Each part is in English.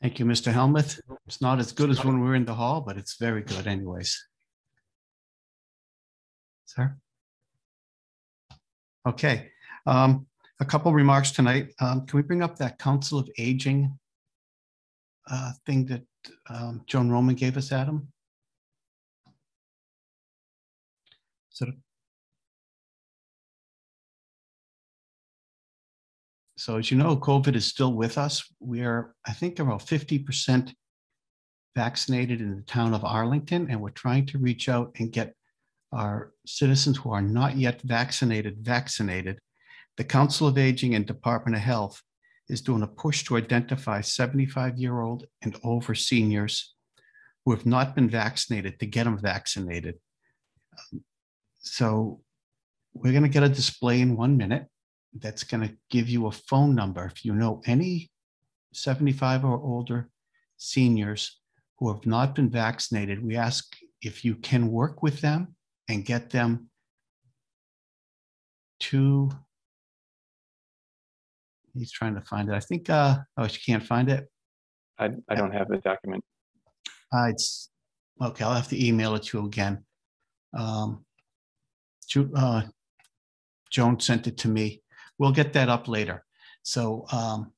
Thank you, Mr. Helmuth. It's not as good as when we were in the hall, but it's very good anyways. Sir? Okay, um, a couple remarks tonight. Um, can we bring up that Council of Aging uh, thing that um, Joan Roman gave us, Adam? So So as you know, COVID is still with us. We are, I think, about 50% vaccinated in the town of Arlington, and we're trying to reach out and get our citizens who are not yet vaccinated vaccinated. The Council of Aging and Department of Health is doing a push to identify 75 year old and over seniors who have not been vaccinated to get them vaccinated. So we're going to get a display in one minute that's going to give you a phone number. If you know any 75 or older seniors who have not been vaccinated, we ask if you can work with them and get them to. He's trying to find it. I think, uh, oh, you can't find it. I, I don't have the document. Uh, it's okay. I'll have to email it to you again. Um, Ju- uh, Joan sent it to me. We'll get that up later. So um,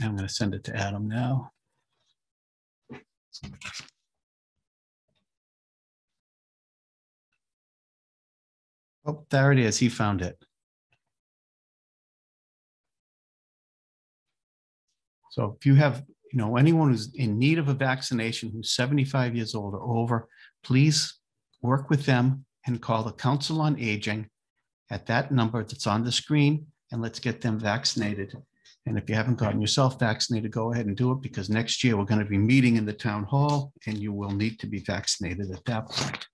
I'm going to send it to Adam now. Oh, there it is. He found it. So if you have, you know, anyone who's in need of a vaccination who's 75 years old or over, please work with them and call the Council on Aging at that number that's on the screen and let's get them vaccinated. And if you haven't gotten yourself vaccinated, go ahead and do it because next year we're going to be meeting in the town hall and you will need to be vaccinated at that point.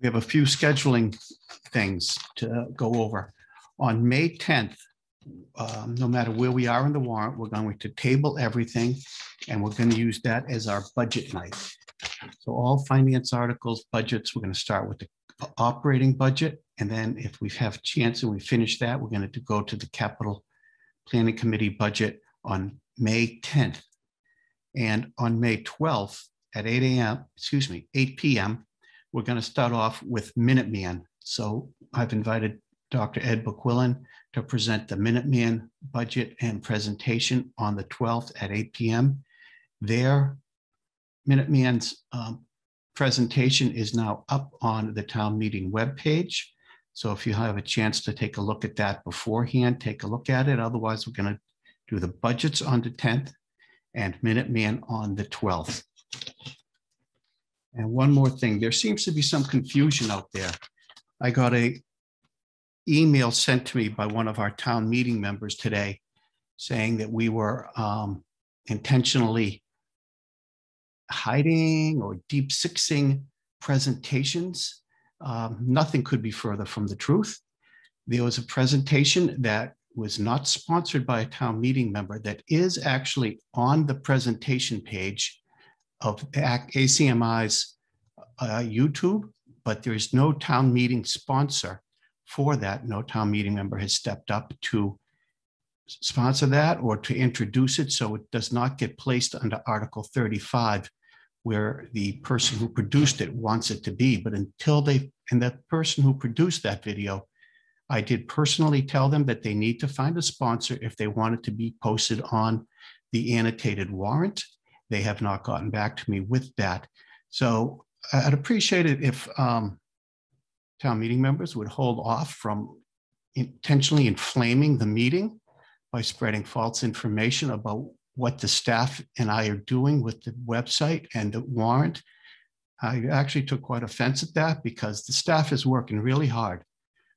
We have a few scheduling things to go over. On May 10th, um, no matter where we are in the warrant, we're going to table everything and we're going to use that as our budget night. So all finance articles, budgets, we're going to start with the operating budget. And then if we have chance and we finish that, we're going to go to the capital planning committee budget on May 10th. And on May 12th at 8 a.m., excuse me, 8 p.m., we're going to start off with Minuteman. So I've invited Dr. Ed Bouquillon to present the Minuteman budget and presentation on the 12th at 8 p.m. Their Minuteman's um, presentation is now up on the town meeting webpage. So if you have a chance to take a look at that beforehand, take a look at it. Otherwise, we're going to do the budgets on the 10th and Minuteman on the 12th. And one more thing, there seems to be some confusion out there. I got a email sent to me by one of our town meeting members today saying that we were um, intentionally hiding or deep sixing presentations. Um, nothing could be further from the truth. There was a presentation that was not sponsored by a town meeting member that is actually on the presentation page of ACMI's uh, YouTube, but there is no town meeting sponsor for that. No town meeting member has stepped up to sponsor that or to introduce it so it does not get placed under Article 35 where the person who produced it wants it to be. But until they, and that person who produced that video, I did personally tell them that they need to find a sponsor if they want it to be posted on the annotated warrant. They have not gotten back to me with that. So I'd appreciate it if um, town meeting members would hold off from intentionally inflaming the meeting by spreading false information about what the staff and I are doing with the website and the warrant. I actually took quite offense at that because the staff is working really hard.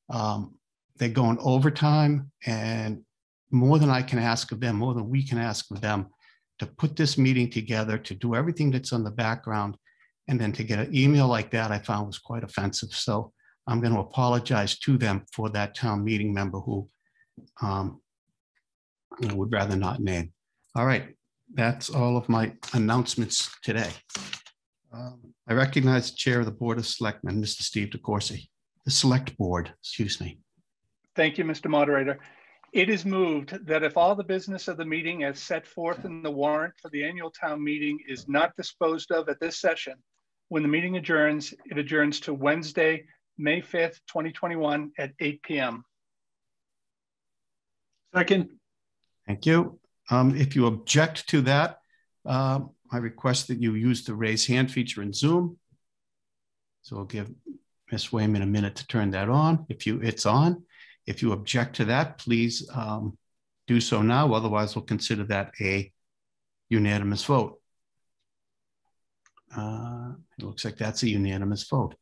Um, they're going overtime and more than I can ask of them, more than we can ask of them to put this meeting together, to do everything that's on the background. And then to get an email like that, I found was quite offensive. So I'm going to apologize to them for that town meeting member who um, I would rather not name. All right, that's all of my announcements today. Um, I recognize the Chair of the Board of Selectmen, Mr. Steve DeCourcey. the select board, excuse me. Thank you, Mr. Moderator. It is moved that if all the business of the meeting as set forth in the warrant for the annual town meeting is not disposed of at this session, when the meeting adjourns, it adjourns to Wednesday, May 5th, 2021 at 8 PM. Second, Thank you. Um, if you object to that, um, I request that you use the raise hand feature in Zoom. So we'll give Ms. Wayman a minute to turn that on. If you, it's on. If you object to that, please um, do so now. Otherwise, we'll consider that a unanimous vote. Uh, it looks like that's a unanimous vote.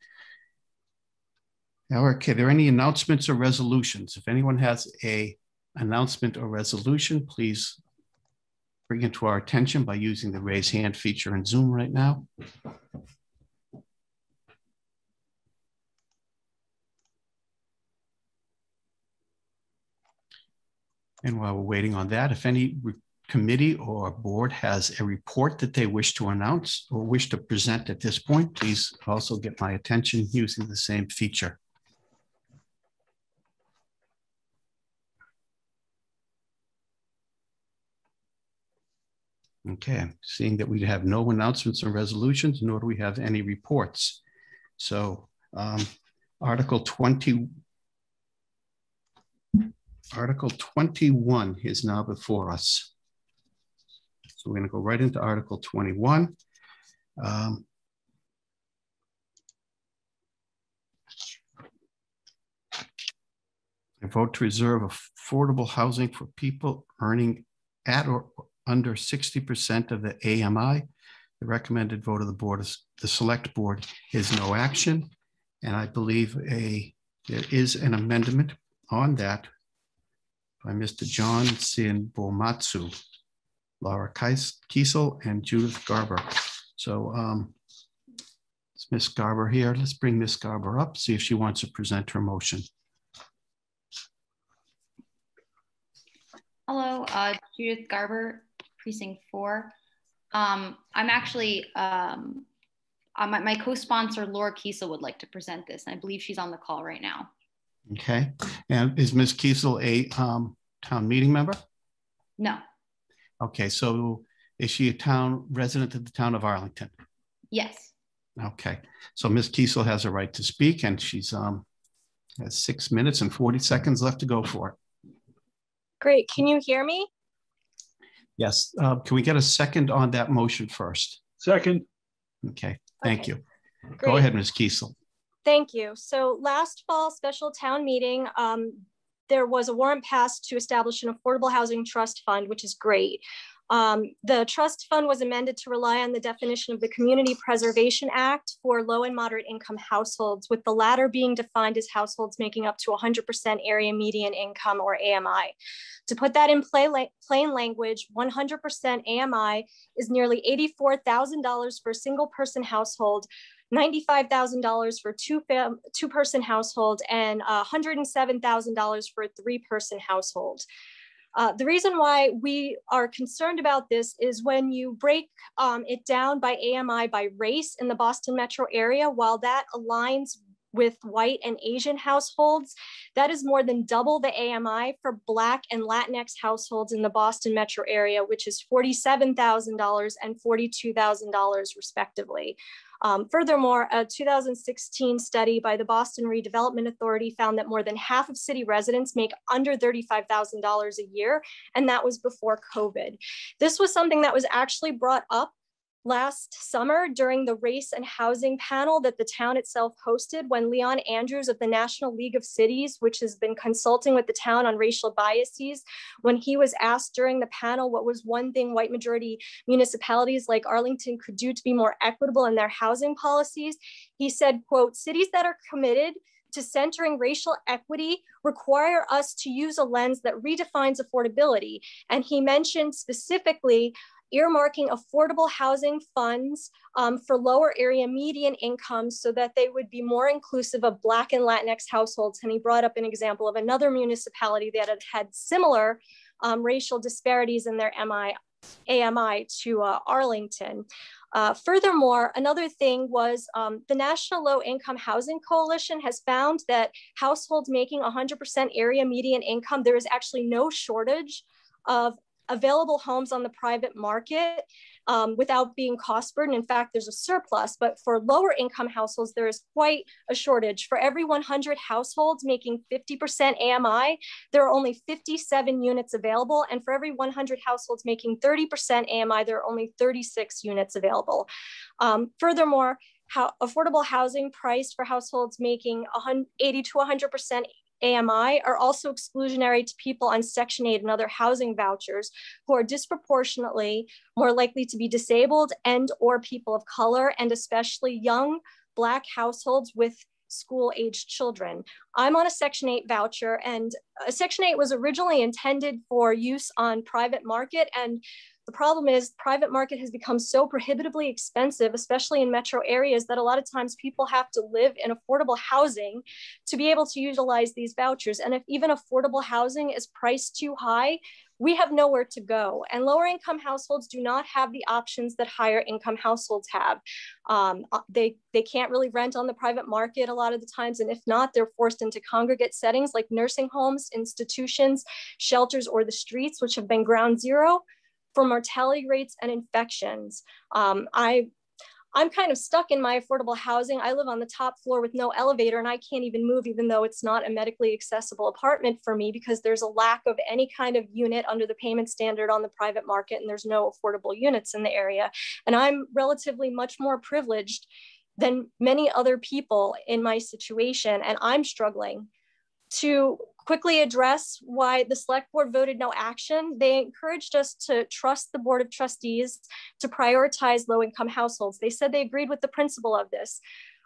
Okay, are there any announcements or resolutions? If anyone has a announcement or resolution, please bring it to our attention by using the raise hand feature in Zoom right now. And while we're waiting on that, if any committee or board has a report that they wish to announce or wish to present at this point, please also get my attention using the same feature. Okay, seeing that we have no announcements or resolutions, nor do we have any reports. So um, Article 20, Article 21 is now before us. So we're going to go right into Article 21. Um, I vote to reserve affordable housing for people earning at or under 60% of the AMI. The recommended vote of the board is the select board is no action. And I believe a there is an amendment on that by Mr. John Sinbomatsu, Laura Kiesel, and Judith Garber. So um, it's Miss Garber here. Let's bring Miss Garber up, see if she wants to present her motion. Hello, uh, Judith Garber, precinct four. Um, I'm actually, um, uh, my, my co-sponsor Laura Kiesel would like to present this, and I believe she's on the call right now. Okay, and is Ms. Kiesel a um, town meeting member? No. Okay, so is she a town resident of the town of Arlington? Yes. Okay, so Ms. Kiesel has a right to speak, and she's um has six minutes and forty seconds left to go for it. Great. Can you hear me? Yes. Uh, can we get a second on that motion first? second, Okay, thank Okay. you. Great. Go ahead, Ms. Kiesel. Thank you. So last fall special town meeting, um, there was a warrant passed to establish an affordable housing trust fund, which is great. Um, the trust fund was amended to rely on the definition of the Community Preservation Act for low and moderate income households, with the latter being defined as households making up to 100% area median income or AMI. To put that in plain language, 100% AMI is nearly $84,000 for a single person household, $95,000 for two two person household and uh, $107,000 for a three person household. Uh, the reason why we are concerned about this is when you break um, it down by AMI by race in the Boston metro area, while that aligns with white and Asian households, that is more than double the AMI for Black and Latinx households in the Boston metro area, which is $47,000 and $42,000 respectively. Um, furthermore, a 2016 study by the Boston Redevelopment Authority found that more than half of city residents make under $35,000 a year, and that was before COVID. This was something that was actually brought up last summer during the race and housing panel that the town itself hosted when Leon Andrews of the National League of Cities, which has been consulting with the town on racial biases, when he was asked during the panel what was one thing white majority municipalities like Arlington could do to be more equitable in their housing policies, he said, quote, cities that are committed to centering racial equity require us to use a lens that redefines affordability. And he mentioned specifically earmarking affordable housing funds um, for lower area median incomes so that they would be more inclusive of Black and Latinx households. And he brought up an example of another municipality that had had similar um, racial disparities in their MI, AMI to uh, Arlington. Uh, furthermore, another thing was um, the National Low Income Housing Coalition has found that households making 100% area median income, there is actually no shortage of available homes on the private market um, without being cost burden. In fact, there's a surplus, but for lower income households, there is quite a shortage. For every 100 households making 50% AMI, there are only 57 units available. And for every 100 households making 30% AMI, there are only 36 units available. Um, furthermore, how affordable housing priced for households making 80 to 100% AMI are also exclusionary to people on Section 8 and other housing vouchers who are disproportionately more likely to be disabled and or people of color and especially young Black households with school aged children. I'm on a Section 8 voucher and a Section 8 was originally intended for use on private market and problem is private market has become so prohibitively expensive, especially in metro areas, that a lot of times people have to live in affordable housing to be able to utilize these vouchers. And if even affordable housing is priced too high, we have nowhere to go. And lower income households do not have the options that higher income households have. Um, uh, they, they can't really rent on the private market a lot of the times. And if not, they're forced into congregate settings like nursing homes, institutions, shelters, or the streets, which have been ground zero for mortality rates and infections. Um, I, I'm kind of stuck in my affordable housing. I live on the top floor with no elevator and I can't even move even though it's not a medically accessible apartment for me because there's a lack of any kind of unit under the payment standard on the private market and there's no affordable units in the area. And I'm relatively much more privileged than many other people in my situation and I'm struggling to quickly address why the select board voted no action. They encouraged us to trust the board of trustees to prioritize low income households. They said they agreed with the principle of this.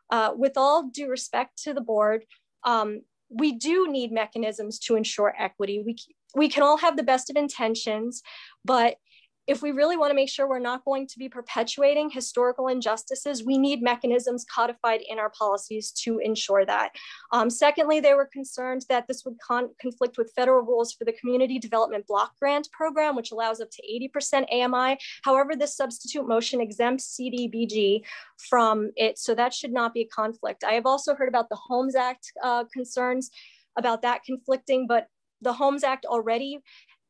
Uh, with all due respect to the board, um, we do need mechanisms to ensure equity. We, we can all have the best of intentions, but if we really want to make sure we're not going to be perpetuating historical injustices, we need mechanisms codified in our policies to ensure that. Um, secondly, they were concerned that this would con conflict with federal rules for the Community Development Block Grant Program, which allows up to 80% AMI. However, this substitute motion exempts CDBG from it, so that should not be a conflict. I have also heard about the Homes Act uh, concerns about that conflicting, but the Homes Act already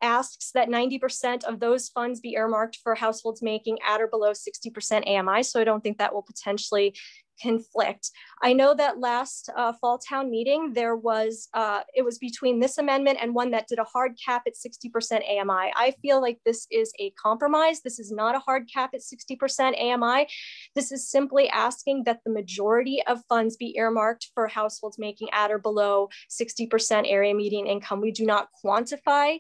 asks that 90% of those funds be earmarked for households making at or below 60% AMI. So I don't think that will potentially conflict. I know that last uh, fall town meeting, there was, uh, it was between this amendment and one that did a hard cap at 60% AMI. I feel like this is a compromise. This is not a hard cap at 60% AMI. This is simply asking that the majority of funds be earmarked for households making at or below 60% area median income. We do not quantify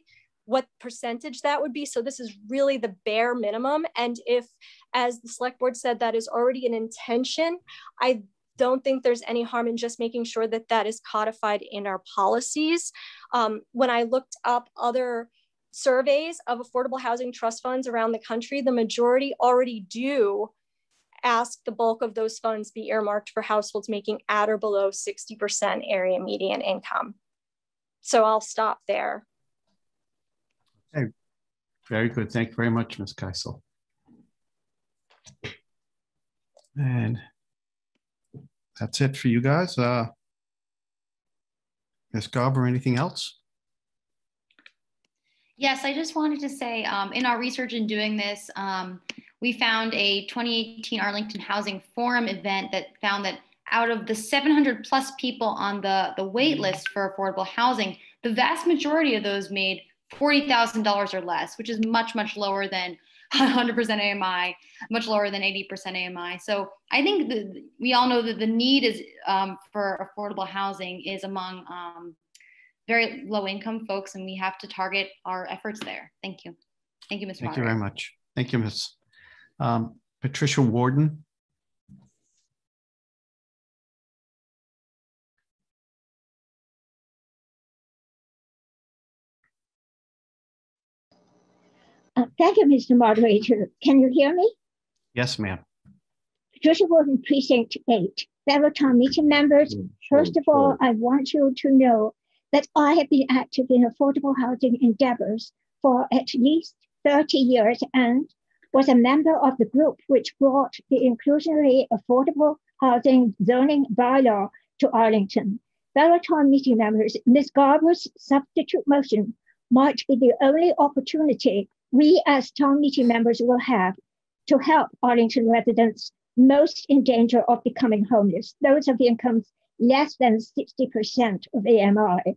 what percentage that would be. So this is really the bare minimum. And if, as the select board said, that is already an intention, I don't think there's any harm in just making sure that that is codified in our policies. Um, when I looked up other surveys of affordable housing trust funds around the country, the majority already do ask the bulk of those funds be earmarked for households making at or below 60% area median income. So I'll stop there. Okay, very good. Thank you very much, Ms. Kiesel. And that's it for you guys. Uh, Ms. Garber, anything else? Yes, I just wanted to say um, in our research in doing this, um, we found a 2018 Arlington Housing Forum event that found that out of the 700 plus people on the, the wait list for affordable housing, the vast majority of those made $40,000 or less, which is much, much lower than 100% AMI, much lower than 80% AMI. So I think the, we all know that the need is um, for affordable housing is among um, very low income folks, and we have to target our efforts there. Thank you. Thank you, Ms. Thank you very much. Thank you, Ms. Um, Patricia Worden. Uh, thank you, Mr. Moderator. Can you hear me? Yes, ma'am. Patricia Worden, Precinct 8. Federal Town Meeting members, mm, first of all, I want you to know that I have been active in affordable housing endeavors for at least 30 years and was a member of the group which brought the inclusionary affordable housing zoning bylaw to Arlington. Fellow town meeting members, Ms. Garber's substitute motion might be the only opportunity we as town meeting members will have to help Arlington residents most in danger of becoming homeless, those of incomes less than 60% of AMI.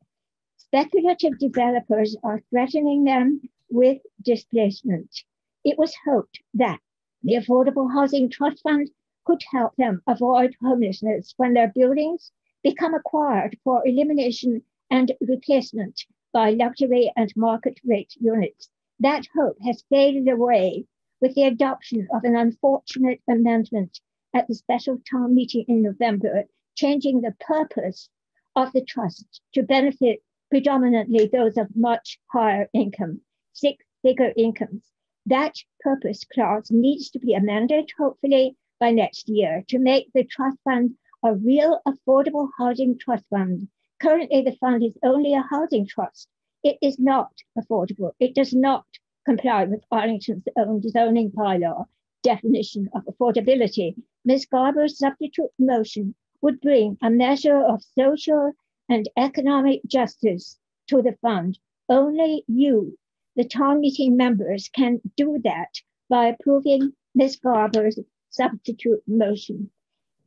Speculative developers are threatening them with displacement. It was hoped that the Affordable Housing Trust Fund could help them avoid homelessness when their buildings become acquired for elimination and replacement by luxury and market rate units. That hope has faded away with the adoption of an unfortunate amendment at the special town meeting in November, changing the purpose of the trust to benefit predominantly those of much higher income, six figure incomes. That purpose clause needs to be amended, hopefully by next year, to make the trust fund a real affordable housing trust fund. Currently, the fund is only a housing trust. It is not affordable. It does not comply with Arlington's own zoning bylaw definition of affordability. Ms. Garber's substitute motion would bring a measure of social and economic justice to the fund. Only you, the town meeting members, can do that by approving Ms. Garber's substitute motion.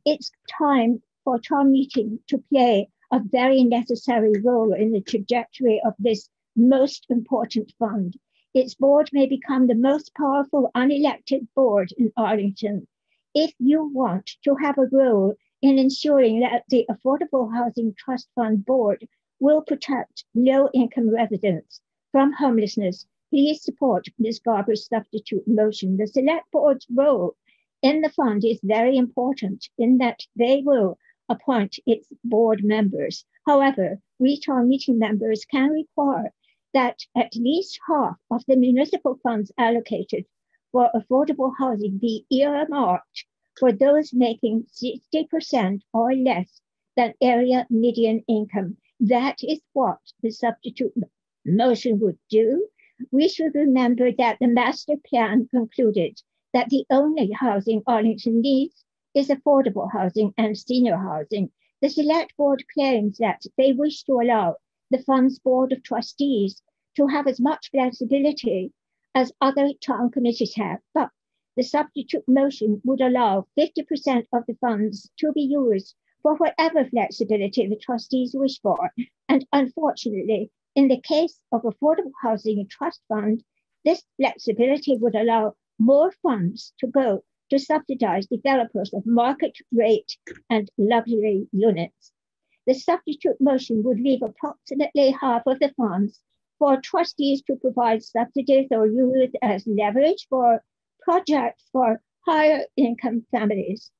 It's time for town meeting to play a very necessary role in the trajectory of this most important fund. Its board may become the most powerful unelected board in Arlington. If you want to have a role in ensuring that the Affordable Housing Trust Fund Board will protect low income residents from homelessness. Please support Ms. Garber's substitute motion. The Select Board's role in the fund is very important in that they will appoint its board members. However, we town meeting members can require that at least half of the municipal funds allocated for affordable housing be earmarked for those making 60% or less than area median income. That is what the substitute motion would do. We should remember that the master plan concluded that the only housing Arlington needs is affordable housing and senior housing. The select board claims that they wish to allow the fund's board of trustees to have as much flexibility as other town committees have, but the substitute motion would allow 50% of the funds to be used for whatever flexibility the trustees wish for. And unfortunately, in the case of Affordable Housing Trust Fund, this flexibility would allow more funds to go to subsidize developers of market rate and luxury units. The substitute motion would leave approximately half of the funds for trustees to provide subsidies or use as leverage for projects for higher income families.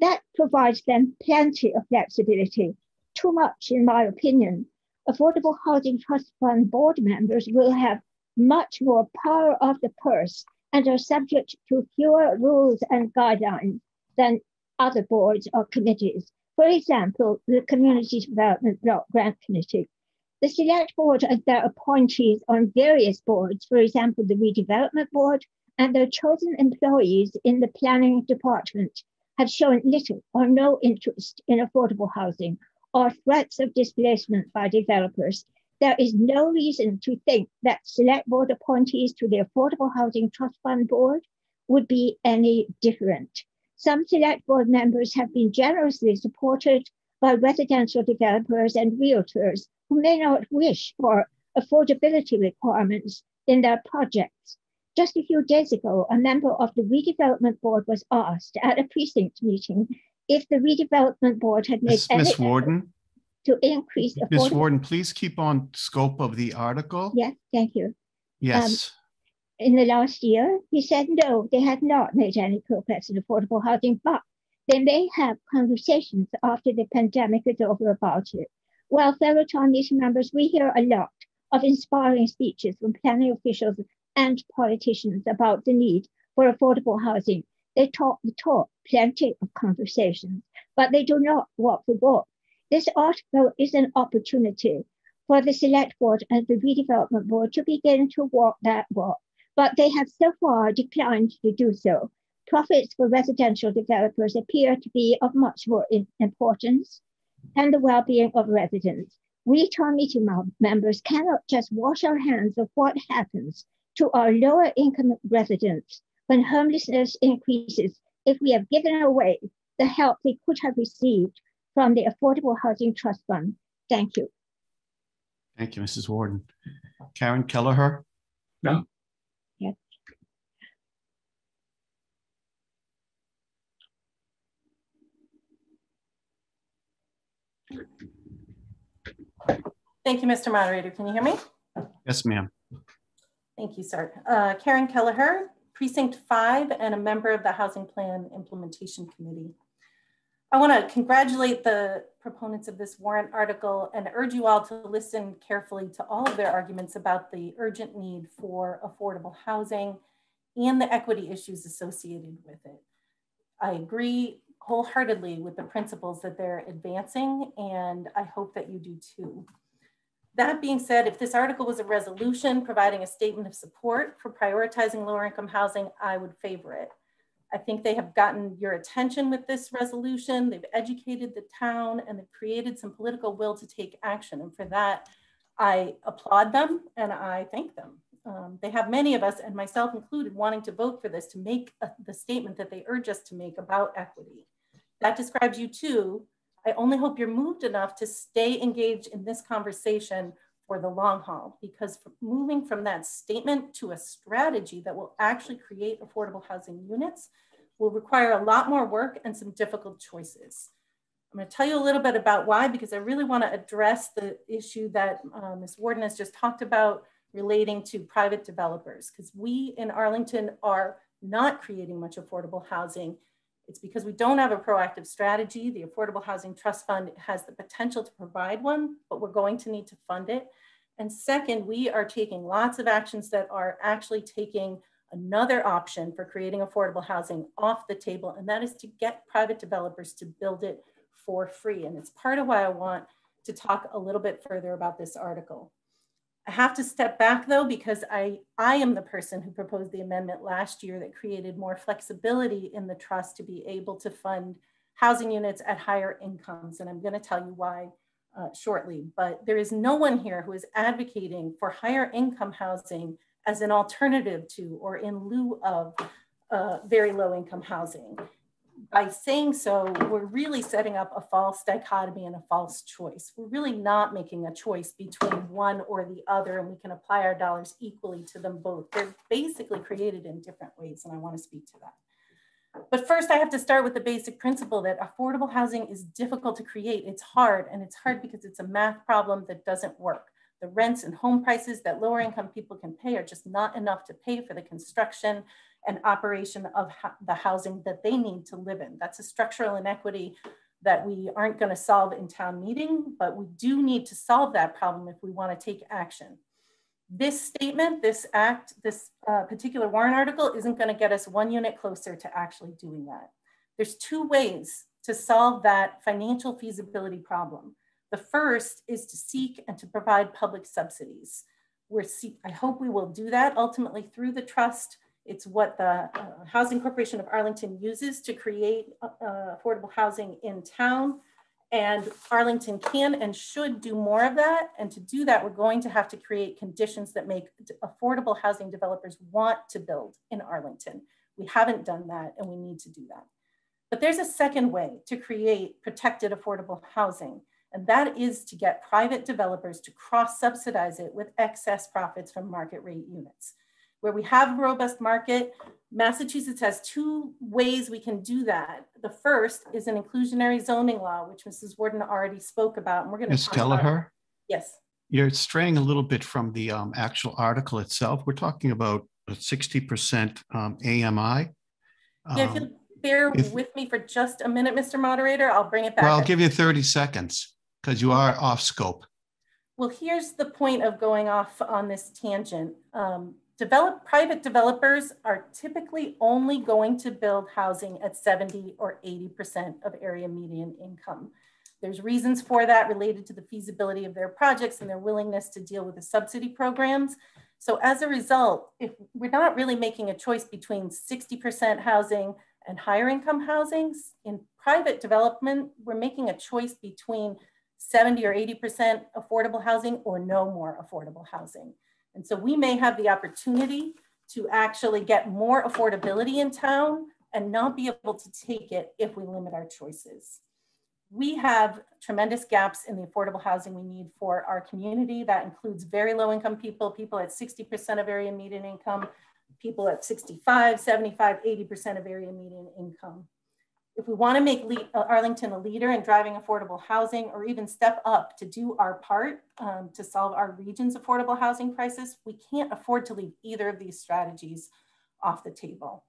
That provides them plenty of flexibility, too much in my opinion. Affordable Housing Trust Fund board members will have much more power of the purse and are subject to fewer rules and guidelines than other boards or committees. For example, the Community Development Block Grant Committee. The Select Board and their appointees on various boards, for example, the Redevelopment Board, and their chosen employees in the planning department have shown little or no interest in affordable housing or threats of displacement by developers. There is no reason to think that select board appointees to the Affordable Housing Trust Fund Board would be any different. Some select board members have been generously supported by residential developers and realtors who may not wish for affordability requirements in their projects. Just a few days ago, a member of the redevelopment board was asked at a precinct meeting if the redevelopment board had made Miss any Miss Worden, to increase Miss affordable. Worden, please keep on scope of the article. Yes, thank you. Yes, um, In the last year, he said no, they had not made any progress in affordable housing, but they may have conversations after the pandemic is over about it. Well, fellow meeting members, we hear a lot of inspiring speeches from planning officials and politicians about the need for affordable housing. They talk the talk, plenty of conversations, but they do not walk the walk. This article is an opportunity for the Select Board and the Redevelopment Board to begin to walk that walk. but they have so far declined to do so. Profits for residential developers appear to be of much more importance than the well-being of residents. We town members cannot just wash our hands of what happens to our lower income residents when homelessness increases if we have given away the help they could have received from the Affordable Housing Trust Fund. Thank you. Thank you, Mrs. Worden. Karen Kelleher? No. Yes. Thank you, Mr. Moderator. Can you hear me? Yes, ma'am. Thank you, sir. Uh, Karen Kelleher, Precinct 5 and a member of the Housing Plan Implementation Committee. I want to congratulate the proponents of this warrant article and urge you all to listen carefully to all of their arguments about the urgent need for affordable housing and the equity issues associated with it. I agree wholeheartedly with the principles that they're advancing, and I hope that you do too. That being said, if this article was a resolution providing a statement of support for prioritizing lower income housing, I would favor it. I think they have gotten your attention with this resolution. They've educated the town and they've created some political will to take action. And for that, I applaud them and I thank them. Um, they have many of us, and myself included, wanting to vote for this to make a, the statement that they urge us to make about equity. That describes you too. I only hope you're moved enough to stay engaged in this conversation for the long haul, because moving from that statement to a strategy that will actually create affordable housing units will require a lot more work and some difficult choices. I'm going to tell you a little bit about why, because I really want to address the issue that uh, Ms. Worden has just talked about relating to private developers, because we in Arlington are not creating much affordable housing. It's because we don't have a proactive strategy. The Affordable Housing Trust Fund has the potential to provide one, but we're going to need to fund it. And second, we are taking lots of actions that are actually taking another option for creating affordable housing off the table, and that is to get private developers to build it for free. And it's part of why I want to talk a little bit further about this article. I have to step back though, because I, I am the person who proposed the amendment last year that created more flexibility in the trust to be able to fund housing units at higher incomes. And I'm gonna tell you why uh, shortly, but there is no one here who is advocating for higher income housing as an alternative to or in lieu of uh, very low income housing. By saying so, we're really setting up a false dichotomy and a false choice. We're really not making a choice between one or the other, and we can apply our dollars equally to them both. They're basically created in different ways, and I want to speak to that. But first, I have to start with the basic principle that affordable housing is difficult to create. It's hard, and it's hard because it's a math problem that doesn't work. The rents and home prices that lower income people can pay are just not enough to pay for the construction and operation of the housing that they need to live in. That's a structural inequity that we aren't going to solve in town meeting, but we do need to solve that problem if we want to take action. This statement, this act, this uh, particular warrant article isn't going to get us one unit closer to actually doing that. There's two ways to solve that financial feasibility problem. The first is to seek and to provide public subsidies. We're I hope we will do that ultimately through the trust. It's what the uh, Housing Corporation of Arlington uses to create uh, affordable housing in town. And Arlington can and should do more of that. And to do that, we're going to have to create conditions that make affordable housing developers want to build in Arlington. We haven't done that and we need to do that. But there's a second way to create protected affordable housing. And that is to get private developers to cross subsidize it with excess profits from market rate units. Where we have a robust market, Massachusetts has two ways we can do that. The first is an inclusionary zoning law, which Mrs. Worden already spoke about. And we're going to Ms. Kelleher? Yes. You're straying a little bit from the um, actual article itself. We're talking about 60% um, AMI. Yeah, if you'll um, bear if, with me for just a minute, Mr. Moderator, I'll bring it back. Well, I'll give you 30 seconds because you are off scope. Well, here's the point of going off on this tangent. Um, develop, private developers are typically only going to build housing at 70 or 80% of area median income. There's reasons for that related to the feasibility of their projects and their willingness to deal with the subsidy programs. So as a result, if we're not really making a choice between 60% housing and higher income housings, in private development, we're making a choice between 70 or 80% affordable housing or no more affordable housing. And so we may have the opportunity to actually get more affordability in town and not be able to take it if we limit our choices. We have tremendous gaps in the affordable housing we need for our community. That includes very low income people, people at 60% of area median income, people at 65, 75, 80% of area median income. If we wanna make uh, Arlington a leader in driving affordable housing or even step up to do our part um, to solve our region's affordable housing crisis, we can't afford to leave either of these strategies off the table.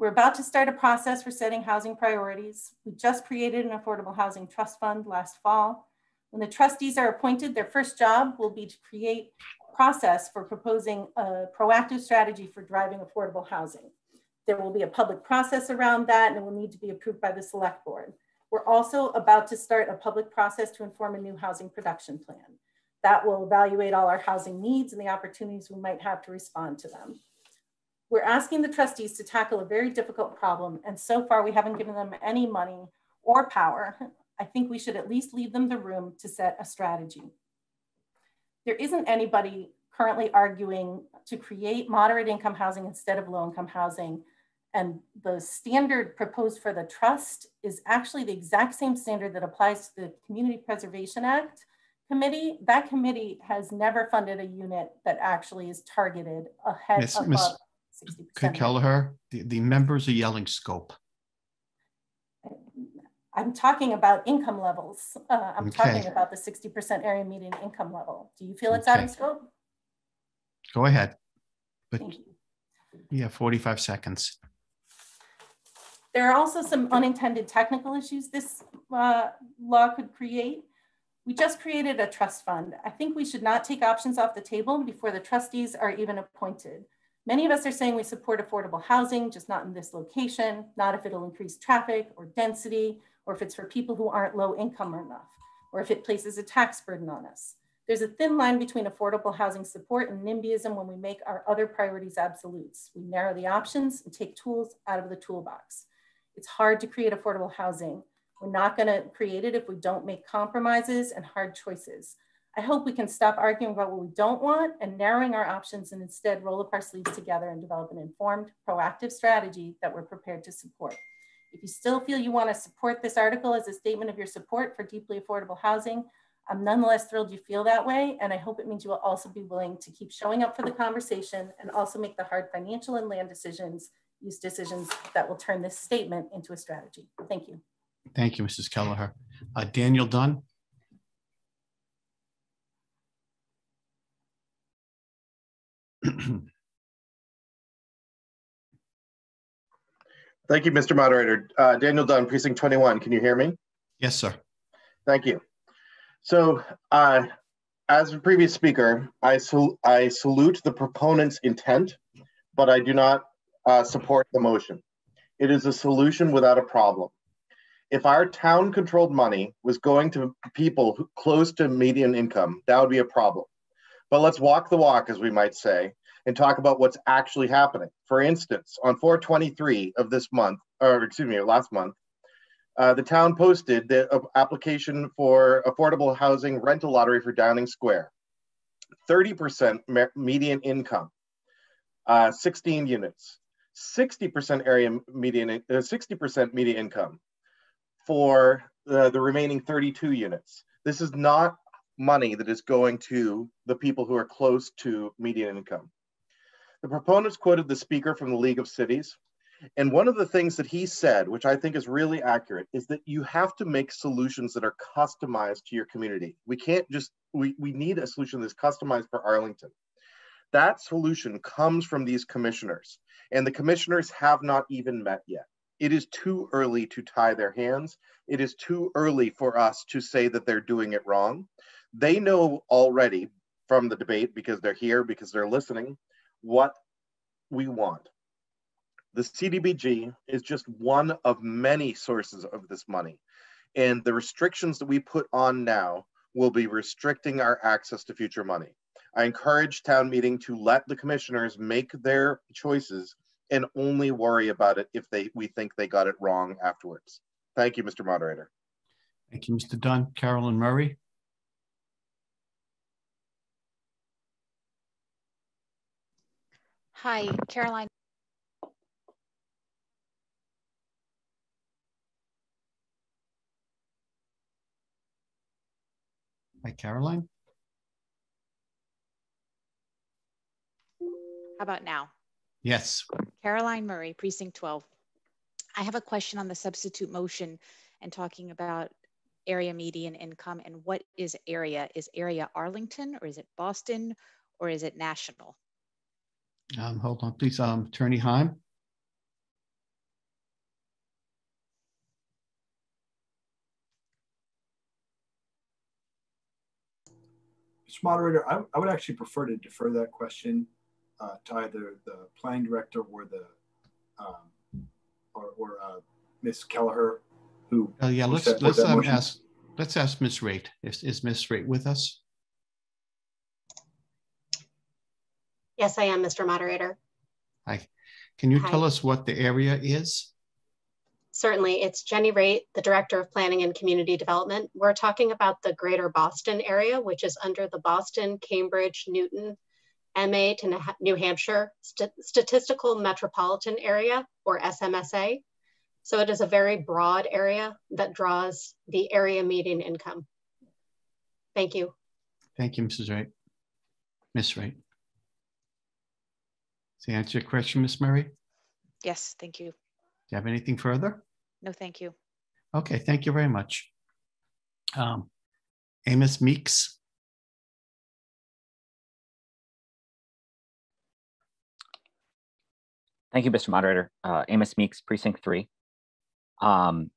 We're about to start a process for setting housing priorities. We just created an affordable housing trust fund last fall. When the trustees are appointed, their first job will be to create a process for proposing a proactive strategy for driving affordable housing. There will be a public process around that and it will need to be approved by the select board. We're also about to start a public process to inform a new housing production plan. That will evaluate all our housing needs and the opportunities we might have to respond to them. We're asking the trustees to tackle a very difficult problem, and so far we haven't given them any money or power. I think we should at least leave them the room to set a strategy. There isn't anybody currently arguing to create moderate income housing instead of low income housing. And the standard proposed for the trust is actually the exact same standard that applies to the Community Preservation Act committee. That committee has never funded a unit that actually is targeted ahead Miss, of Miss, 60%. Kelleher, the, the members are yelling scope. I'm talking about income levels. Uh, I'm talking about the 60% area median income level. Do you feel it's out of scope? Go ahead. But Thank you. yeah, 45 seconds. There are also some unintended technical issues this uh, law could create. We just created a trust fund. I think we should not take options off the table before the trustees are even appointed. Many of us are saying we support affordable housing, just not in this location, not if it'll increase traffic or density, or if it's for people who aren't low income enough, or if it places a tax burden on us. There's a thin line between affordable housing support and NIMBYism when we make our other priorities absolutes. We narrow the options and take tools out of the toolbox. It's hard to create affordable housing. We're not gonna create it if we don't make compromises and hard choices. I hope we can stop arguing about what we don't want and narrowing our options and instead roll up our sleeves together and develop an informed, proactive strategy that we're prepared to support. If you still feel you want to support this article as a statement of your support for deeply affordable housing, I'm nonetheless thrilled you feel that way. And I hope it means you will also be willing to keep showing up for the conversation and also make the hard financial and land decisions, use decisions that will turn this statement into a strategy. Thank you. Thank you, Mrs. Kelleher. Uh, Daniel Dunn? Thank you, Mr. Moderator. Uh, Daniel Dunn, Precinct 21. Can you hear me? Yes, sir. Thank you. So, uh, as a previous speaker, I, sal I salute the proponent's intent, but I do not uh, support the motion. It is a solution without a problem. If our town controlled money was going to people who, close to median income, that would be a problem. But let's walk the walk, as we might say, and talk about what's actually happening. For instance, on 423 of this month, or excuse me, last month, uh, the town posted the uh, application for affordable housing rental lottery for Downing Square. 30% me median income, uh, 16 units, 60% area median, 60% uh, median income for the, the remaining 32 units. This is not money that is going to the people who are close to median income. The proponents quoted the speaker from the League of Cities. And one of the things that he said, which I think is really accurate, is that you have to make solutions that are customized to your community. We can't just, we, we need a solution that's customized for Arlington. That solution comes from these commissioners, and the commissioners have not even met yet. It is too early to tie their hands. It is too early for us to say that they're doing it wrong. They know already from the debate because they're here, because they're listening, what we want. The CDBG is just one of many sources of this money. And the restrictions that we put on now will be restricting our access to future money. I encourage town meeting to let the commissioners make their choices and only worry about it if they we think they got it wrong afterwards. Thank you, Mr. Moderator. Thank you, Mr. Dunn. Carolyn Murray. Hi, Caroline. Hi, Caroline. How about now? Yes. Caroline Murray, Precinct 12. I have a question on the substitute motion and talking about area median income and what is area? Is area Arlington or is it Boston or is it national? Um, hold on, please. Um, Attorney Heim. Mr. Moderator, I, I would actually prefer to defer that question uh, to either the planning director or the um, or, or uh, Ms. Kelleher, who. Uh, yeah, who let's set let's um, ask let's ask Miss Raitt. Is is Miss Raitt with us? Yes, I am, Mr. Moderator. Hi. Can you Hi. tell us what the area is? Certainly, it's Jenny Raitt, the Director of Planning and Community Development. We're talking about the greater Boston area, which is under the Boston, Cambridge, Newton, MA to Nah- New Hampshire St- Statistical Metropolitan Area, or SMSA. So it is a very broad area that draws the area median income. Thank you. Thank you, Mrs. Wright. Miss Wright. Does that answer your question, Miss Murray? Yes, thank you. Do you have anything further? No, thank you. Okay, thank you very much. Um, Amos Meeks. Thank you, Mr. Moderator. Uh, Amos Meeks, Precinct 3. Um,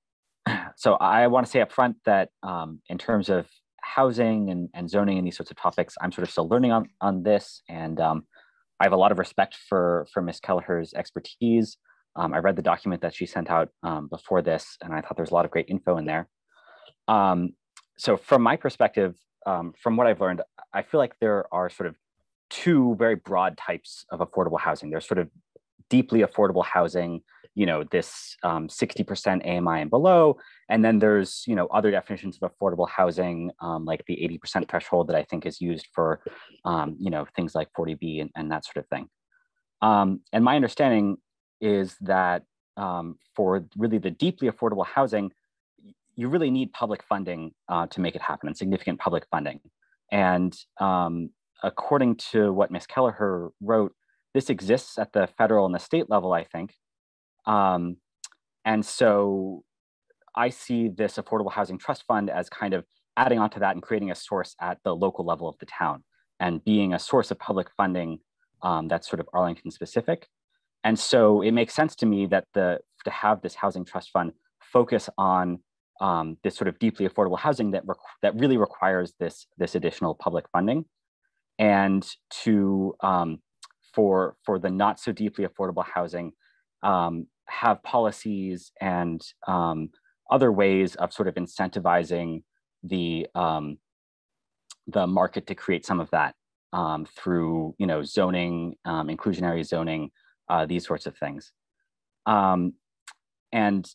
so I want to say up front that um, in terms of housing and, and zoning and these sorts of topics, I'm sort of still learning on, on this. And um, I have a lot of respect for, for Ms. Kelleher's expertise. Um, I read the document that she sent out um, before this, and I thought there's a lot of great info in there. Um, so from my perspective, from what I've learned, I feel like there are sort of two very broad types of affordable housing. There's sort of deeply affordable housing, you know, this um, 60% AMI and below. And then there's, you know, other definitions of affordable housing, um, like the 80% threshold that I think is used for, um, you know, things like 40B and, and that sort of thing. Um, and my understanding is that um, for really the deeply affordable housing, you really need public funding uh, to make it happen and significant public funding. And um, according to what Ms. Kelleher wrote, this exists at the federal and the state level, I think. Um, and so I see this Affordable Housing Trust Fund as kind of adding onto that and creating a source at the local level of the town and being a source of public funding um, that's sort of Arlington specific. And so it makes sense to me that the to have this housing trust fund focus on um, this sort of deeply affordable housing that that really requires this this additional public funding, and to um, for for the not so deeply affordable housing, um, have policies and um, other ways of sort of incentivizing the um, the market to create some of that um, through you know zoning, um, inclusionary zoning, uh, these sorts of things. Um, and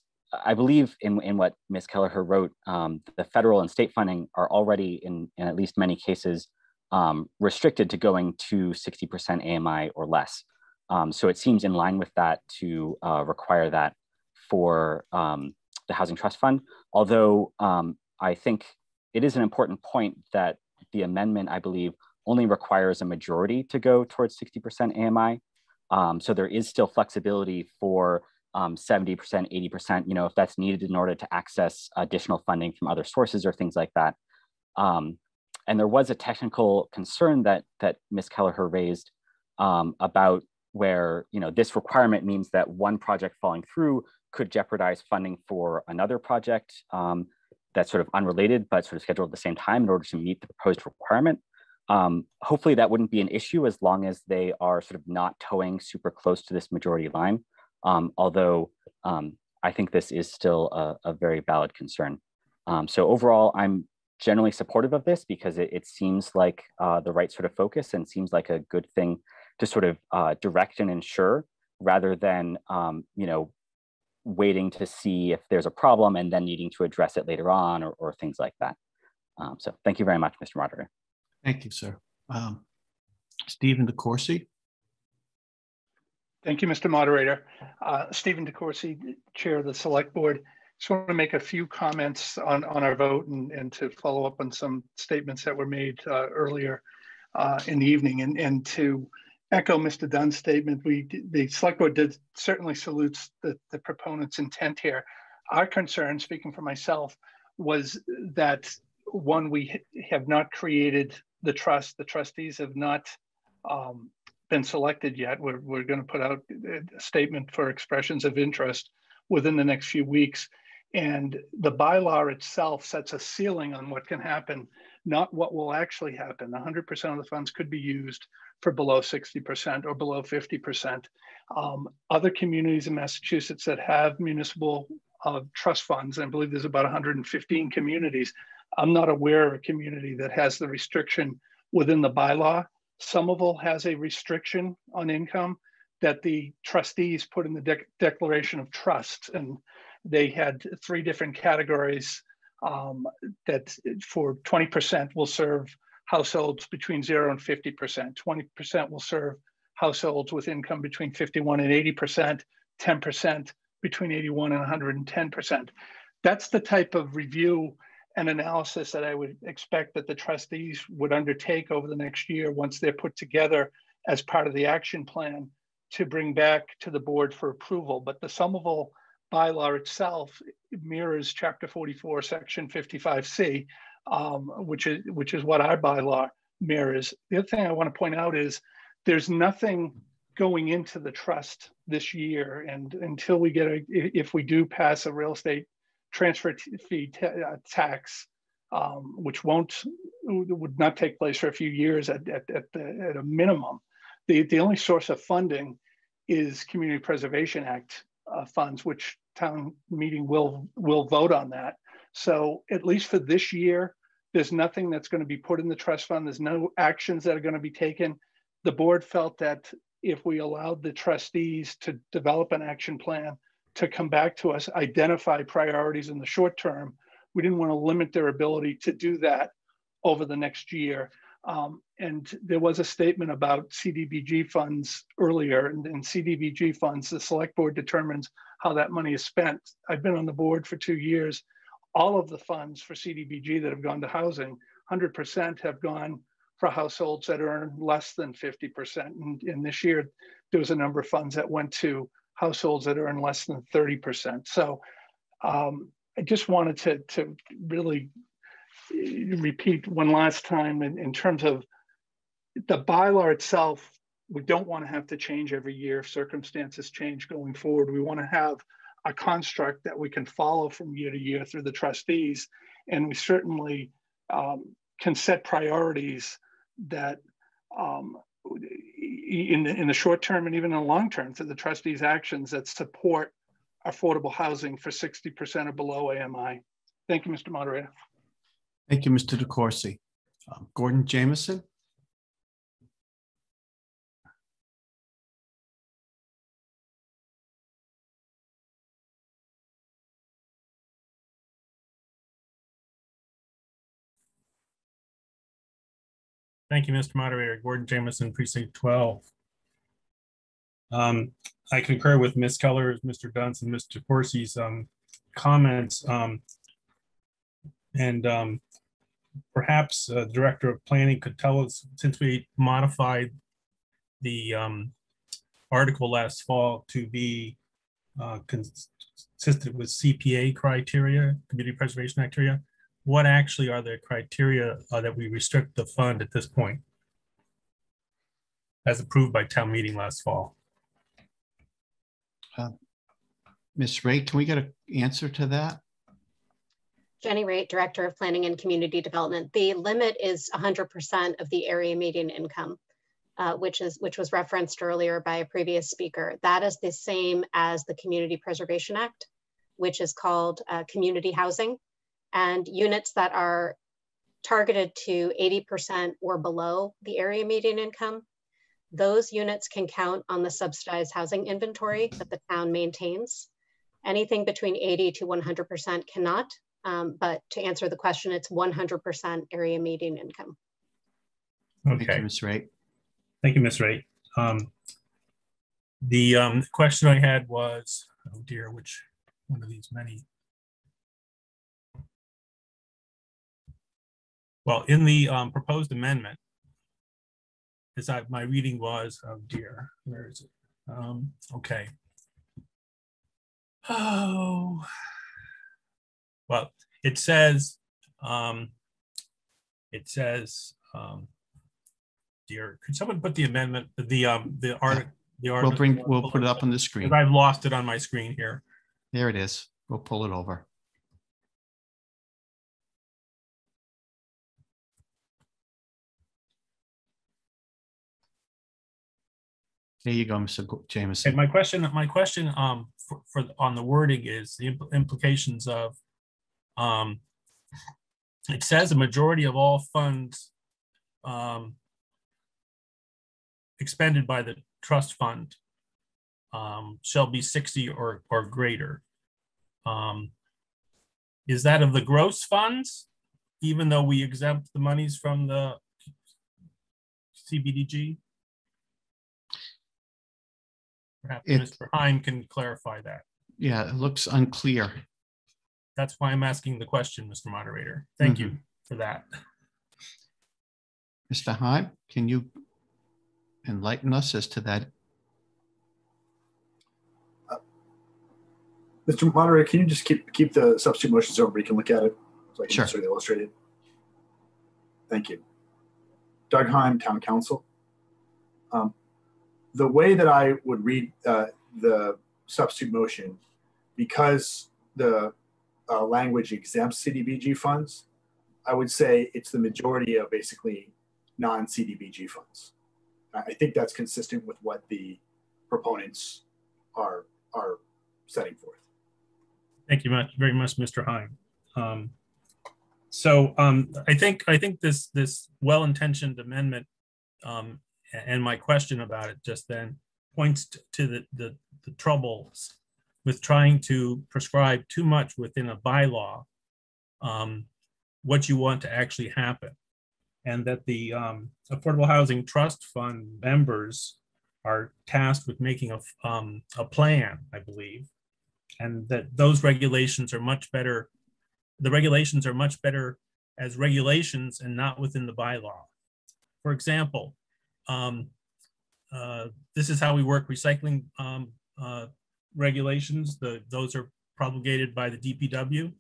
I believe in, in what Ms. Kelleher wrote, the federal and state funding are already in, in at least many cases um, restricted to going to 60% AMI or less. Um, so it seems in line with that to uh, require that for um, the Housing Trust Fund. Although um, I think it is an important point that the amendment, I believe, only requires a majority to go towards 60% AMI. Um, so there is still flexibility for um, 70%, 80%, you know, if that's needed in order to access additional funding from other sources or things like that. Um, and there was a technical concern that that Ms. Kelleher raised um, about where you know this requirement means that one project falling through could jeopardize funding for another project um, that's sort of unrelated but sort of scheduled at the same time in order to meet the proposed requirement. Um, hopefully that wouldn't be an issue as long as they are sort of not towing super close to this majority line. Um, although um, I think this is still a, a very valid concern. Um, so overall, I'm generally supportive of this because it, it seems like uh, the right sort of focus and seems like a good thing to sort of uh, direct and ensure rather than um, you know waiting to see if there's a problem and then needing to address it later on or, or things like that. Um, so thank you very much, Mr. Moderator. Thank you, sir. Um, Stephen DeCourcey. Thank you, Mr. Moderator. Uh, Stephen DeCourcey, Chair of the Select Board. Just want to make a few comments on, on our vote and, and to follow up on some statements that were made uh, earlier uh, in the evening and, and to echo Mr. Dunn's statement. We the select board did certainly salutes the, the proponent's intent here. Our concern, speaking for myself, was that one, we have not created the trust. The trustees have not um, been selected yet. We're, we're going to put out a statement for expressions of interest within the next few weeks. And the bylaw itself sets a ceiling on what can happen, not what will actually happen. 100% of the funds could be used for below 60% or below 50%. Um, other communities in Massachusetts that have municipal uh, trust funds, I believe there's about 115 communities. I'm not aware of a community that has the restriction within the bylaw. Somerville has a restriction on income that the trustees put in the de declaration of trust. And they had three different categories um, that for 20% will serve households between zero and 50%. 20% will serve households with income between 51 and 80%, 10% between 81 and 110%. That's the type of review and analysis that I would expect that the trustees would undertake over the next year once they're put together as part of the action plan to bring back to the board for approval. But the sum Somerville bylaw itself mirrors chapter 44, section 55C, um, which is which is what our bylaw mirrors. The other thing I want to point out is there's nothing going into the trust this year, and until we get a, if we do pass a real estate transfer fee uh, tax, um, which won't would not take place for a few years at at, at, the, at a minimum, the the only source of funding is Community Preservation Act uh, funds, which town meeting will will vote on that. So at least for this year, there's nothing that's going to be put in the trust fund. There's no actions that are going to be taken. The board felt that if we allowed the trustees to develop an action plan to come back to us, identify priorities in the short term, we didn't want to limit their ability to do that over the next year. Um, and there was a statement about CDBG funds earlier, and, and CDBG funds, the select board determines how that money is spent. I've been on the board for two years all of the funds for CDBG that have gone to housing, 100% have gone for households that earn less than 50%. And, and this year, there was a number of funds that went to households that earn less than 30%. So um, I just wanted to, to really repeat one last time in, in terms of the bylaw itself, we don't want to have to change every year if circumstances change going forward. We want to have a construct that we can follow from year to year through the trustees. And we certainly um, can set priorities that um, in, the, in the short term and even in the long term through the trustees' actions that support affordable housing for 60% or below AMI. Thank you, Mr. Moderator. Thank you, Mr. DeCourcey. Um, Gordon Jameson. Thank you, Mr. Moderator. Gordon Jameson, Precinct 12. Um, I concur with Ms. Keller, Mr. Dunst, and Mr. Coursey's um, comments. Um, and um, perhaps uh, the Director of Planning could tell us, since we modified the um, article last fall to be uh, consistent with CPA criteria, Community Preservation criteria, what actually are the criteria uh, that we restrict the fund at this point as approved by town meeting last fall? Uh, Ms. Ray, can we get an answer to that? Jenny Raitt, Director of Planning and Community Development. The limit is 100% of the area median income, uh, which is which was referenced earlier by a previous speaker. That is the same as the Community Preservation Act, which is called uh, community housing and units that are targeted to 80% or below the area median income. Those units can count on the subsidized housing inventory that the town maintains. Anything between 80 to 100% cannot, um, but to answer the question, it's 100% area median income. Thank Okay, you, Ms. Wright. thank you, Ms. Wright. Um, The um, question I had was, oh dear, which one of these many? Well, in the um, proposed amendment, as I, my reading was, oh dear, where is it? Um, Okay. Oh. Well, it says, um, it says, um, dear, could someone put the amendment, the, um, the art, the art? We'll bring, we'll put it up on the screen. I've lost it on my screen here. There it is. We'll pull it over. There you go, Mr. Go- And Jameson. my question, my question, um, for, for, on the wording is the impl- implications of, um, it says a majority of all funds, um, expended by the trust fund, um, shall be sixty or, or greater. Um, is that of the gross funds, even though we exempt the monies from the CBDG? Perhaps It- Mr. Heim can clarify that. Yeah, it looks unclear. That's why I'm asking the question, Mr. Moderator. Thank you for that. Mr. Heim, can you enlighten us as to that? Mr. Moderator, can you just keep, keep the substitute motions over? You can look at it. So I can Sure. sort of illustrate it. Thank you. Doug Heim, Town Counsel. Um, The way that I would read uh, the substitute motion, because the uh, language exempts CDBG funds, I would say it's the majority of basically non-CDBG funds. I think that's consistent with what the proponents are, are setting forth. Thank you much, very much, Mr. Heim. Um, So um, I think, I think this, this well-intentioned amendment um, and my question about it just then points to the, the, the troubles with trying to prescribe too much within a bylaw um, what you want to actually happen. And that the um, Affordable Housing Trust Fund members are tasked with making a, um, a plan, I believe, and that those regulations are much better. The regulations are much better as regulations and not within the bylaw. For example, um, uh, this is how we work recycling um, uh, regulations. The those are promulgated by the DPW.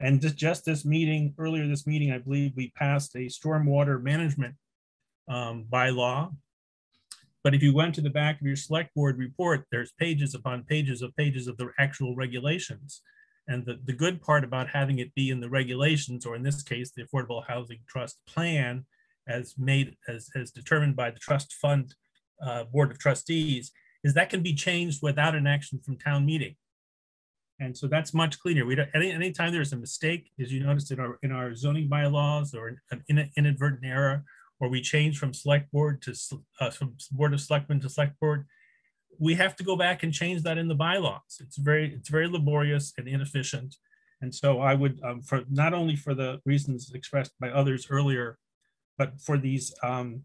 And just, just this meeting, earlier this meeting, I believe we passed a stormwater management um, bylaw but if you went to the back of your select board report, there's pages upon pages of pages of the actual regulations. And the, the good part about having it be in the regulations, or in this case, the Affordable Housing Trust Plan, as made, as, as determined by the trust fund uh, Board of Trustees, is that can be changed without an action from town meeting. And so that's much cleaner. We don't, any, anytime there's a mistake, as you noticed in our, in our zoning bylaws or an in- inadvertent error, or we change from select board to, uh, from board of selectmen to select board, we have to go back and change that in the bylaws. It's very, it's very laborious and inefficient. And so I would, um, for, not only for the reasons expressed by others earlier, but for these, um,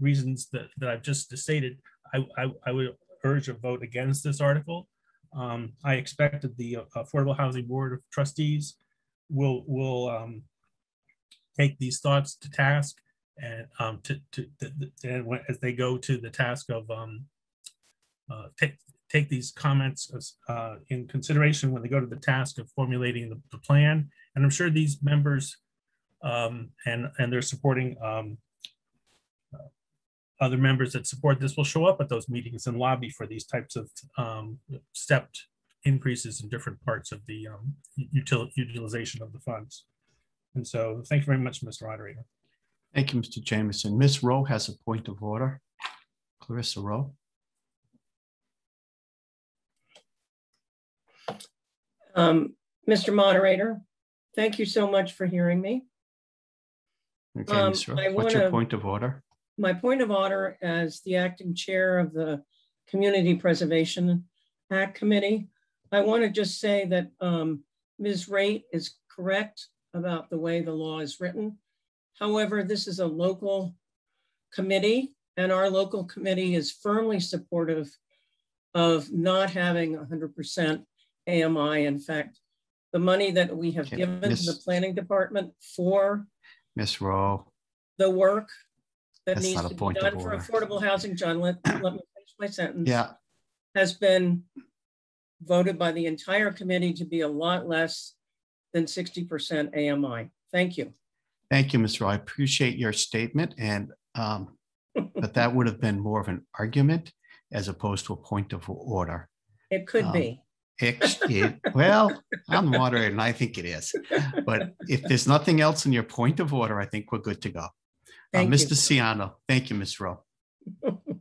reasons that, that I've just stated, I, I, I would urge a vote against this article. Um, I that the Affordable Housing Board of Trustees will, will, um, take these thoughts to task and um, to, to, to- and when- as they go to the task of um, uh, take, take these comments as, uh, in consideration when they go to the task of formulating the, the plan. And I'm sure these members um, and, and they're supporting um, uh, other members that support this will show up at those meetings and lobby for these types of um, stepped increases in different parts of the um, util- utilization of the funds. And so, thank you very much, Mr. Moderator. Thank you, Mr. Jameson. Ms. Rowe has a point of order. Clarissa Rowe. Um, Mr. Moderator, thank you so much for hearing me. Okay, Um, Ms. Rowe, I what's your wanna- point of order? My point of order as the acting chair of the Community Preservation Act Committee, I want to just say that um, Ms. Raitt is correct about the way the law is written. However, this is a local committee and our local committee is firmly supportive of not having 100% AMI. In fact, the money that we have Okay, given to the planning department for Ms. Rowe, the work that That's needs to be done for affordable housing, John, let, let me finish my sentence. yeah, Has been voted by the entire committee to be a lot less than 60% AMI. Thank you. thank you, Ms. Rowe. I appreciate your statement and, um, but that would have been more of an argument as opposed to a point of order. It could Um, be. Ex- it- Well, I'm the moderator and I think it is. But if there's nothing else in your point of order, I think we're good to go. Uh, Thank you. Mr. Ciano, thank you, Ms. Rowe.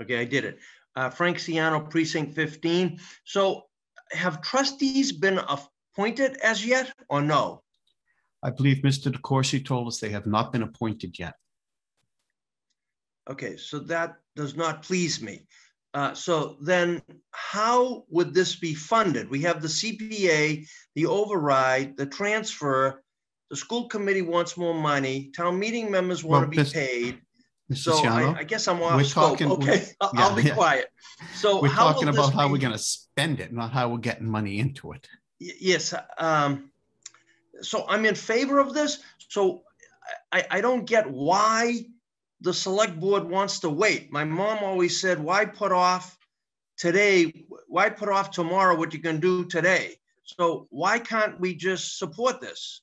Okay, I did it. Uh, Frank Ciano, precinct 15. So have trustees been appointed as yet or no? I believe Mr. DeCourcey told us they have not been appointed yet. Okay, so that does not please me. Uh, so then how would this be funded? We have the CPA, the override, the transfer, the school committee wants more money, town meeting members want to Well, be paid. Mr. So Ciano, I, I guess I'm off we're scope. talking- Okay, I'll yeah, I'll be yeah. quiet. So We're how talking about how be- we're going to spend it, not how we're getting money into it. Yes, um, so I'm in favor of this. So I, I don't get why the select board wants to wait. My mom always said, why put off today? Why put off tomorrow what you can do today? So why can't we just support this?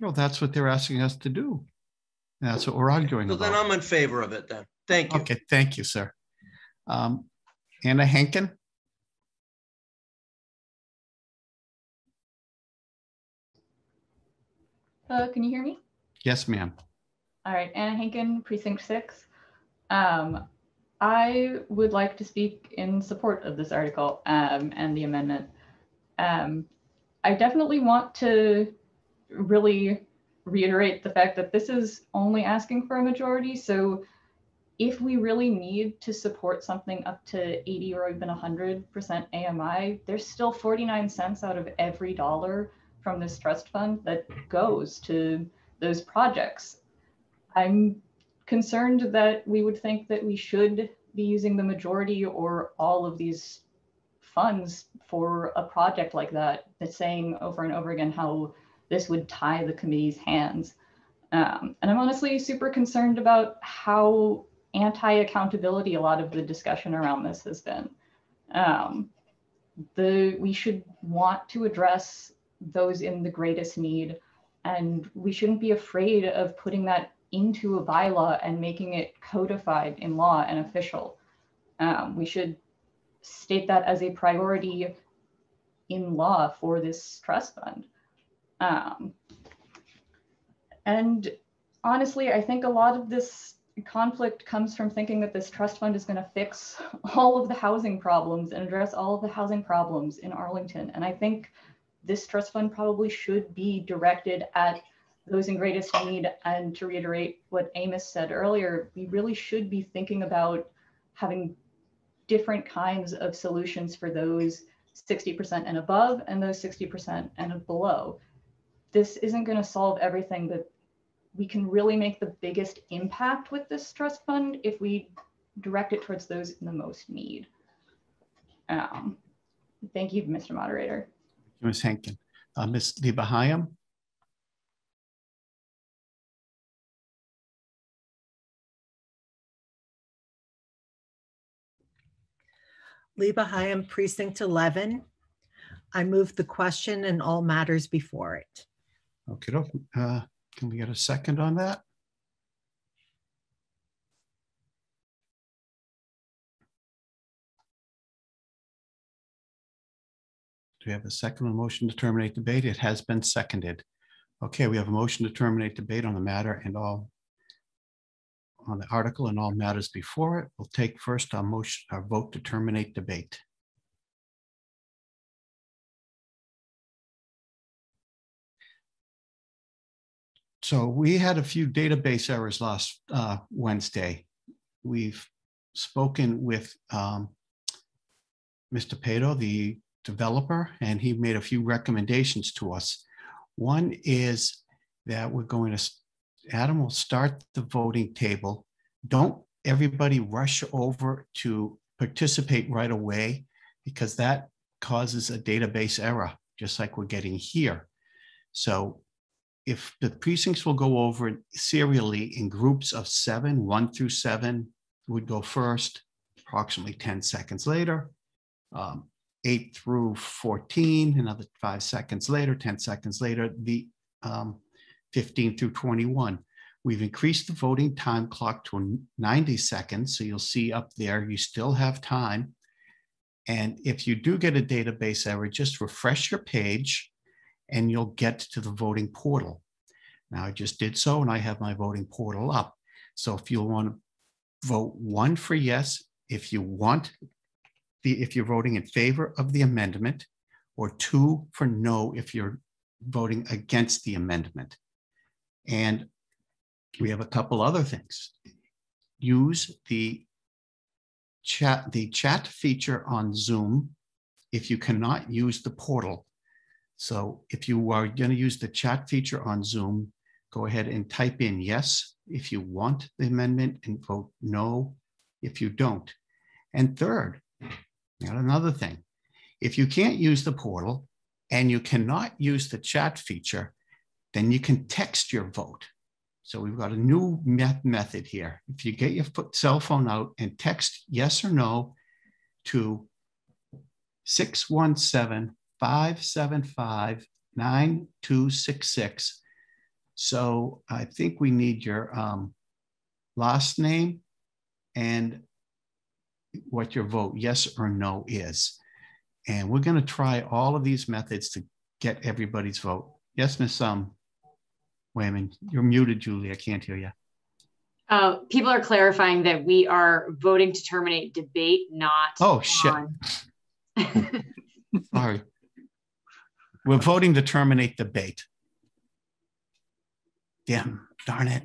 Well, that's what they're asking us to do. That's what we're arguing So then. I'm in favor of it then. Thank you. Okay, thank you, sir. Um, Anna Henkin, Uh, can you hear me? Yes, ma'am. All right, Anna Hankin, Precinct Six. Um, I would like to speak in support of this article um, and the amendment. Um, I definitely want to really reiterate the fact that this is only asking for a majority. So if we really need to support something up to 80 or even 100% AMI, there's still 49 cents out of every dollar from this trust fund that goes to those projects. I'm concerned that we would think that we should be using the majority or all of these funds for a project like that, that's saying over and over again how this would tie the committee's hands. Um, and I'm honestly super concerned about how anti-accountability a lot of the discussion around this has been. Um, the we should want to address those in the greatest need, and we shouldn't be afraid of putting that into a bylaw and making it codified in law and official. Um, we should state that as a priority in law for this trust fund. Um, and honestly, I think a lot of this conflict comes from thinking that this trust fund is going to fix all of the housing problems and address all of the housing problems in Arlington. And I think this trust fund probably should be directed at those in greatest need. And to reiterate what Amos said earlier, we really should be thinking about having different kinds of solutions for those 60% and above and those 60% and below. This isn't going to solve everything, but we can really make the biggest impact with this trust fund if we direct it towards those in the most need. Um, thank you, Mr. Moderator. Ms. Henkin. Uh, Ms. Liebehayem, Liba Hyam, Precinct 11. I move the question and all matters before it. okay, uh, can we get a second on that? Do we have a second on motion to terminate debate? It has been seconded. Okay, we have a motion to terminate debate on the matter and all on the article and all matters before it. We'll take first our motion, our vote to terminate debate. So we had a few database errors last uh, Wednesday. We've spoken with um, Mr. Pato, the developer, and he made a few recommendations to us. One is that we're going to, Adam will start the voting table. Don't everybody rush over to participate right away because that causes a database error, just like we're getting here. So if the precincts will go over serially in groups of seven, one through seven would go first, approximately 10 seconds later. Um, eight through 14, another five seconds later, 10 seconds later, the um, 15 through 21. We've increased the voting time clock to 90 seconds. So you'll see up there, you still have time. And if you do get a database error, just refresh your page and you'll get to the voting portal. Now I just did so and I have my voting portal up. So if you want to vote one for yes, if you want the, if you're voting in favor of the amendment, or two for no if you're voting against the amendment. And we have a couple other things. Use the chat, the chat feature on Zoom if you cannot use the portal. So if you are going to use the chat feature on Zoom, go ahead and type in yes if you want the amendment and vote no if you don't. And third, Another thing. If you can't use the portal and you cannot use the chat feature, then you can text your vote. So we've got a new met method here. If you get your cell phone out and text yes or no to 617 575 9266. So I think we need your um, last name and what your vote, yes or no, is. And we're going to try all of these methods to get everybody's vote. Yes, Miss um, Wayman, you're muted, Julie. I can't hear you. Uh, people are clarifying that we are voting to terminate debate, not. Oh shit! Sorry. We're voting to terminate debate. Damn, darn it.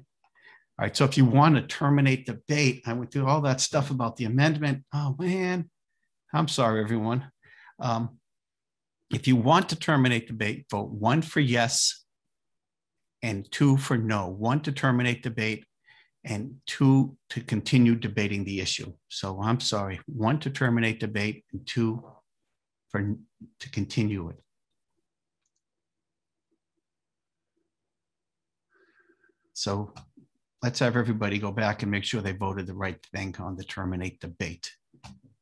All right, so if you want to terminate debate, I went through all that stuff about the amendment. Oh man, I'm sorry, everyone. Um, if you want to terminate debate, vote one for yes and two for no. One to terminate debate and two to continue debating the issue. So I'm sorry, one to terminate debate and two for to continue it. So let's have everybody go back and make sure they voted the right thing on the terminate debate.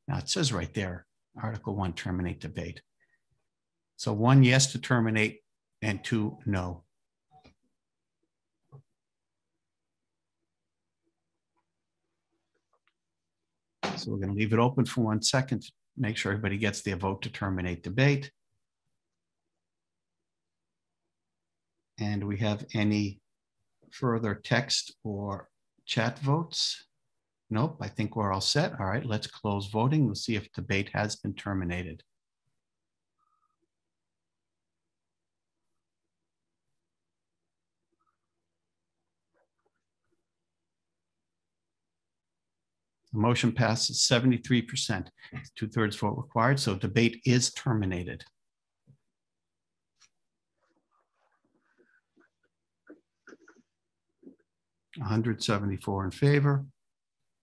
Now it says right there, Article one, terminate debate. So one yes to terminate and two no. So we're going to leave it open for one second to make sure everybody gets their vote to terminate debate. And we have any further text or chat votes? Nope, I think we're all set. All right, let's close voting. We'll see if debate has been terminated. The motion passes 73%, two thirds vote required, so debate is terminated. 174 in favor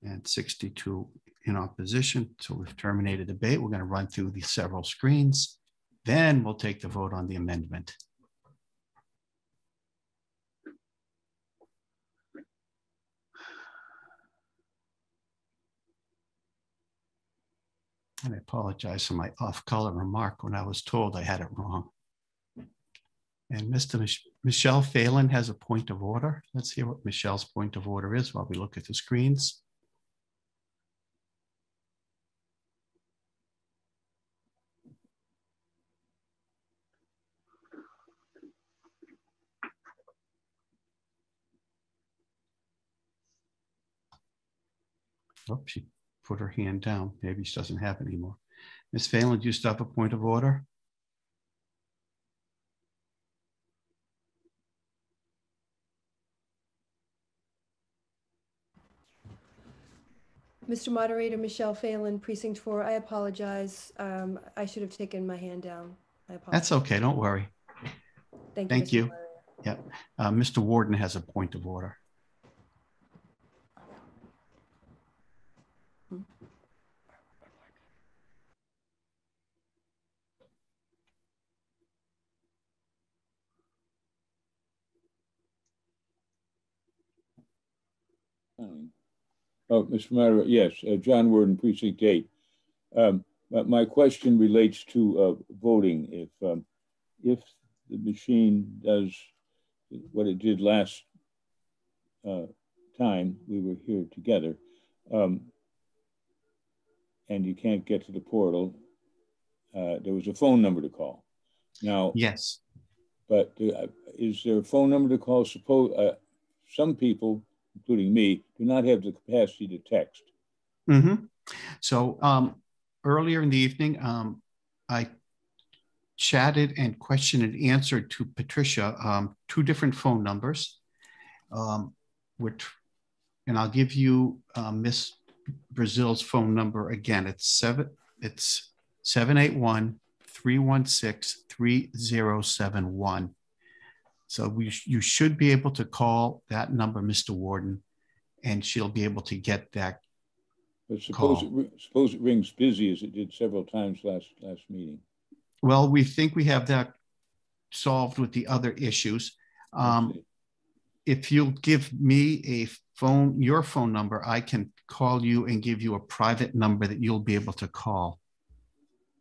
and 62 in opposition. So we've terminated debate. We're going to run through the several screens. Then we'll take the vote on the amendment. And I apologize for my off-color remark when I was told I had it wrong. And Mr. Mich Michelle Phelan has a point of order. Let's hear what Michelle's point of order is while we look at the screens. Oh, she put her hand down. Maybe she doesn't have anymore. Ms. Phelan, do you have a point of order? Mr. Moderator, Michelle Phelan, Precinct 4, I apologize. Um, I should have taken my hand down. I apologize. That's okay. Don't worry. Thank you. Thank Mr. you. Moderator. Yep. Uh, Mr. Worden has a point of order. Oh, Mr. Moderator, yes, uh, John Worden, Precinct 8. Um, my question relates to uh, voting. If um, if the machine does what it did last uh, time we were here together, um, and you can't get to the portal, uh, there was a phone number to call. Now, yes, but uh, is there a phone number to call? Suppose uh, some people, including me, do not have the capacity to text. Mm-hmm. So um, earlier in the evening, um, I chatted and questioned and answered to Patricia um, two different phone numbers, um, which, and I'll give you uh, Miss Brazil's phone number again. It's seven. It's 781 316 3071. So we, you should be able to call that number, Mr. Worden, and she'll be able to get that But suppose Call. it, suppose it rings busy as it did several times last last meeting. Well, we think we have that solved with the other issues. Um, if you'll give me a phone, your phone number, I can call you and give you a private number that you'll be able to call.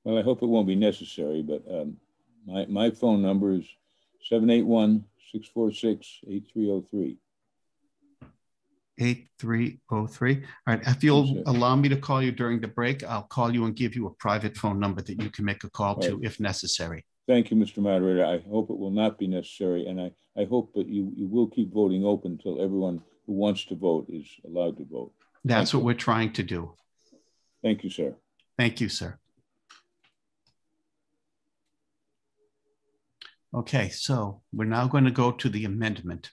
Well, I hope it won't be necessary, but um, my, my phone number is 781 646 8303. 8303. All right. If you'll allow me to call you during the break, I'll call you and give you a private phone number that you can make a call to if necessary. Thank you, Mr. Moderator. I hope it will not be necessary, and I, I hope that you, you will keep voting open until everyone who wants to vote is allowed to vote. That's what we're trying to do. Thank you, sir. Thank you, sir. Okay, so we're now going to go to the amendment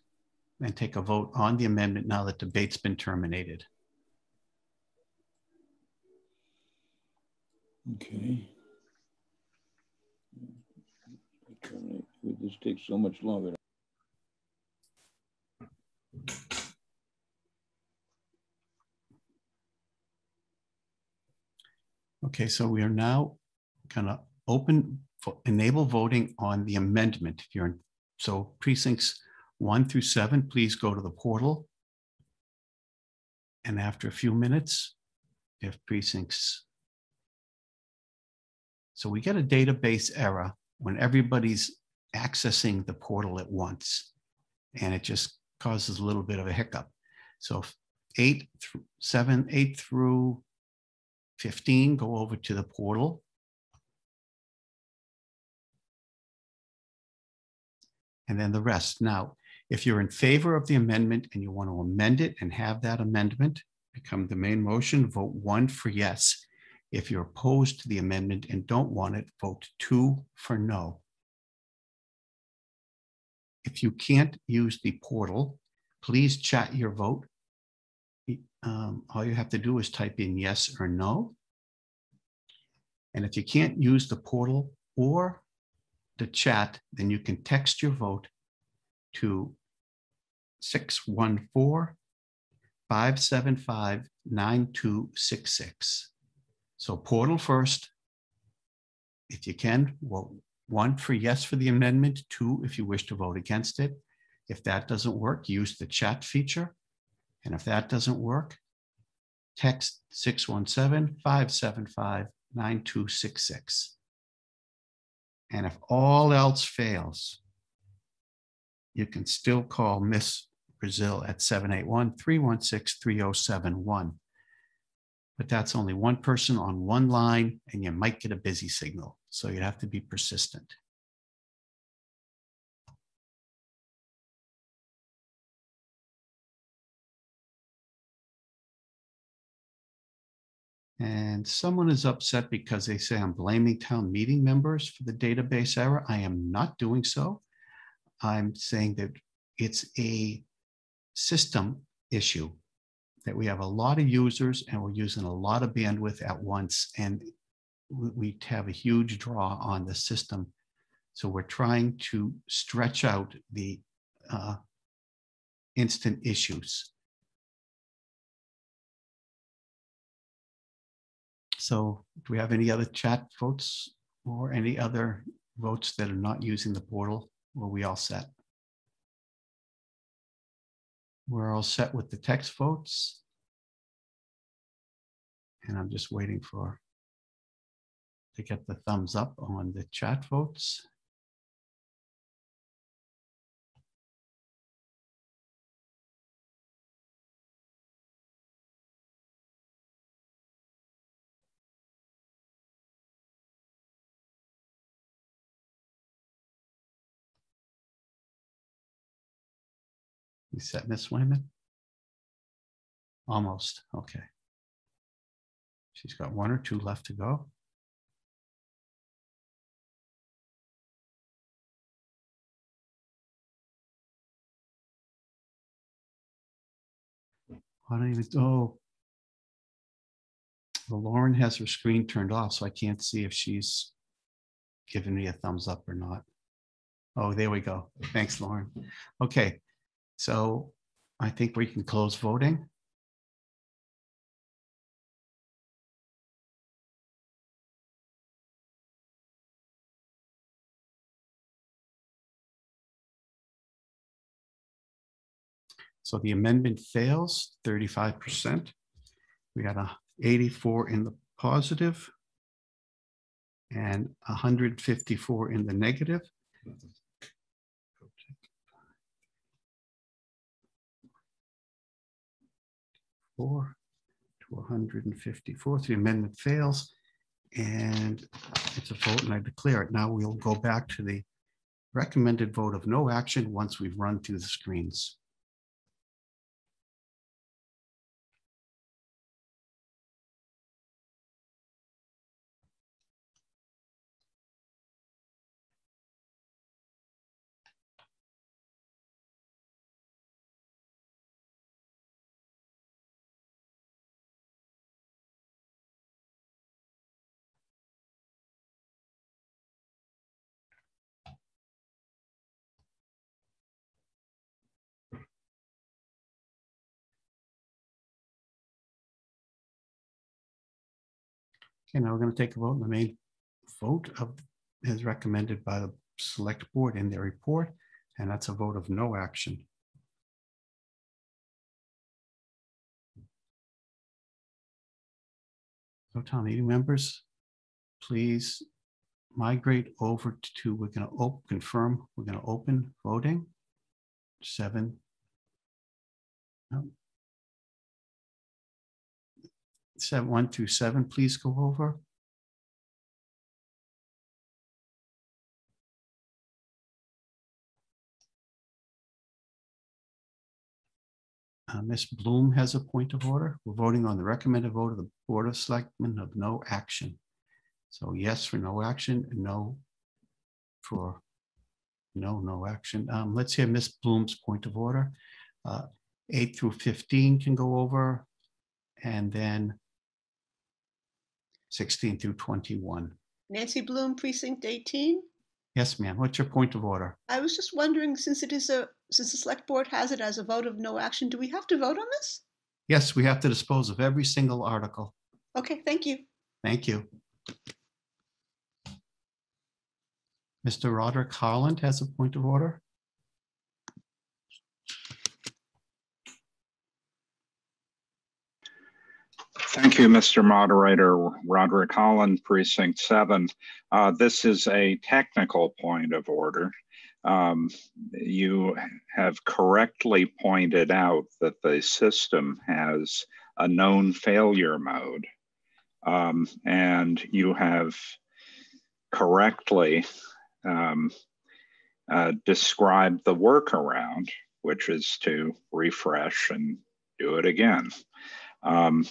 and take a vote on the amendment now that debate's been terminated. Okay. This takes so much longer. Okay, so we are now going to open, enable voting on the amendment. If you're, in so precincts one through seven, please go to the portal. And after a few minutes, if precincts. So we get a database error when everybody's accessing the portal at once. And it just causes a little bit of a hiccup. So eight, through seven, eight through 15, go over to the portal. And then the rest. Now, if you're in favor of the amendment and you want to amend it and have that amendment become the main motion, vote one for yes. If you're opposed to the amendment and don't want it, vote two for no. If you can't use the portal, please chat your vote. Um, all you have to do is type in yes or no. And if you can't use the portal or the chat, then you can text your vote to 614 575 9266. So portal first. If you can, well, one for yes for the amendment, two if you wish to vote against it. If that doesn't work, use the chat feature. And if that doesn't work, text 617 575 9266. And if all else fails, you can still call Miss Brazil at 781 316 3071. But that's only one person on one line, and you might get a busy signal. So you have to be persistent. And someone is upset because they say I'm blaming town meeting members for the database error. I am not doing so. I'm saying that it's a system issue that we have a lot of users and we're using a lot of bandwidth at once and we, have a huge draw on the system. So we're trying to stretch out the uh, instant issues. So do we have any other chat votes or any other votes that are not using the portal? Are we all set? We're all set with the text votes. And I'm just waiting for to get the thumbs up on the chat votes. You set Miss Wayman? Almost, okay. She's got one or two left to go. I don't even, oh. Well, Lauren has her screen turned off, so I can't see if she's giving me a thumbs up or not. Oh, there we go. Thanks, Lauren. Okay, so I think we can close voting. So the amendment fails 35%. We had a 84 in the positive and 154 in the negative. To 154. The amendment fails and it's a vote and I declare it. Now we'll go back to the recommended vote of no action once we've run through the screens. Okay, now we're going to take a vote on the main vote of as recommended by the select board in their report, and that's a vote of no action. So town meeting members, please migrate over to, we're going to confirm, we're going to open voting. Seven. No, seven, one through seven, please go over. Uh, Ms. Bloom has a point of order. We're voting on the recommended vote of the Board of Selectmen of no action. So yes for no action, no for no, no action. Um, let's hear Ms. Bloom's point of order. Uh, eight through 15 can go over. And then 16 through 21. Nancy Bloom, Precinct 18. Yes, ma'am. What's your point of order? I was just wondering, since it is a, since the select board has it as a vote of no action, do we have to vote on this? Yes, we have to dispose of every single article. Okay, thank you. Thank you. Mr. Roderick Holland has a point of order. Thank you, Mr. Moderator. Roderick Holland, Precinct 7. Uh, this is a technical point of order. Um, you have correctly pointed out that the system has a known failure mode. Um, and you have correctly um, uh, described the workaround, which is to refresh and do it again. Um,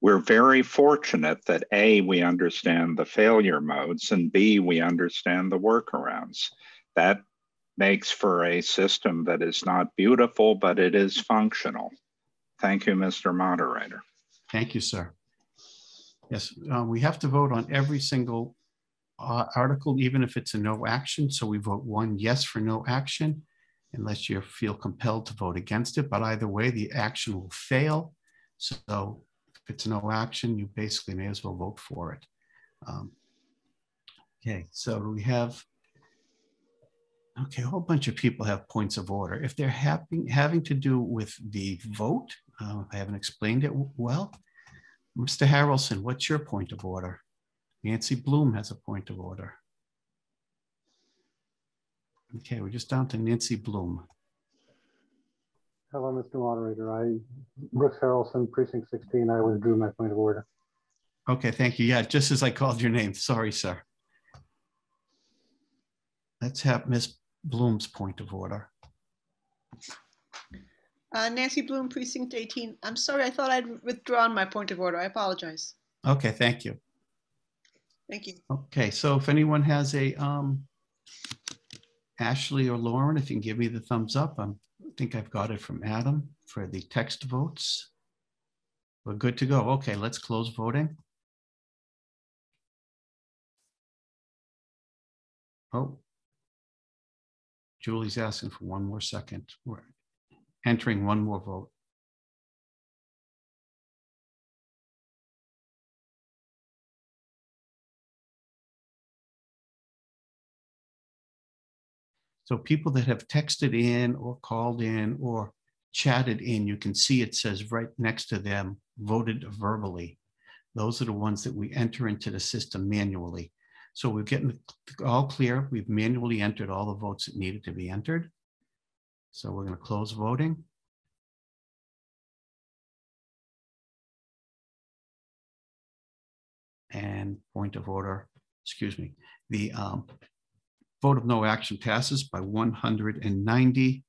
we're very fortunate that A, we understand the failure modes, and B, we understand the workarounds. That makes for a system that is not beautiful, but it is functional. Thank you, Mr. Moderator. Thank you, sir. Yes, uh, we have to vote on every single uh, article, even if it's a no action. So we vote one yes for no action, unless you feel compelled to vote against it. But either way, the action will fail. So if it's no action, you basically may as well vote for it. Um, okay, so we have Okay, a whole bunch of people have points of order. If they're having, having to do with the vote, uh, I haven't explained it well. Mr. Harrelson, what's your point of order? Nancy Bloom has a point of order. Okay, we're just down to Nancy Bloom. Hello, Mr. Moderator. I, Brooks Harrelson, Precinct 16, I withdrew my point of order. Okay, thank you. Yeah, just as I called your name. Sorry, sir. Let's have Ms. Bloom's point of order. Uh, Nancy Bloom, Precinct 18. I'm sorry, I thought I'd withdrawn my point of order. I apologize. Okay, thank you. Thank you. Okay, so if anyone has a, um, Ashley or Lauren, if you can give me the thumbs up, I'm- I think I've got it from Adam for the text votes. We're good to go. Okay, let's close voting. Oh. Julie's asking for one more second. We're entering one more vote. So people that have texted in or called in or chatted in, you can see it says right next to them, voted verbally. Those are the ones that we enter into the system manually. So we're getting all clear. We've manually entered all the votes that needed to be entered. So we're going to close voting. And point of order, excuse me, the um, vote of no action passes by 190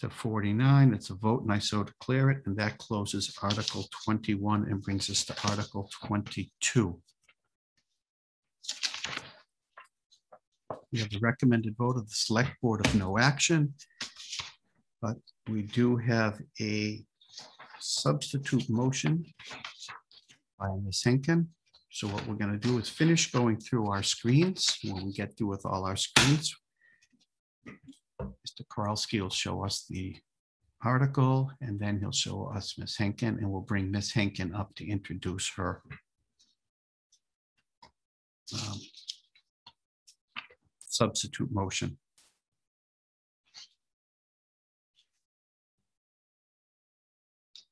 to 49. It's a vote and I so declare it. And that closes Article 21 and brings us to Article 22. We have the recommended vote of the select board of no action. But we do have a substitute motion by Ms. Henkin. So what we're going to do is finish going through our screens. When we get through with all our screens, Mr. Koralski will show us the article and then he'll show us Ms. Henkin and we'll bring Ms. Henkin up to introduce her um, substitute motion.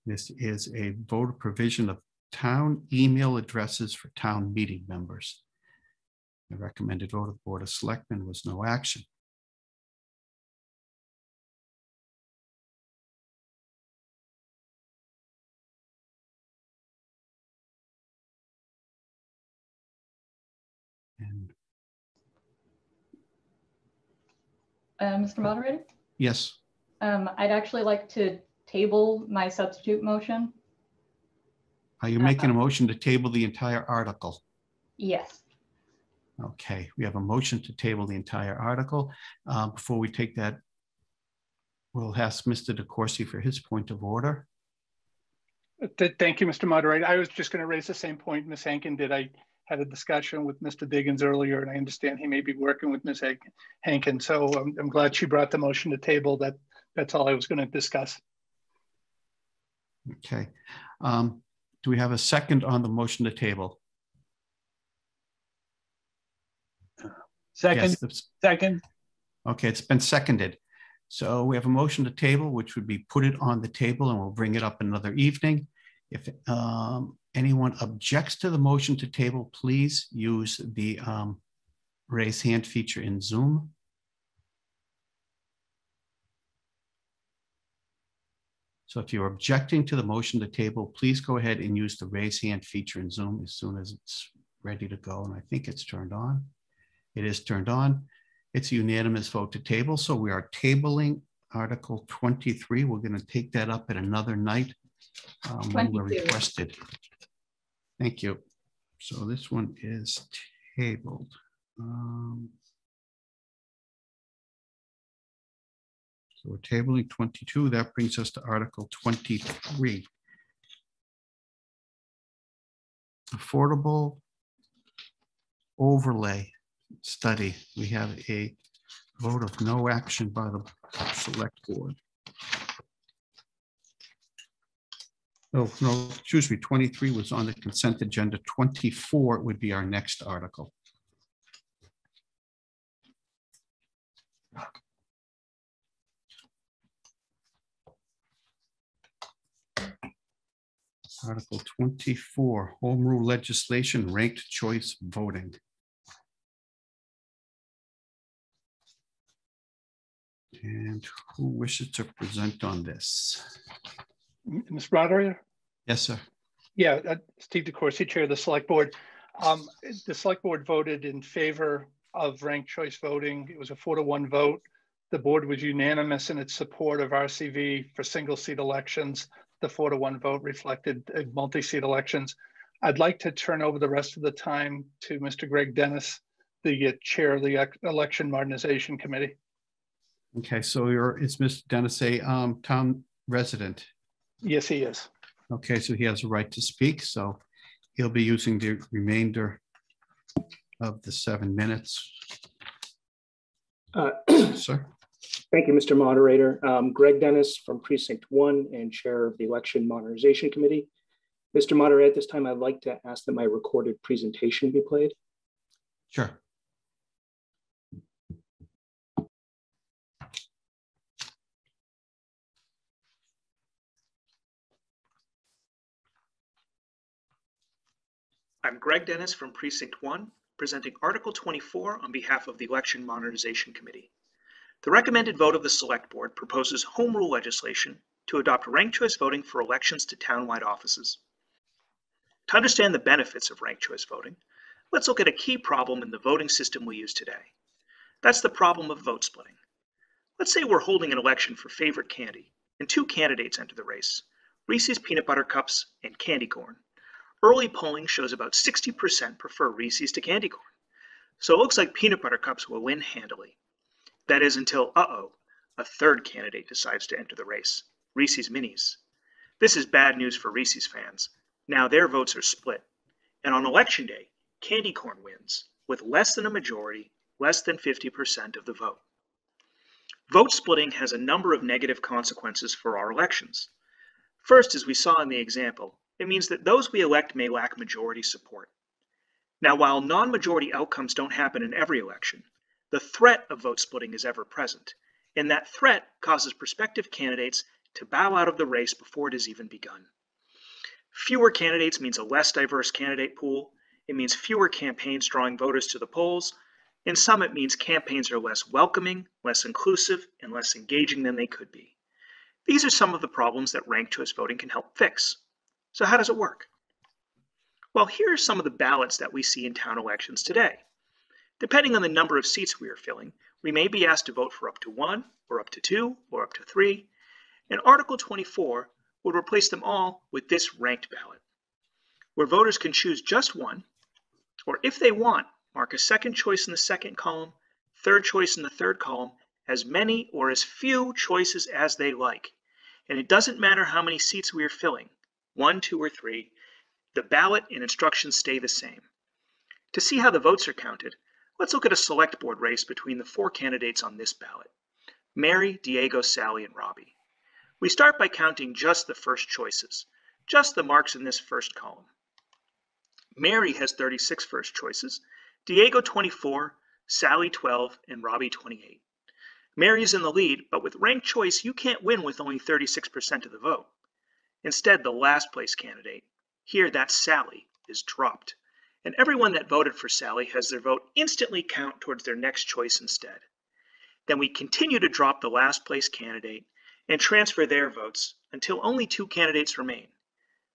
This is a voter provision of town email addresses for town meeting members. The recommended vote of the Board of Selectmen was no action. And Uh, Mr. Moderator, yes, um, I'd actually like to table my substitute motion. Are you making a motion to table the entire article? Yes. Okay, we have a motion to table the entire article. Uh, Before we take that, we'll ask Mr. DeCourcey for his point of order. Th- Thank you, Mr. Moderator. I was just going to raise the same point Ms. Hankin did. I had a discussion with Mr. Diggins earlier, and I understand he may be working with Ms. Hank- Hankin. So I'm, I'm glad she brought the motion to table. That that's all I was going to discuss. Okay. Um, Do we have a second on the motion to table? Second, Yes, second, Okay, it's been seconded. So we have a motion to table, which would be put it on the table and we'll bring it up another evening. If um, anyone objects to the motion to table, please use the um, raise hand feature in Zoom. So if you're objecting to the motion to table, please go ahead and use the raise hand feature in Zoom as soon as it's ready to go. And I think it's turned on. It is turned on. It's a unanimous vote to table. So we are tabling Article 23. We're going to take that up at another night um, were 22. requested. Thank you. So this one is tabled. Um, So we're tabling 22. That brings us to Article 23. Affordable overlay study. We have a vote of no action by the select board. Oh, no, excuse me, 23 was on the consent agenda. 24 would be our next article. Article 24, home rule legislation, ranked choice voting. And who wishes to present on this? Mr. Moderator? Yes, sir. Yeah, uh, Steve DeCourcey, Chair of the Select Board. Um, The Select Board voted in favor of ranked choice voting. It was a four to one vote. The board was unanimous in its support of RCV for single seat elections. The four to one vote reflected multi-seat elections. I'd like to turn over the rest of the time to Mr. Greg Dennis, the uh, Chair of the Election Modernization Committee. Okay, so you're, it's Mr. Dennis, a um, town resident. Yes, he is. Okay, so he has a right to speak, so he'll be using the remainder of the seven minutes. Uh, Sir? Thank you, Mr. Moderator. Um, Greg Dennis from Precinct One and Chair of the Election Modernization Committee. Mr. Moderator, at this time, I'd like to ask that my recorded presentation be played. Sure. I'm Greg Dennis from Precinct 1, presenting Article 24 on behalf of the Election Modernization Committee. The recommended vote of the Select Board proposes home rule legislation to adopt ranked choice voting for elections to townwide offices. To understand the benefits of ranked choice voting, let's look at a key problem in the voting system we use today. That's the problem of vote splitting. Let's say we're holding an election for favorite candy, and two candidates enter the race Reese's Peanut Butter Cups and Candy Corn. Early polling shows about 60% prefer Reese's to candy corn. So it looks like peanut butter cups will win handily. That is until, uh oh, a third candidate decides to enter the race Reese's Minis. This is bad news for Reese's fans. Now their votes are split. And on election day, candy corn wins with less than a majority, less than 50% of the vote. Vote splitting has a number of negative consequences for our elections. First, as we saw in the example, it means that those we elect may lack majority support. Now, while non majority outcomes don't happen in every election, the threat of vote splitting is ever present, and that threat causes prospective candidates to bow out of the race before it has even begun. Fewer candidates means a less diverse candidate pool, it means fewer campaigns drawing voters to the polls, in some it means campaigns are less welcoming, less inclusive, and less engaging than they could be. These are some of the problems that ranked choice voting can help fix. So how does it work? Well, here are some of the ballots that we see in town elections today. Depending on the number of seats we are filling, we may be asked to vote for up to one, or up to two, or up to three, and Article 24 would replace them all with this ranked ballot, where voters can choose just one, or if they want, mark a second choice in the second column, third choice in the third column, as many or as few choices as they like. And it doesn't matter how many seats we are filling, one, two, or three, the ballot and instructions stay the same. To see how the votes are counted, let's look at a select board race between the four candidates on this ballot Mary, Diego, Sally, and Robbie. We start by counting just the first choices, just the marks in this first column. Mary has 36 first choices, Diego 24, Sally 12, and Robbie 28. Mary is in the lead, but with ranked choice, you can't win with only 36% of the vote. Instead, the last place candidate, here that's Sally, is dropped. And everyone that voted for Sally has their vote instantly count towards their next choice instead. Then we continue to drop the last place candidate and transfer their votes until only two candidates remain.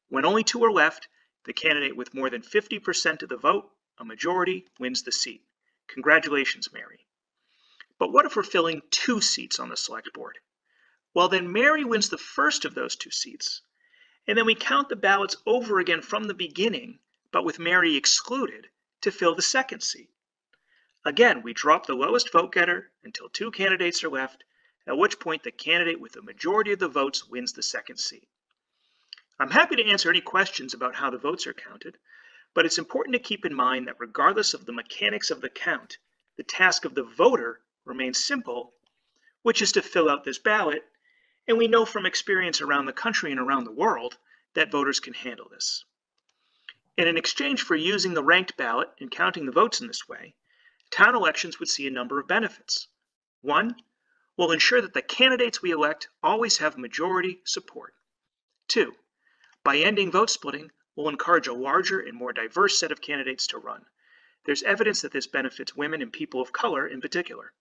When only two are left, the candidate with more than 50% of the vote, a majority, wins the seat. Congratulations, Mary. But what if we're filling two seats on the select board? Well, then Mary wins the first of those two seats. And then we count the ballots over again from the beginning, but with Mary excluded, to fill the second seat. Again, we drop the lowest vote getter until two candidates are left, at which point the candidate with the majority of the votes wins the second seat. I'm happy to answer any questions about how the votes are counted, but it's important to keep in mind that regardless of the mechanics of the count, the task of the voter remains simple, which is to fill out this ballot, and we know from experience around the country and around the world that voters can handle this. And in exchange for using the ranked ballot and counting the votes in this way, town elections would see a number of benefits. One, we'll ensure that the candidates we elect always have majority support. Two, by ending vote splitting, we'll encourage a larger and more diverse set of candidates to run. There's evidence that this benefits women and people of color in particular.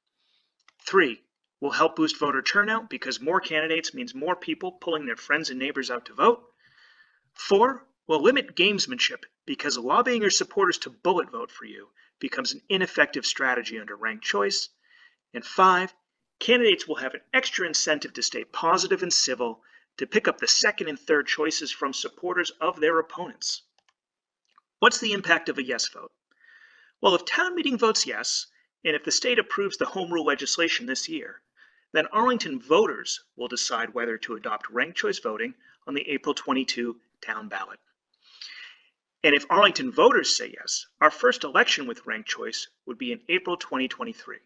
Three, we'll help boost voter turnout because more candidates means more people pulling their friends and neighbors out to vote. Four, will limit gamesmanship because lobbying your supporters to bullet vote for you becomes an ineffective strategy under ranked choice. And five, candidates will have an extra incentive to stay positive and civil to pick up the second and third choices from supporters of their opponents. What's the impact of a yes vote? Well, if town meeting votes yes, and if the state approves the home rule legislation this year, then Arlington voters will decide whether to adopt ranked choice voting on the April 22 town ballot. And if Arlington voters say yes, our first election with ranked choice would be in April 2023.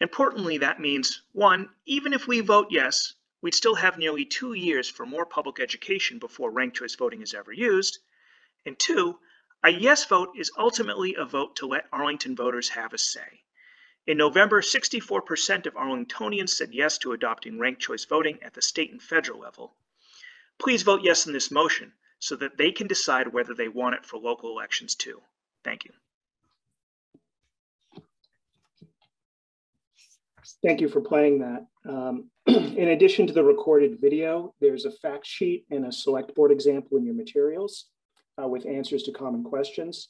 Importantly, that means one, even if we vote yes, we'd still have nearly two years for more public education before ranked choice voting is ever used. And two, a yes vote is ultimately a vote to let Arlington voters have a say. In November, 64% of Arlingtonians said yes to adopting ranked choice voting at the state and federal level. Please vote yes in this motion so that they can decide whether they want it for local elections too. Thank you. Thank you for playing that. Um, in addition to the recorded video, there's a fact sheet and a select board example in your materials uh, with answers to common questions.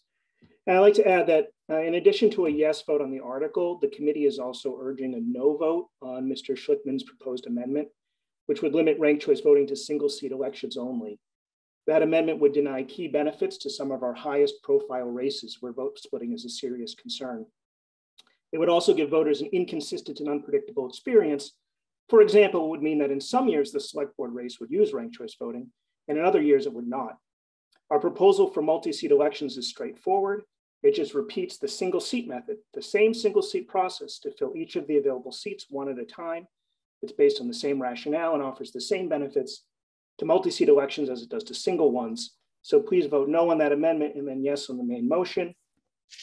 And I'd like to add that uh, in addition to a yes vote on the article, the committee is also urging a no vote on Mr. Schlichtman's proposed amendment, which would limit ranked choice voting to single seat elections only. That amendment would deny key benefits to some of our highest profile races where vote splitting is a serious concern. It would also give voters an inconsistent and unpredictable experience. For example, it would mean that in some years the select board race would use ranked choice voting, and in other years it would not. Our proposal for multi-seat elections is straightforward. It just repeats the single seat method, the same single seat process to fill each of the available seats one at a time. It's based on the same rationale and offers the same benefits to multi-seat elections as it does to single ones. So please vote no on that amendment and then yes on the main motion.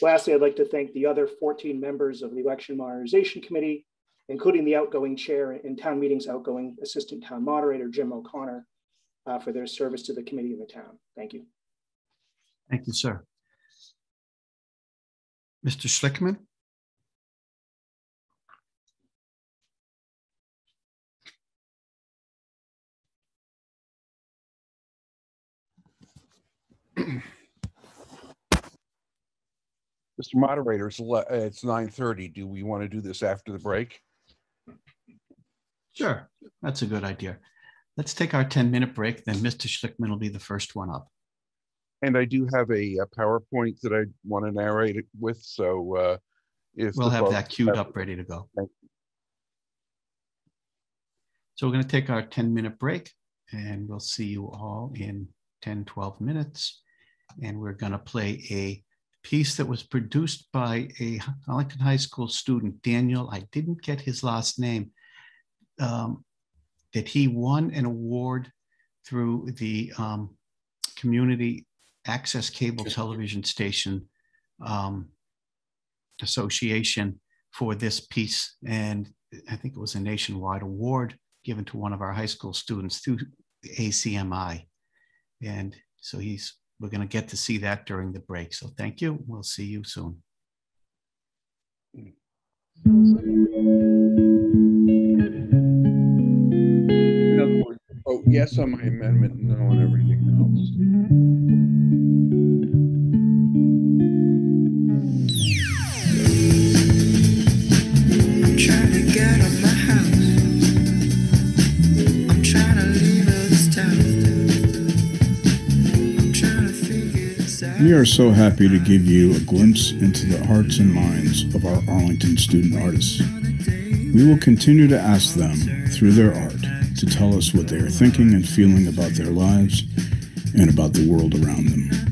Lastly, I'd like to thank the other 14 members of the Election Modernization Committee, including the outgoing chair and town meetings outgoing assistant town moderator, Jim O'Connor, uh, for their service to the committee and the town. Thank you. Thank you, sir. Mr. Schlichtman? Mr. Moderator, it's, uh, it's 9:30. Do we want to do this after the break? Sure, that's a good idea. Let's take our 10-minute break, then Mr. Schlichtman will be the first one up. And I do have a uh, PowerPoint that I want to narrate it with, so uh, if. We'll have that queued up, ready to go. So we're going to take our 10-minute break, and we'll see you all in 10, 12 minutes. And we're going to play a piece that was produced by a Arlington High School student, Daniel. I didn't get his last name. Um, that he won an award through the um, Community Access Cable Television Station um, Association for this piece. And I think it was a nationwide award given to one of our high school students through the ACMI. And so he's we're going to get to see that during the break. So thank you. We'll see you soon. Vote yes on my amendment, no on everything else. We are so happy to give you a glimpse into the hearts and minds of our Arlington student artists. We will continue to ask them, through their art, to tell us what they are thinking and feeling about their lives and about the world around them.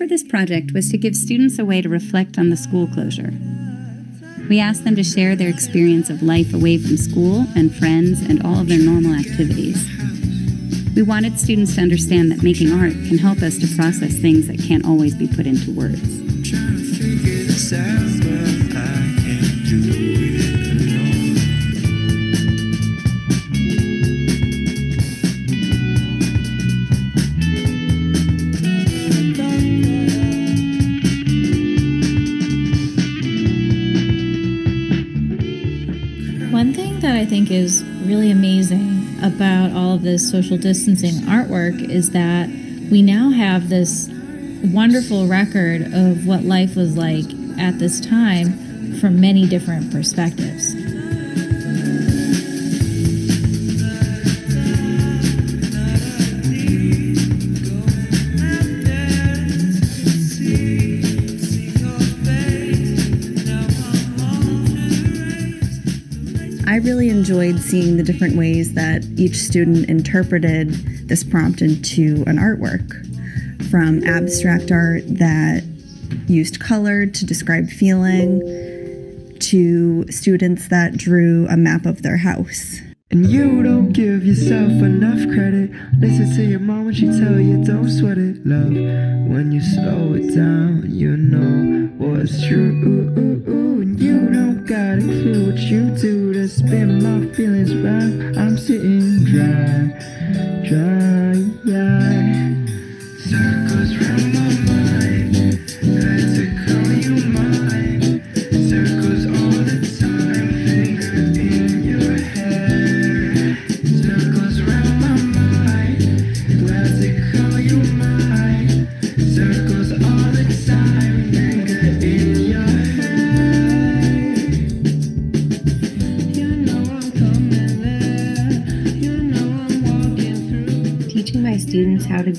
For this project was to give students a way to reflect on the school closure. We asked them to share their experience of life away from school and friends and all of their normal activities. We wanted students to understand that making art can help us to process things that can't always be put into words. Think is really amazing about all of this social distancing artwork is that we now have this wonderful record of what life was like at this time from many different perspectives. Enjoyed seeing the different ways that each student interpreted this prompt into an artwork. From abstract art that used color to describe feeling, to students that drew a map of their house. And you don't give yourself enough credit. Listen to your mom when she tell you don't sweat it, love. When you slow it down, you know what's true. And you don't got a clue what you do spin my feelings round. I'm sitting dry, dry, yeah.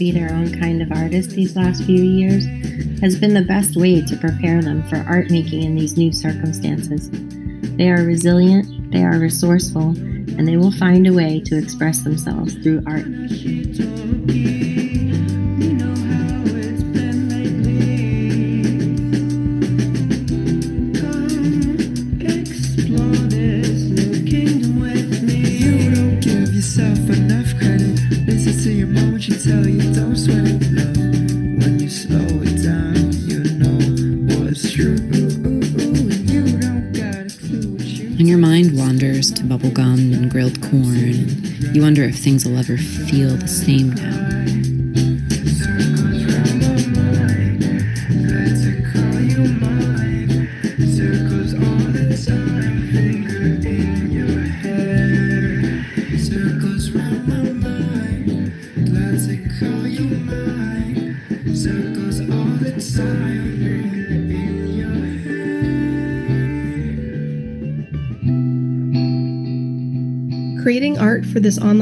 Be their own kind of artist these last few years has been the best way to prepare them for art making in these new circumstances. They are resilient, they are resourceful, and they will find a way to express themselves through art. Mine. Circles all the time, finger in your Creating art for this online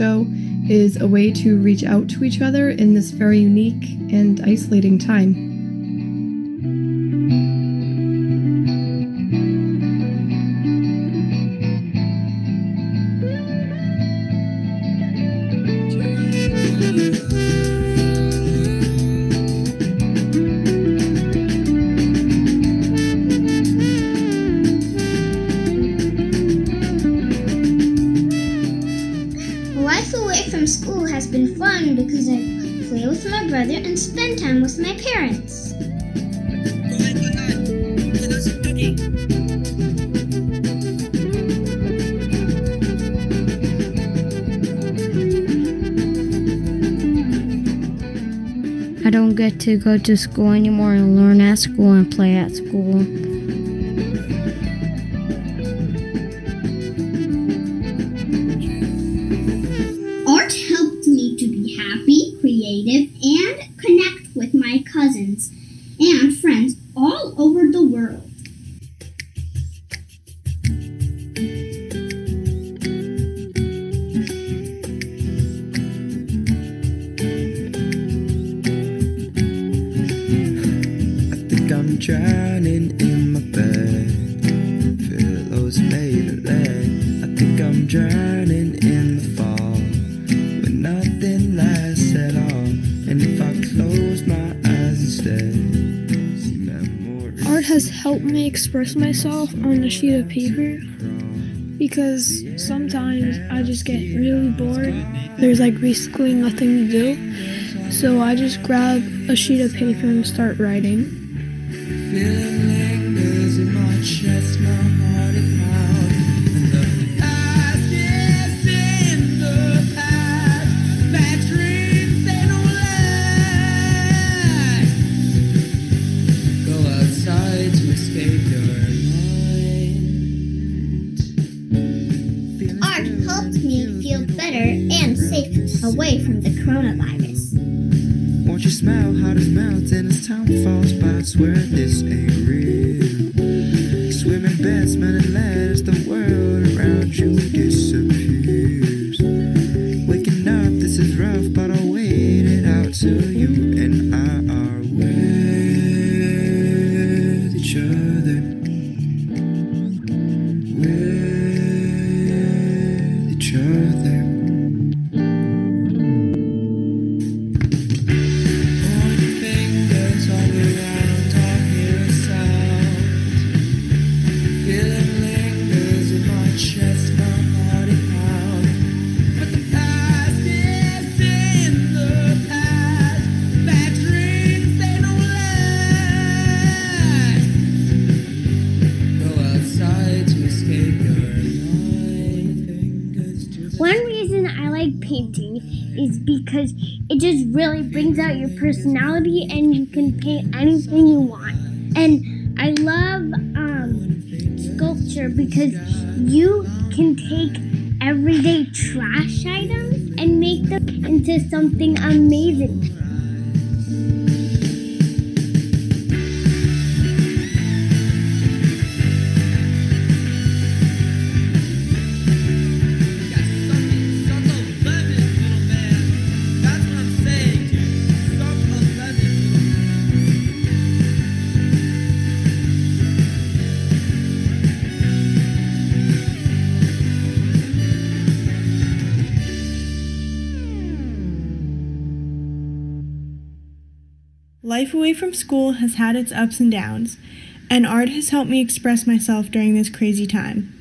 show is a way to reach out to each other in this very unique and isolating time. To go to school anymore and learn at school and play at school. express myself on a sheet of paper because sometimes I just get really bored. There's like basically nothing to do. So I just grab a sheet of paper and start writing. has had its ups and downs, and art has helped me express myself during this crazy time.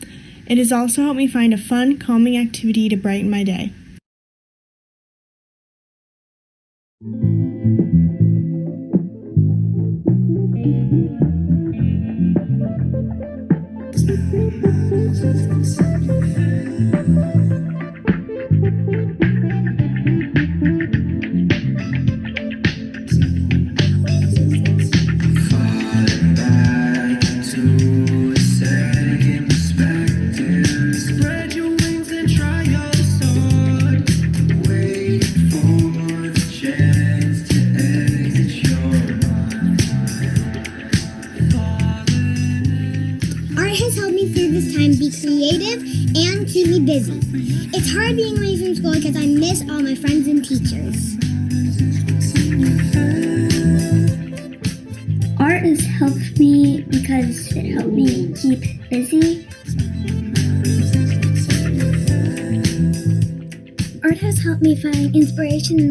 It has also helped me find a fun, calming activity to brighten my day.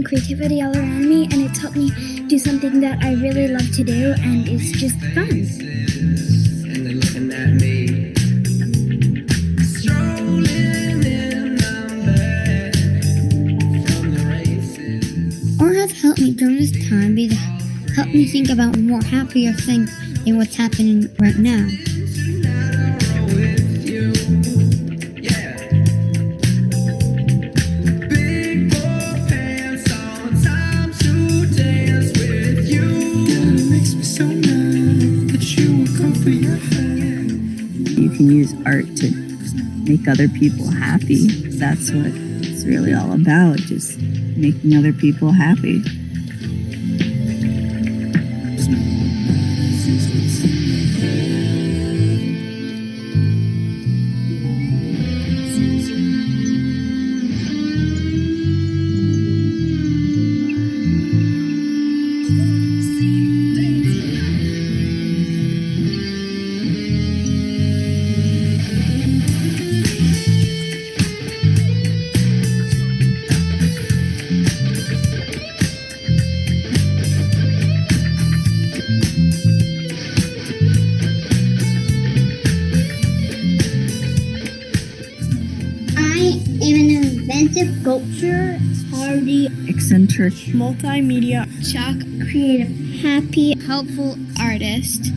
creativity all around me, and it's helped me do something that I really love to do and it's just fun. other people happy. That's what it's really all about, just making other people happy. Multimedia, chalk, creative, happy, helpful artist.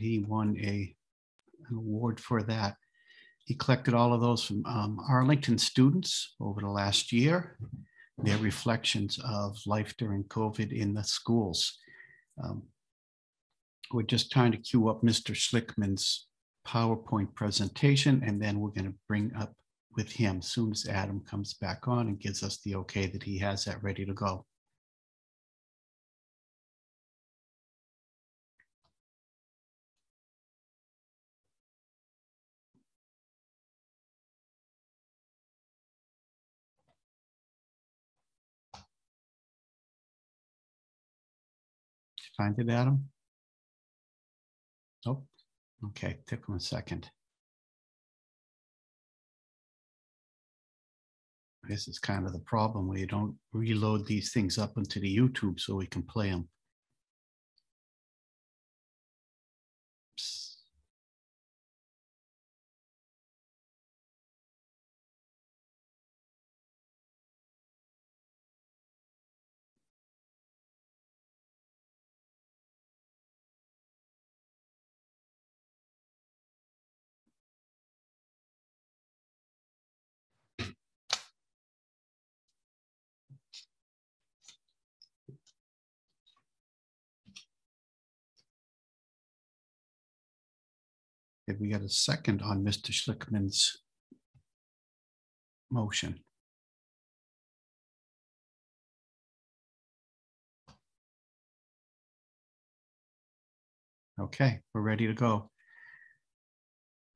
He won a an award for that. He collected all of those from um, Arlington students over the last year, their reflections of life during COVID in the schools. Um, We're just trying to queue up Mr. Schlichtman's PowerPoint presentation, and then we're going to bring up with him as soon as Adam comes back on and gives us the okay that he has that ready to go. Find it, Adam? Oh, okay, took him a second. This is kind of the problem where you don't reload these things up into the YouTube so we can play them. We got a second on Mr. Schlichtman's motion. Okay, we're ready to go.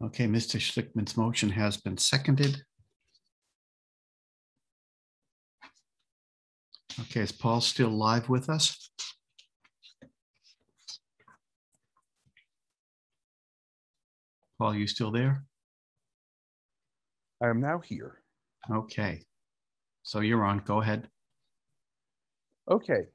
Okay, Mr. Schlichtman's motion has been seconded. Okay, is Paul still live with us? Paul, you still there? I am now here. Okay. So you're on. Go ahead. Okay.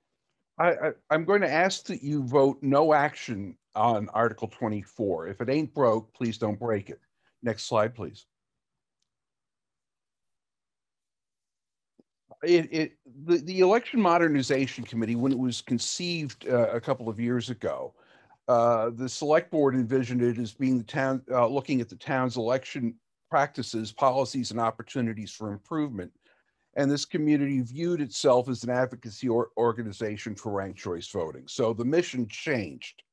I, I, I'm going to ask that you vote no action on Article 24. If it ain't broke, please don't break it. Next slide, please. It, it, the, the Election Modernization Committee, when it was conceived uh, a couple of years ago, uh, the select board envisioned it as being the town, uh, looking at the town's election practices, policies, and opportunities for improvement. And this community viewed itself as an advocacy or organization for ranked choice voting. So the mission changed.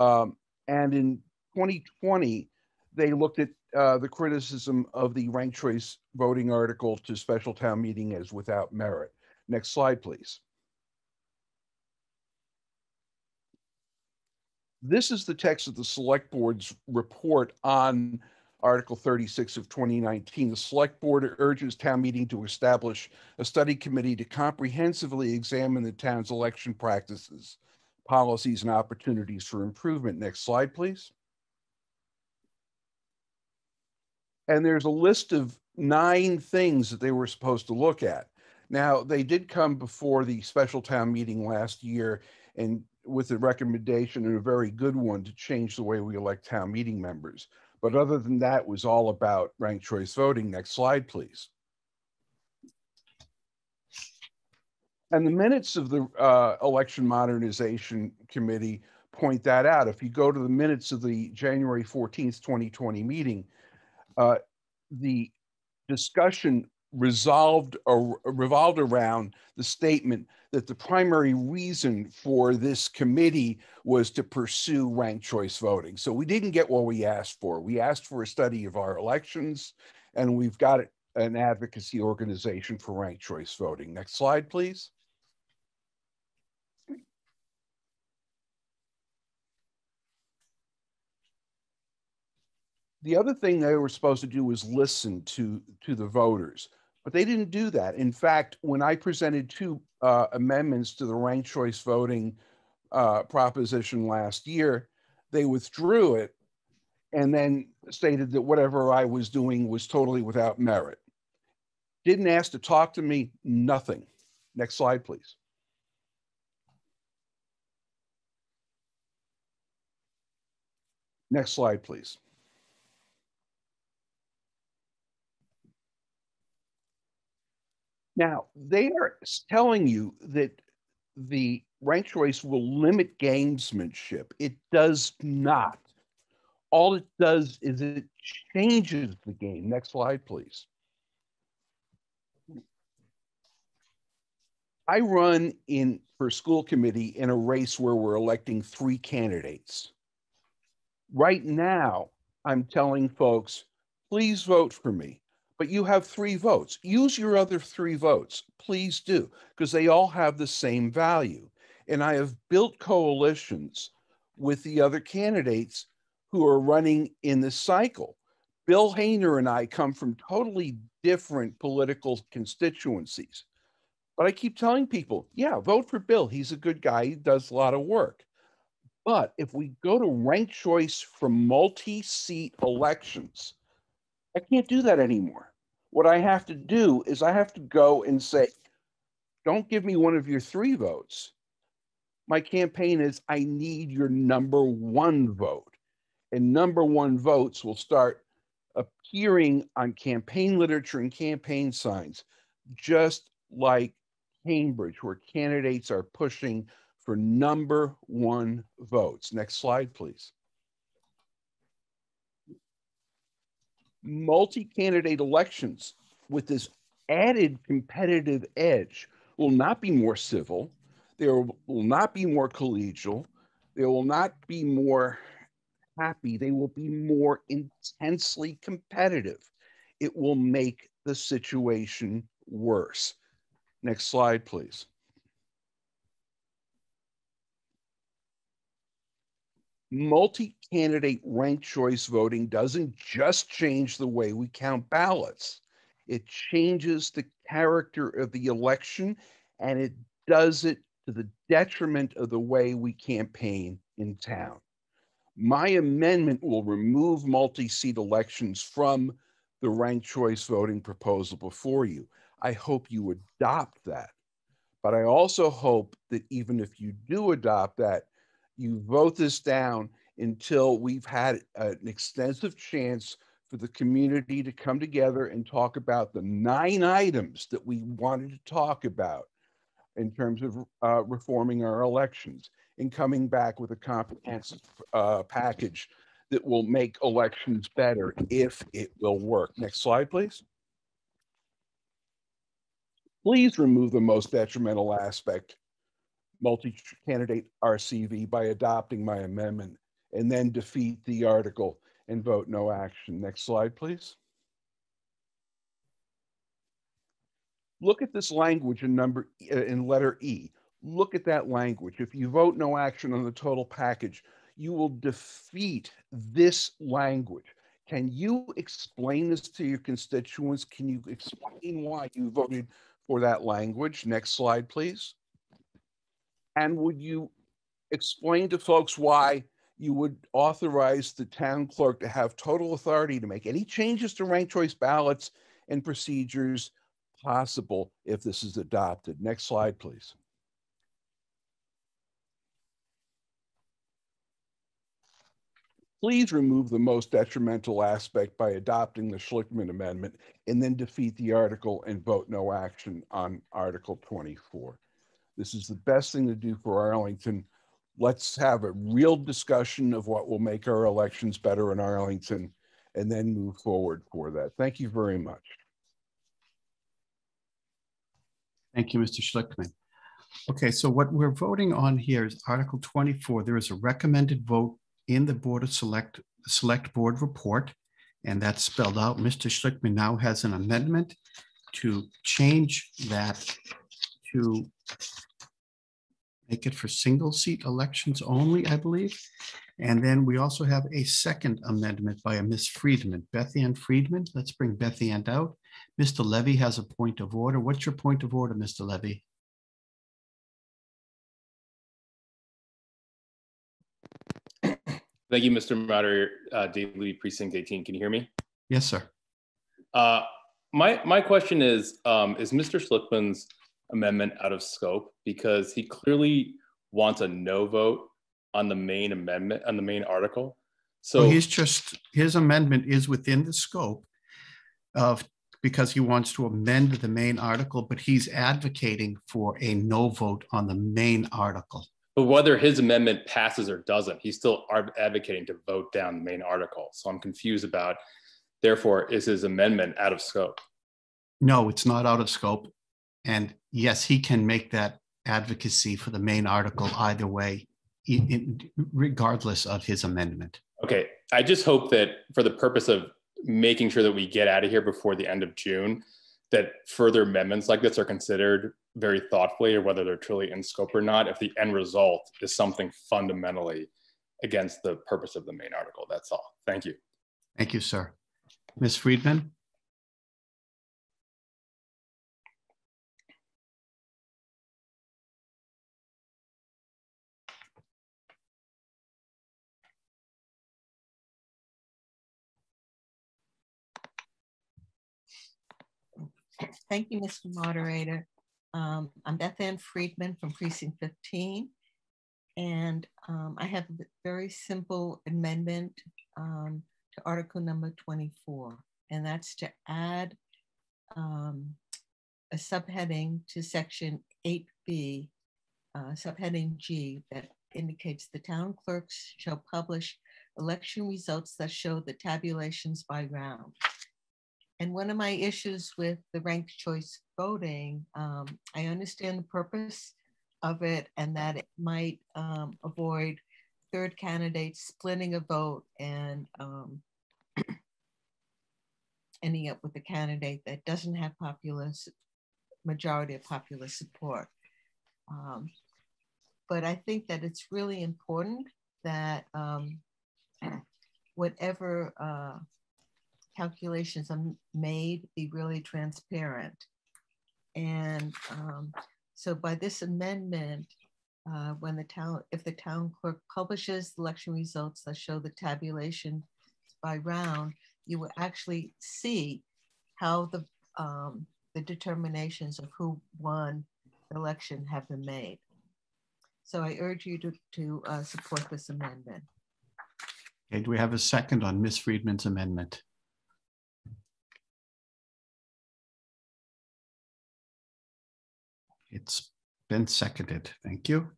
Um, and in 2020, they looked at uh, the criticism of the ranked choice voting article to special town meeting as without merit. Next slide, please. This is the text of the select board's report on Article 36 of 2019. The select board urges town meeting to establish a study committee to comprehensively examine the town's election practices, policies, and opportunities for improvement. Next slide, please. And there's a list of nine things that they were supposed to look at. Now, they did come before the special town meeting last year and with a recommendation and a very good one to change the way we elect town meeting members. But other than that was all about ranked choice voting. Next slide, please. And the minutes of the uh, election modernization committee point that out. If you go to the minutes of the January 14th, 2020 meeting, uh, the discussion resolved or revolved around the statement that the primary reason for this committee was to pursue ranked choice voting. So we didn't get what we asked for. We asked for a study of our elections, and we've got an advocacy organization for ranked choice voting. Next slide, please. The other thing they were supposed to do was listen to, to the voters, but they didn't do that. In fact, when I presented two uh, amendments to the ranked choice voting uh, proposition last year, they withdrew it and then stated that whatever I was doing was totally without merit. Didn't ask to talk to me, nothing. Next slide, please. Next slide, please. Now, they are telling you that the ranked choice will limit gamesmanship. It does not. All it does is it changes the game. Next slide, please. I run in for school committee in a race where we're electing three candidates. Right now, I'm telling folks, please vote for me but you have three votes. Use your other three votes. Please do, because they all have the same value. And I have built coalitions with the other candidates who are running in this cycle. Bill Hayner and I come from totally different political constituencies. But I keep telling people, yeah, vote for Bill. He's a good guy. He does a lot of work. But if we go to ranked choice for multi seat elections, I can't do that anymore. What I have to do is I have to go and say, don't give me one of your three votes. My campaign is I need your number one vote. And number one votes will start appearing on campaign literature and campaign signs, just like Cambridge, where candidates are pushing for number one votes. Next slide, please. Multi-candidate elections with this added competitive edge will not be more civil. There will not be more collegial. There will not be more happy. They will be more intensely competitive. It will make the situation worse. Next slide, please. Multi-candidate ranked choice voting doesn't just change the way we count ballots. It changes the character of the election and it does it to the detriment of the way we campaign in town. My amendment will remove multi-seat elections from the ranked choice voting proposal before you. I hope you adopt that. But I also hope that even if you do adopt that, you vote this down until we've had an extensive chance for the community to come together and talk about the nine items that we wanted to talk about in terms of uh, reforming our elections and coming back with a comprehensive uh, package that will make elections better if it will work. Next slide, please. Please remove the most detrimental aspect multi-candidate RCV by adopting my amendment and then defeat the article and vote no action. Next slide, please. Look at this language in number uh, in letter E. Look at that language. If you vote no action on the total package, you will defeat this language. Can you explain this to your constituents? Can you explain why you voted for that language? Next slide, please. And would you explain to folks why you would authorize the town clerk to have total authority to make any changes to ranked choice ballots and procedures possible if this is adopted. Next slide, please. Please remove the most detrimental aspect by adopting the Schlichtman Amendment and then defeat the article and vote no action on Article 24. This is the best thing to do for Arlington. Let's have a real discussion of what will make our elections better in Arlington and then move forward for that. Thank you very much. Thank you, Mr. Schlichtman. Okay, so what we're voting on here is Article 24. There is a recommended vote in the Board of Select, Select Board report, and that's spelled out. Mr. Schlichtman now has an amendment to change that to make it for single seat elections only, I believe. And then we also have a second amendment by a Miss Friedman, Beth Ann Friedman. Let's bring Beth Ann out. Mr. Levy has a point of order. What's your point of order, Mr. Levy? Thank you, Mr. Moderator, uh, Dave Lee, Precinct 18. Can you hear me? Yes, sir. Uh, my, my question is, um, is Mr. Schlichtman's amendment out of scope? Because he clearly wants a no vote on the main amendment, on the main article. So Well, he's just, his amendment is within the scope of, because he wants to amend the main article, but he's advocating for a no vote on the main article. But whether his amendment passes or doesn't, he's still advocating to vote down the main article. So I'm confused about, therefore, is his amendment out of scope? No, it's not out of scope. And yes, he can make that advocacy for the main article either way, in- regardless of his amendment. Okay, I just hope that for the purpose of making sure that we get out of here before the end of June, that further amendments like this are considered very thoughtfully or whether they're truly in scope or not, if the end result is something fundamentally against the purpose of the main article. That's all. Thank you. Thank you, sir. Ms. Friedman? Thank you, Mr. Moderator. Um, I'm Beth Ann Friedman from Precinct 15. And um, I have a very simple amendment um, to Article number 24, and that's to add um, a subheading to Section 8B, uh, subheading G, that indicates the town clerks shall publish election results that show the tabulations by round. And one of my issues with the ranked choice voting, um, I understand the purpose of it and that it might um, avoid third candidates splitting a vote and um, ending up with a candidate that doesn't have popular majority of popular support. Um, but I think that it's really important that um, whatever uh, calculations are made be really transparent. And um, so by this amendment, uh, when the town, if the town clerk publishes election results that show the tabulation by round, you will actually see how the, um, the determinations of who won the election have been made. So I urge you to, to uh, support this amendment. Okay, do we have a second on Ms. Friedman's amendment? It's been seconded. Thank you.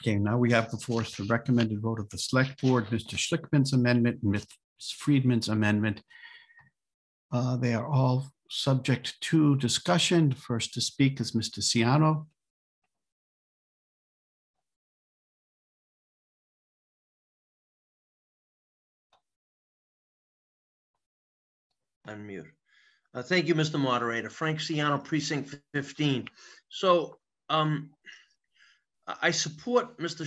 Okay, now we have before us the recommended vote of the select board, Mr. Schlichtman's amendment, and Ms. Friedman's amendment. Uh, They are all subject to discussion. First to speak is Mr. Ciano. Unmute. Uh, Thank you, Mr. Moderator. Frank Ciano, Precinct 15. So um, I I support Mr.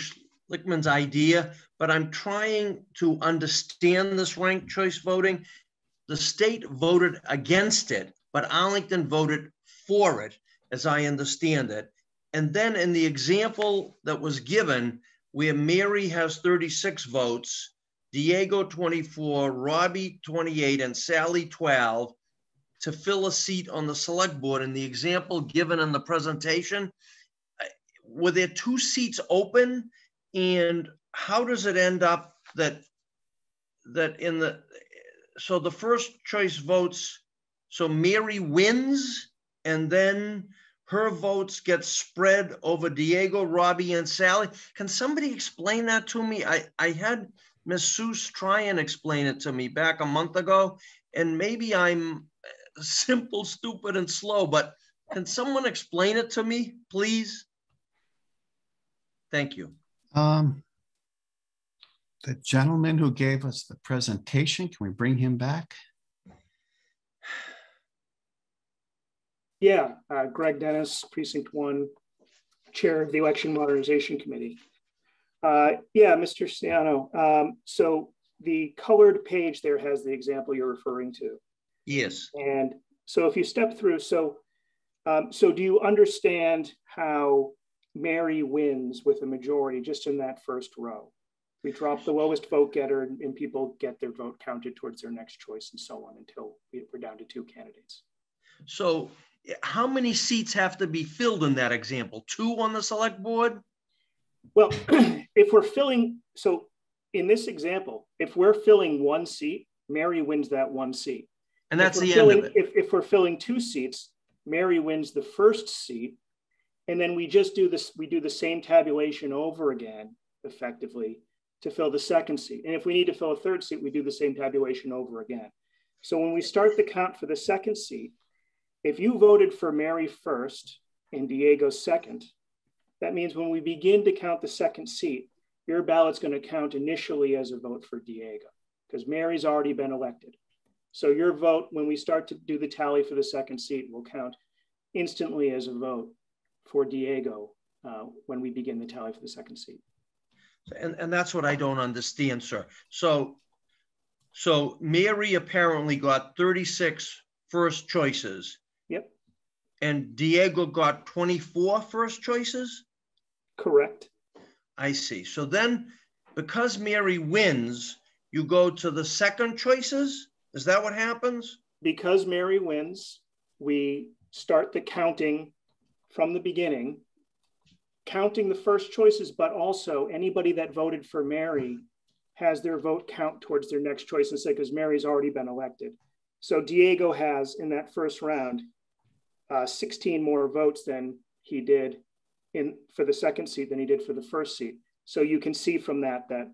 Schlichtman's idea, but I'm trying to understand this ranked choice voting. The state voted against it, but Arlington voted for it, as I understand it. And then in the example that was given, where Mary has 36 votes, Diego 24, Robbie 28, and Sally 12, to fill a seat on the select board in the example given in the presentation, were there two seats open? And how does it end up that that in the so the first choice votes, so Mary wins, and then her votes get spread over Diego, Robbie, and Sally. Can somebody explain that to me? I, I had Miss Seuss try and explain it to me back a month ago, and maybe I'm simple, stupid, and slow, but can someone explain it to me, please? Thank you. Um, the gentleman who gave us the presentation, can we bring him back? Yeah, uh, Greg Dennis, Precinct One, Chair of the Election Modernization Committee. Uh, yeah, Mr. Ciano. Um, so the colored page there has the example you're referring to. Yes. And so if you step through, so um, so do you understand how Mary wins with a majority just in that first row? We drop the lowest vote getter and, and people get their vote counted towards their next choice and so on until we're down to two candidates. So how many seats have to be filled in that example? Two on the select board? Well, if we're filling, so in this example, if we're filling one seat, Mary wins that one seat. And that's the filling, end of it. If, if we're filling two seats, Mary wins the first seat. And then we just do this, we do the same tabulation over again, effectively, to fill the second seat. And if we need to fill a third seat, we do the same tabulation over again. So when we start the count for the second seat, if you voted for Mary first and Diego second, that means when we begin to count the second seat, your ballot's going to count initially as a vote for Diego because Mary's already been elected. So your vote, when we start to do the tally for the second seat, will count instantly as a vote for Diego uh, when we begin the tally for the second seat. And, and that's what I don't understand, sir. So, so Mary apparently got 36 first choices. Yep. And Diego got 24 first choices? Correct. I see. So then, because Mary wins, you go to the second choices? Is that what happens? Because Mary wins, we start the counting from the beginning, counting the first choices, but also anybody that voted for Mary has their vote count towards their next choice instead because Mary's already been elected. So Diego has in that first round uh, 16 more votes than he did in for the second seat than he did for the first seat. So you can see from that that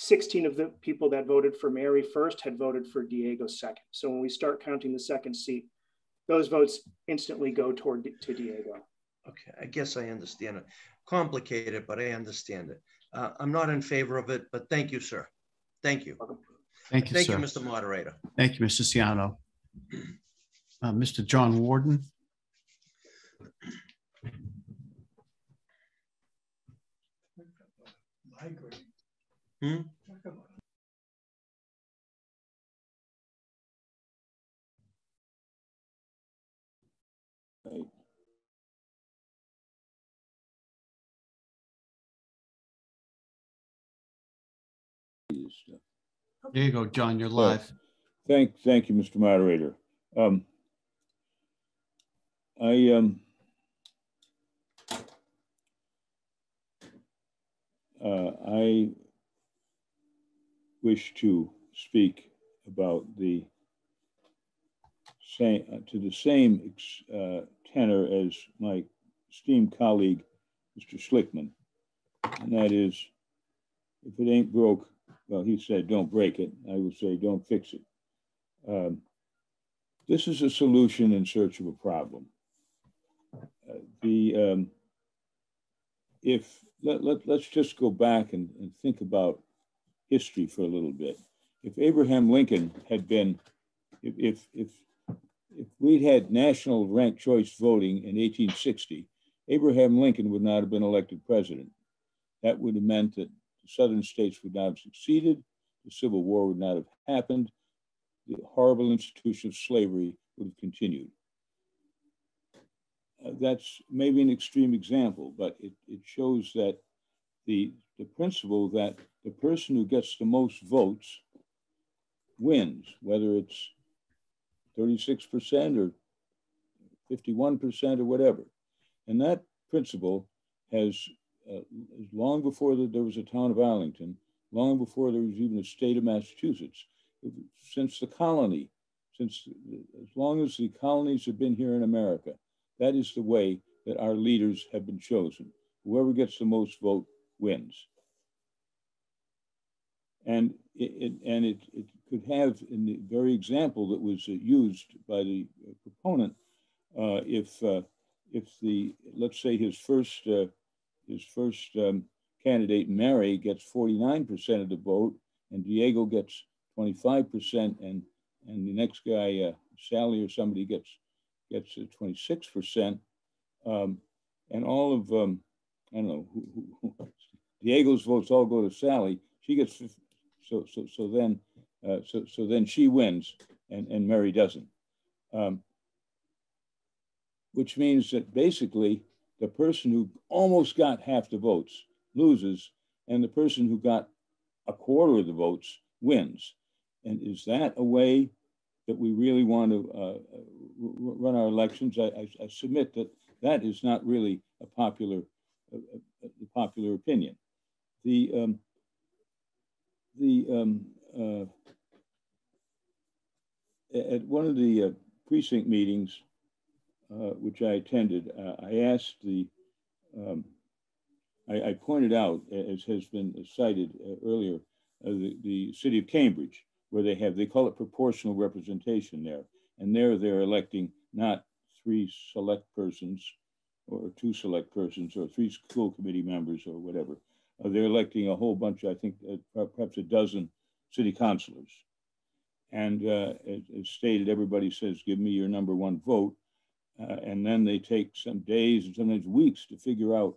16 of the people that voted for Mary first had voted for Diego second. So when we start counting the second seat, those votes instantly go toward to Diego. Okay, I guess I understand it. Complicated, but I understand it. Uh, I'm not in favor of it, but thank you, sir. Thank you. Thank you, sir. Thank sir. you, Mr. Moderator. Thank you, Mr. Ciano. Uh, Mr. John Worden. Hmm? There you go, John, you're live. Thank, thank you, Mr. Moderator. Um, I, um, uh, I wish to speak about the same, uh, to the same uh, tenor as my esteemed colleague, Mr. Schlichtman. And that is, if it ain't broke, well, he said, don't break it. I would say, don't fix it. Um, this is a solution in search of a problem. Uh, the um, if let, let, let's just go back and, and think about history for a little bit. If Abraham Lincoln had been, if, if, if, if we'd had national ranked choice voting in 1860, Abraham Lincoln would not have been elected president. That would have meant that the southern states would not have succeeded, the Civil War would not have happened, the horrible institution of slavery would have continued. uh, that's maybe an extreme example, but it, it shows that the, the principle that the person who gets the most votes wins, whether it's 36% or 51% or whatever. And that principle has, uh, long before the, there was a town of Arlington, long before there was even a state of Massachusetts, since the colony, since as long as the colonies have been here in America, that is the way that our leaders have been chosen. Whoever gets the most vote wins. And it, it and it, it could have, in the very example that was uh, used by the proponent, uh, if uh, if the let's say his first uh, his first um, candidate Mary gets 49% of the vote, and Diego gets 25%, and and the next guy uh, Sally or somebody gets gets 26%, um, and all of um, I don't know who, who, Diego's votes all go to Sally. She gets so so so then uh, so so then she wins, and and Mary doesn't. Um, which means that basically the person who almost got half the votes loses, and the person who got a quarter of the votes wins. And is that a way that we really want to uh, run our elections? I, I, I, submit that that is not really a popular, a, a popular opinion. The um, the um, uh, at one of the uh, precinct meetings, uh, which I attended, uh, I asked the, um, I, I, pointed out, as has been cited uh, earlier, uh, the, the city of Cambridge, where they have, they call it proportional representation there. And there they're electing not three select persons or two select persons or three school committee members or whatever. Uh, they're electing a whole bunch, I think uh, perhaps a dozen city councilors. And uh, as, stated, everybody says, give me your number one vote. Uh, and then they take some days and sometimes weeks to figure out,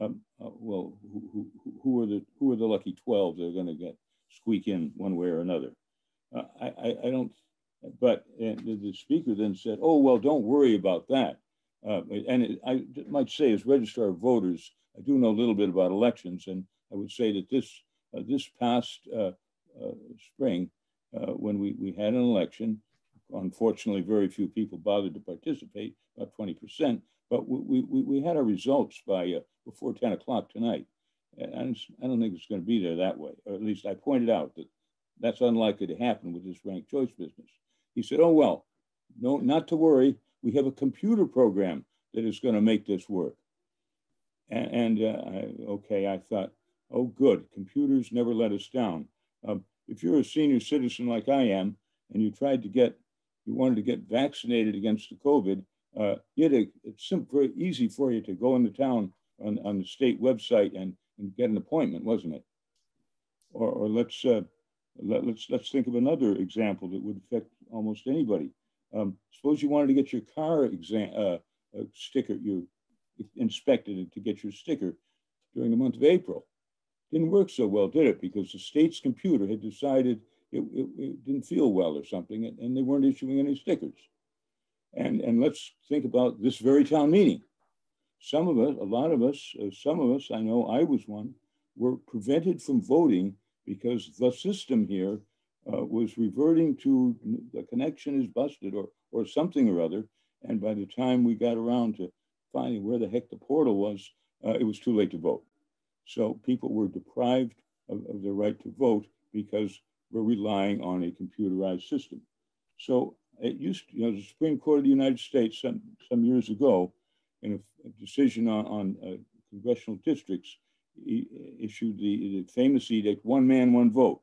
um, uh, well, who, who, who, are the, who are the lucky 12 that are going to get squeak in one way or another. Uh, I, I, I, don't, but the speaker then said, oh, well, don't worry about that. And it, I might say, as registrar of voters, I do know a little bit about elections, and I would say that this uh, this past uh, uh, spring, uh, when we, we had an election, unfortunately, very few people bothered to participate, about 20%, but we, we, we had our results by before 10 o'clock tonight. And I don't think it's going to be there that way, or at least I pointed out that that's unlikely to happen with this ranked choice business. He said, oh, well, no, not to worry. We have a computer program that is going to make this work. And, and uh, I, okay, I thought, oh, good, computers never let us down. Um, if you're a senior citizen like I am, and you tried to get, you wanted to get vaccinated against the COVID, uh, a, it's simple, very easy for you to go into town on, on the state website and, and get an appointment, wasn't it? Or, or let's, uh, let, us let's, let's think of another example that would affect almost anybody. Um, suppose you wanted to get your car exam, uh, sticker, you inspected it to get your sticker during the month of April. Didn't work so well, did it? Because the state's computer had decided it, it, it didn't feel well or something, and, and, they weren't issuing any stickers. And, and let's think about this very town meeting. Some of us, a lot of us, uh, some of us, I know I was one, were prevented from voting because the system here uh, was reverting to the connection is busted or, or something or other. And by the time we got around to finding where the heck the portal was, uh, it was too late to vote. So people were deprived of, of their right to vote because we're relying on a computerized system. So it used to, you know, the Supreme Court of the United States some, some years ago, in a, a decision on, on uh, congressional districts, issued the, the, famous edict, one man, one vote.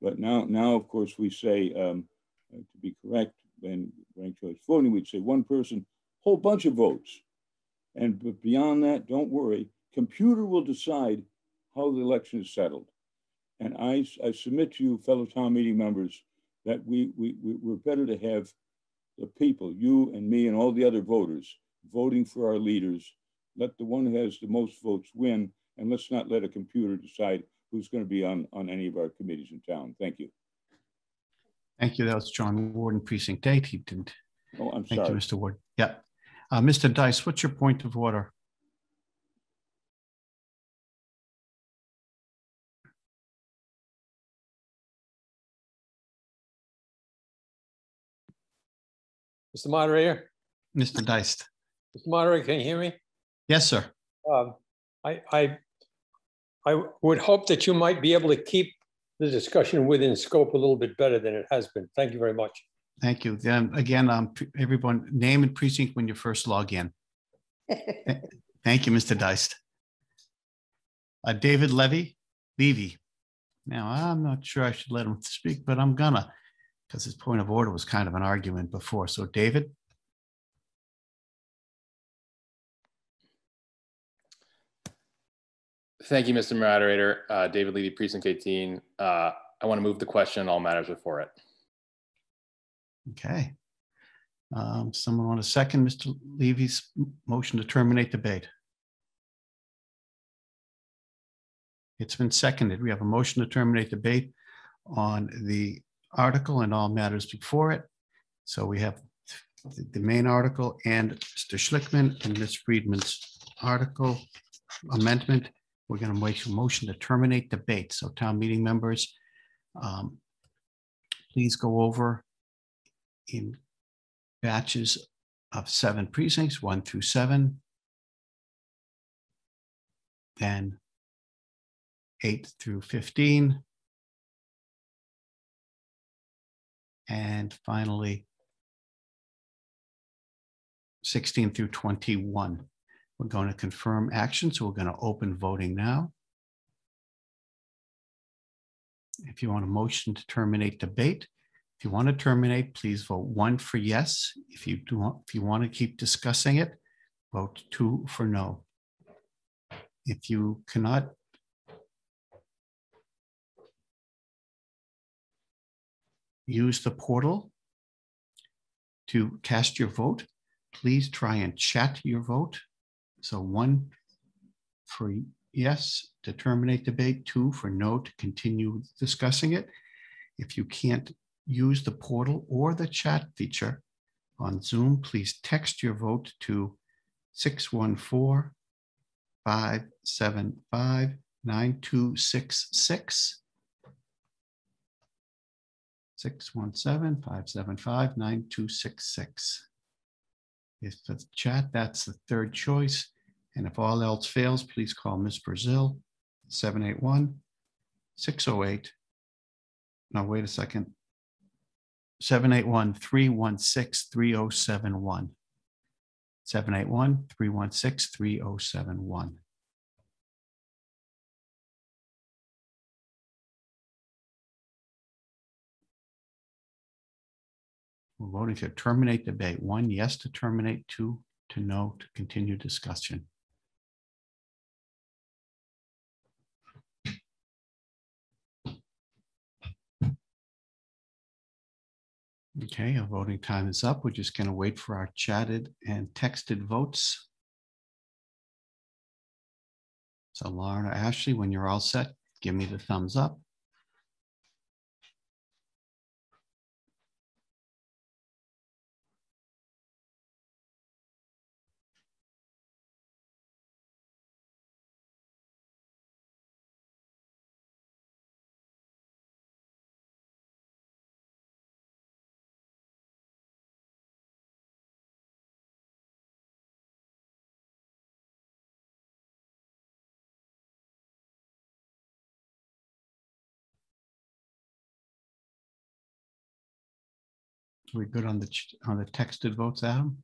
But now, now of course, we say, um, uh, to be correct, when ranked choice voting, we'd say one person, whole bunch of votes. And but beyond that, don't worry, computer will decide how the election is settled. And I, I submit to you, fellow town meeting members, that we, we, we're better to have the people, you and me and all the other voters, voting for our leaders. Let the one who has the most votes win, and let's not let a computer decide who's going to be on, on any of our committees in town. Thank you. Thank you. That was John Worden, Precinct 8. He didn't. Oh, I'm Thank sorry. you, Mr. Ward. Yeah. Uh, Mr. Dice, what's your point of order? Mr. Moderator, Mr. Dice? Mr. Moderator, can you hear me? Yes, sir. Um, I, I, I would hope that you might be able to keep the discussion within scope a little bit better than it has been. Thank you very much. Thank you. Then again, um, everyone, name and precinct when you first log in. Thank you, Mr. Deist. Uh, David Levy, Levy. Now, I'm not sure I should let him speak, but I'm gonna, because his point of order was kind of an argument before. So David, Thank you, Mr. Moderator. Uh, David Levy, Precinct 18. Uh, I want to move the question and all matters before it. Okay. Um, someone want to second Mr. Levy's motion to terminate debate? It's been seconded. We have a motion to terminate debate on the article and all matters before it. So we have the- main article and Mr. Schlichtman and Ms. Friedman's article amendment. We're going to make a motion to terminate debate. So town meeting members, um, please go over in batches of seven precincts, one through seven. Then eight through 15. And finally, 16 through 21. We're going to confirm action, so we're going to open voting now. If you want a motion to terminate debate, if you want to terminate, please vote one for yes. If you do, if you want to keep discussing it, vote two for no. If you cannot use the portal to cast your vote, please try and chat your vote. So one for yes to terminate debate, two for no to continue discussing it. If you can't use the portal or the chat feature on Zoom, please text your vote to 614 575 9266. 617-575-9266. If the chat, that's the third choice. And if all else fails, please call Ms. Brazil, 781 608. No, wait a second. 781 316 3071. 781 316 3071. We're voting to terminate debate. One, yes to terminate, two, to no, to continue discussion. Okay, our voting time is up. We're just going to wait for our chatted and texted votes. So Lauren or Ashley, when you're all set, give me the thumbs up. We good on the, on the texted votes, Adam?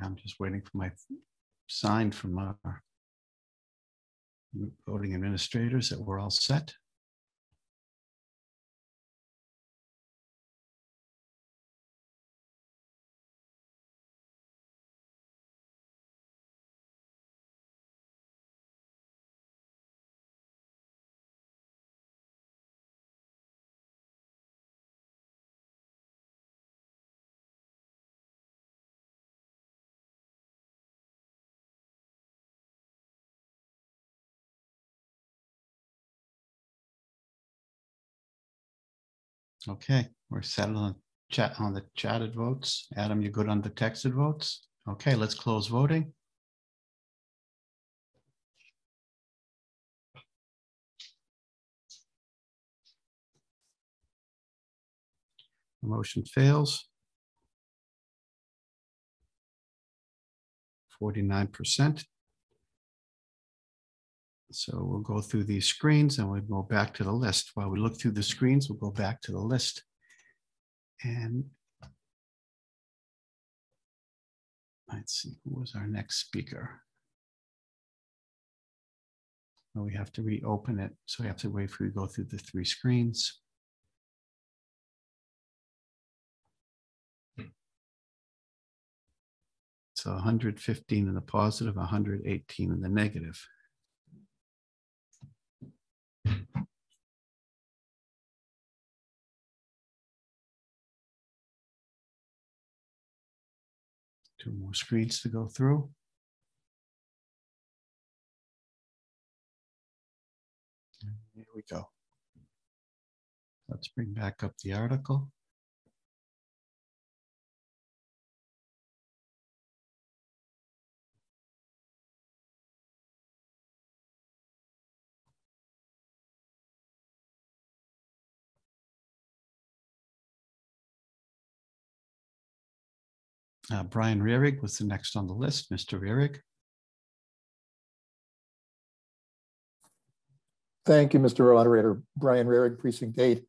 I'm just waiting for my sign from our voting administrators that we're all set. Okay, we're settled on chat on the chatted votes. Adam, you're good on the texted votes? Okay, let's close voting. The motion fails. Forty-nine percent. So we'll go through these screens and we'll go back to the list. While we look through the screens, we'll go back to the list. And let's see, who was our next speaker? Well, we have to reopen it. So we have to wait for to go through the three screens. So 115 in the positive, 118 in the negative. Two more screens to go through. Here we go. Let's bring back up the article. Uh, Brian Rehrig was the next on the list. Mr. Rehrig. Thank you, Mr. Moderator. Brian Rehrig, Precinct 8.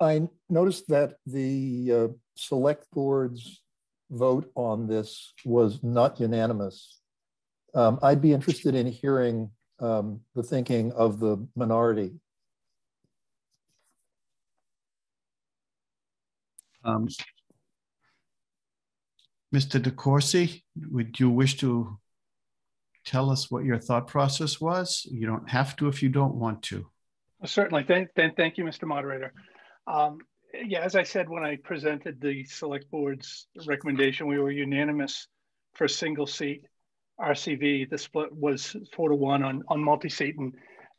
I noticed that the uh, select board's vote on this was not unanimous. Um, I'd be interested in hearing um, the thinking of the minority. Um, Mr. DeCourcey, would you wish to tell us what your thought process was? You don't have to if you don't want to. Certainly. Thank, thank you, Mr. Moderator. Um, yeah, as I said when I presented the select board's recommendation, we were unanimous for single seat RCV. The split was four to one on, on multi-seat. And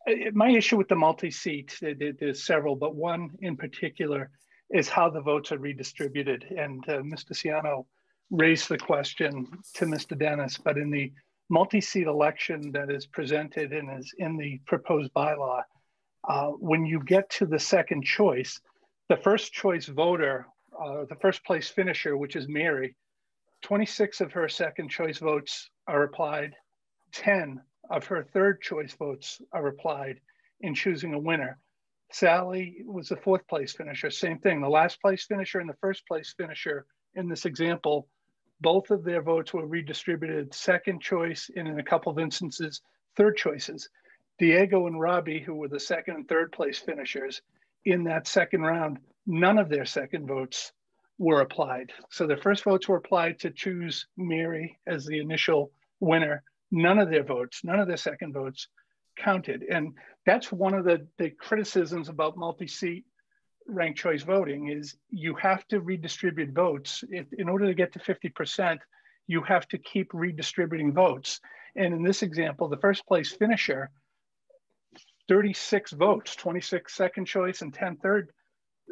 uh, my issue with the multi-seat, there's several, but one in particular is how the votes are redistributed. And uh, Mr. Ciano raised the question to Mr. Dennis, but in the multi-seat election that is presented and is in the proposed bylaw, uh, when you get to the second choice, the first choice voter, uh, the first place finisher, which is Mary, 26 of her second choice votes are applied, 10 of her third choice votes are applied in choosing a winner. Sally was the fourth place finisher, same thing. The last place finisher and the first place finisher in this example both of their votes were redistributed second choice and in a couple of instances, third choices. Diego and Robbie, who were the second and third place finishers in that second round, none of their second votes were applied. So their first votes were applied to choose Mary as the initial winner. None of their votes, none of their second votes counted. And that's one of the, the criticisms about multi-seat ranked choice voting is you have to redistribute votes. If, in order to get to 50%, you have to keep redistributing votes. And in this example, the first place finisher, 36 votes, 26 second choice and 10 third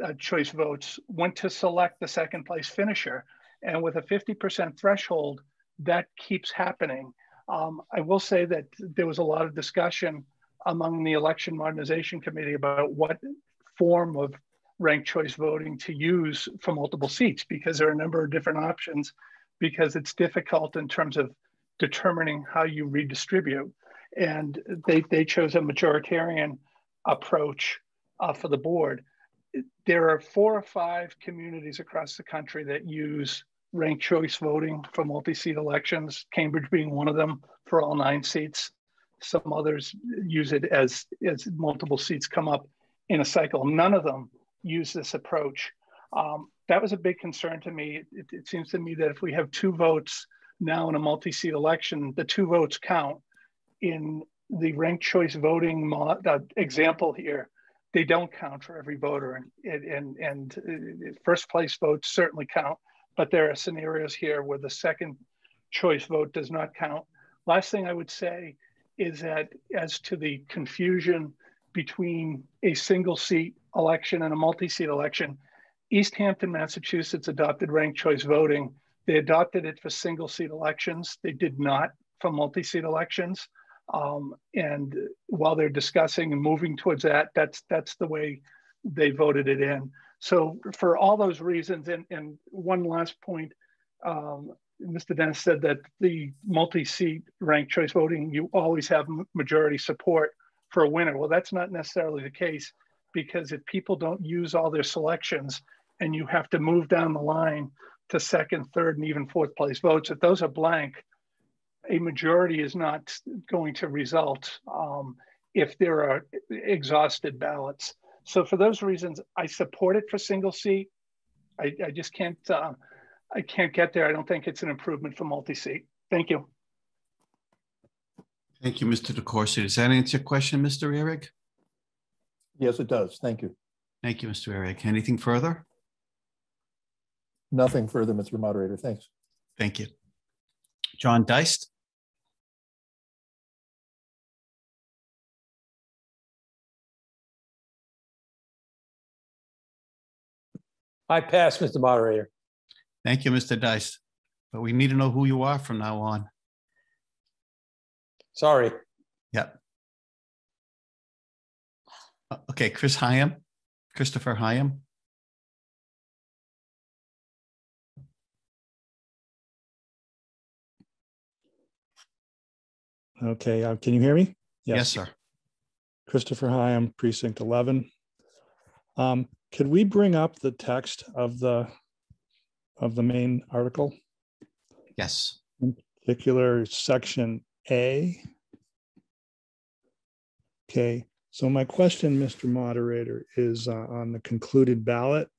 uh, choice votes went to select the second place finisher. And with a 50% threshold, that keeps happening. Um, I will say that there was a lot of discussion among the election modernization committee about what form of ranked choice voting to use for multiple seats because there are a number of different options because it's difficult in terms of determining how you redistribute. And they, they chose a majoritarian approach uh, for the board. There are four or five communities across the country that use ranked choice voting for multi-seat elections, Cambridge being one of them for all nine seats. Some others use it as, as multiple seats come up in a cycle. None of them use this approach. Um, that was a big concern to me. It, it, seems to me that if we have two votes now in a multi-seat election, the two votes count. In the ranked choice voting uh, example here, they don't count for every voter, and, and, and uh, first place votes certainly count, but there are scenarios here where the second choice vote does not count. Last thing I would say is that as to the confusion between a single seat election and a multi-seat election. East Hampton, Massachusetts adopted ranked choice voting. They adopted it for single seat elections. They did not for multi-seat elections. Um, and while they're discussing and moving towards that, that's that's the way they voted it in. So for all those reasons, and, and one last point, um, Mr. Dennis said that the multi-seat ranked choice voting, you always have majority support for a winner. Well, that's not necessarily the case because if people don't use all their selections and you have to move down the line to second, third, and even fourth place votes, if those are blank, a majority is not going to result um, if there are exhausted ballots. So for those reasons, I support it for single seat. I, I just can't, uh, I can't get there. I don't think it's an improvement for multi-seat. Thank you. Thank you, Mr. DeCourcey. Does that answer your question, Mr. Rehrig? Yes, it does. Thank you. Thank you, Mr. Rehrig. Anything further? Nothing further, Mr. Moderator. Thanks. Thank you. John Deist? I pass, Mr. Moderator. Thank you, Mr. Deist. But we need to know who you are from now on. Sorry. Yep. Uh, Okay, Chris Hyam, Christopher Hyam. Okay, uh, can you hear me? Yes, sir. Christopher Hyam, precinct 11. Um, could we bring up the text of the of the main article? Yes. In particular, section A. Okay, so my question, Mr. Moderator, is uh, on the concluded ballot.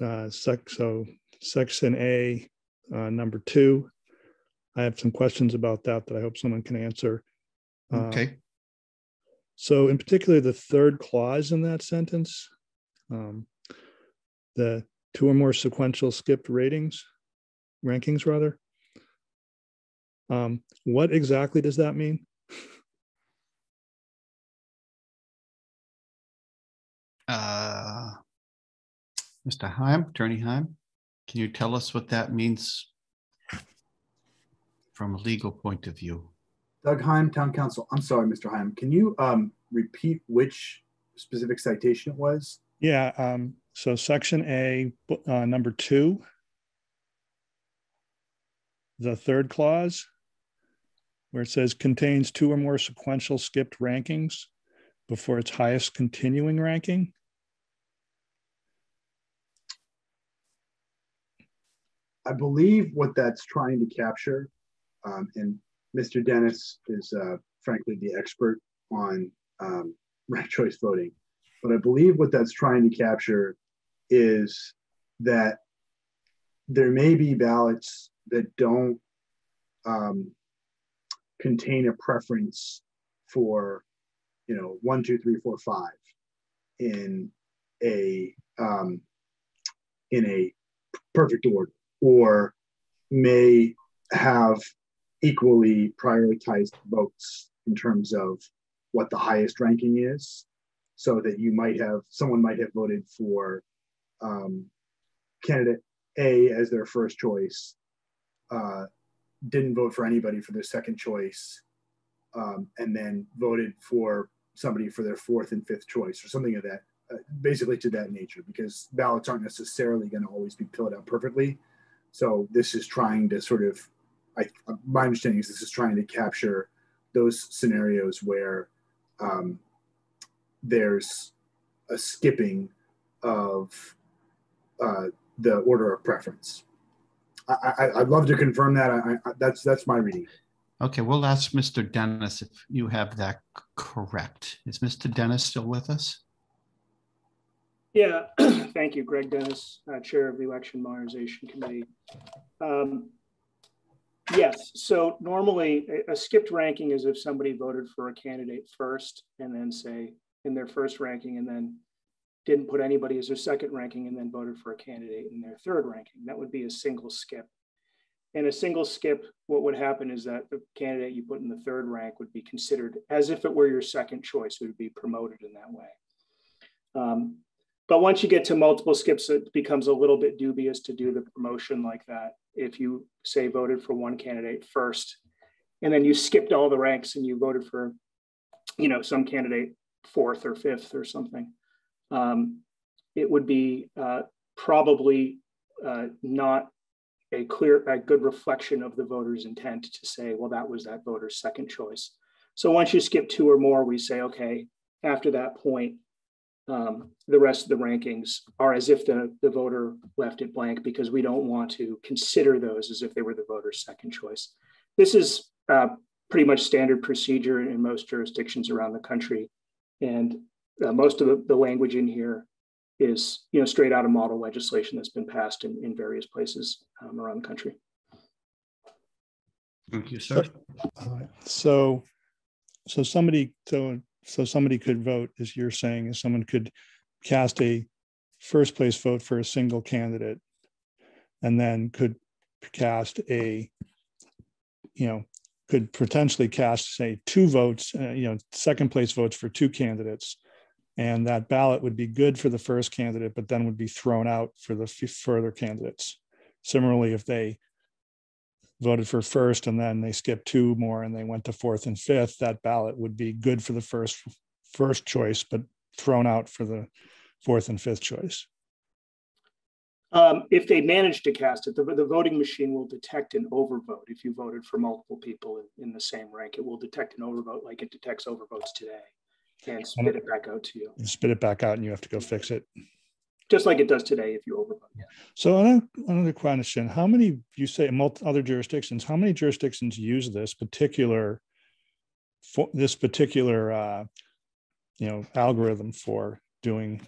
Uh, sec, so section A, uh, number two. I have some questions about that that I hope someone can answer. Uh, Okay. so in particular, the third clause in that sentence, um, the two or more sequential skipped ratings, rankings rather. Um, what exactly does that mean? Uh, Mr. Heim, Attorney Heim, can you tell us what that means from a legal point of view? Doug Heim, Town Counsel. I'm sorry, Mr. Heim. Can you um, repeat which specific citation it was? Yeah, um, so section A, uh, number two. The third clause, where it says contains two or more sequential skipped rankings before its highest continuing ranking. I believe what that's trying to capture, um, and Mr. Dennis is uh, frankly the expert on um, ranked choice voting, but I believe what that's trying to capture is that there may be ballots that don't um, contain a preference for, you know, one, two, three, four, five in a um, in a perfect order, or may have equally prioritized votes in terms of what the highest ranking is, so that you might have someone might have voted for um, candidate A as their first choice, uh, didn't vote for anybody for their second choice, um, and then voted for somebody for their fourth and fifth choice or something of that, uh, basically to that nature, because ballots aren't necessarily going to always be filled out perfectly. So this is trying to sort of, I, my understanding is this is trying to capture those scenarios where um, there's a skipping of uh, the order of preference. I, I, I'd love to confirm that. I, I, that's that's my reading. Okay, we'll ask Mr. Dennis if you have that correct. Is Mr. Dennis still with us? Yeah, thank you, Greg Dennis, uh, Chair of the Election Modernization Committee. Um, yes, so normally a, a skipped ranking is if somebody voted for a candidate first and then say in their first ranking and then didn't put anybody as their second ranking and then voted for a candidate in their third ranking. That would be a single skip. in a single skip, what would happen is that the candidate you put in the third rank would be considered as if it were your second choice, would be promoted in that way. Um, but once you get to multiple skips, it becomes a little bit dubious to do the promotion like that. If you say voted for one candidate first, and then you skipped all the ranks and you voted for, you know, some candidate fourth or fifth or something, um, it would be uh, probably uh, not a clear, a good reflection of the voter's intent to say, well, that was that voter's second choice. So once you skip two or more, we say, okay, after that point, um, the rest of the rankings are as if the, the voter left it blank because we don't want to consider those as if they were the voter's second choice. This is uh, pretty much standard procedure in most jurisdictions around the country. And uh, most of the, the, language in here is you know straight out of model legislation that's been passed in, in various places um, around the country. Thank you, sir. So, so somebody, so so somebody could vote, as you're saying, is someone could cast a first place vote for a single candidate, and then could cast a, you know, could potentially cast say two votes, uh, you know, second place votes for two candidates, and that ballot would be good for the first candidate, but then would be thrown out for the further candidates. Similarly, if they voted for first and then they skipped two more and they went to fourth and fifth, that ballot would be good for the first first choice, but thrown out for the fourth and fifth choice. Um, if they manage to cast it, the, the, voting machine will detect an overvote. If you voted for multiple people in, in, the same rank, it will detect an overvote like it detects overvotes today and spit it back out to you. Spit it back out and you have to go fix it just like it does today if you overvote. Yeah. So another, another question, how many, you say multi, other jurisdictions, how many jurisdictions use this particular, for this particular, uh, you know, algorithm for doing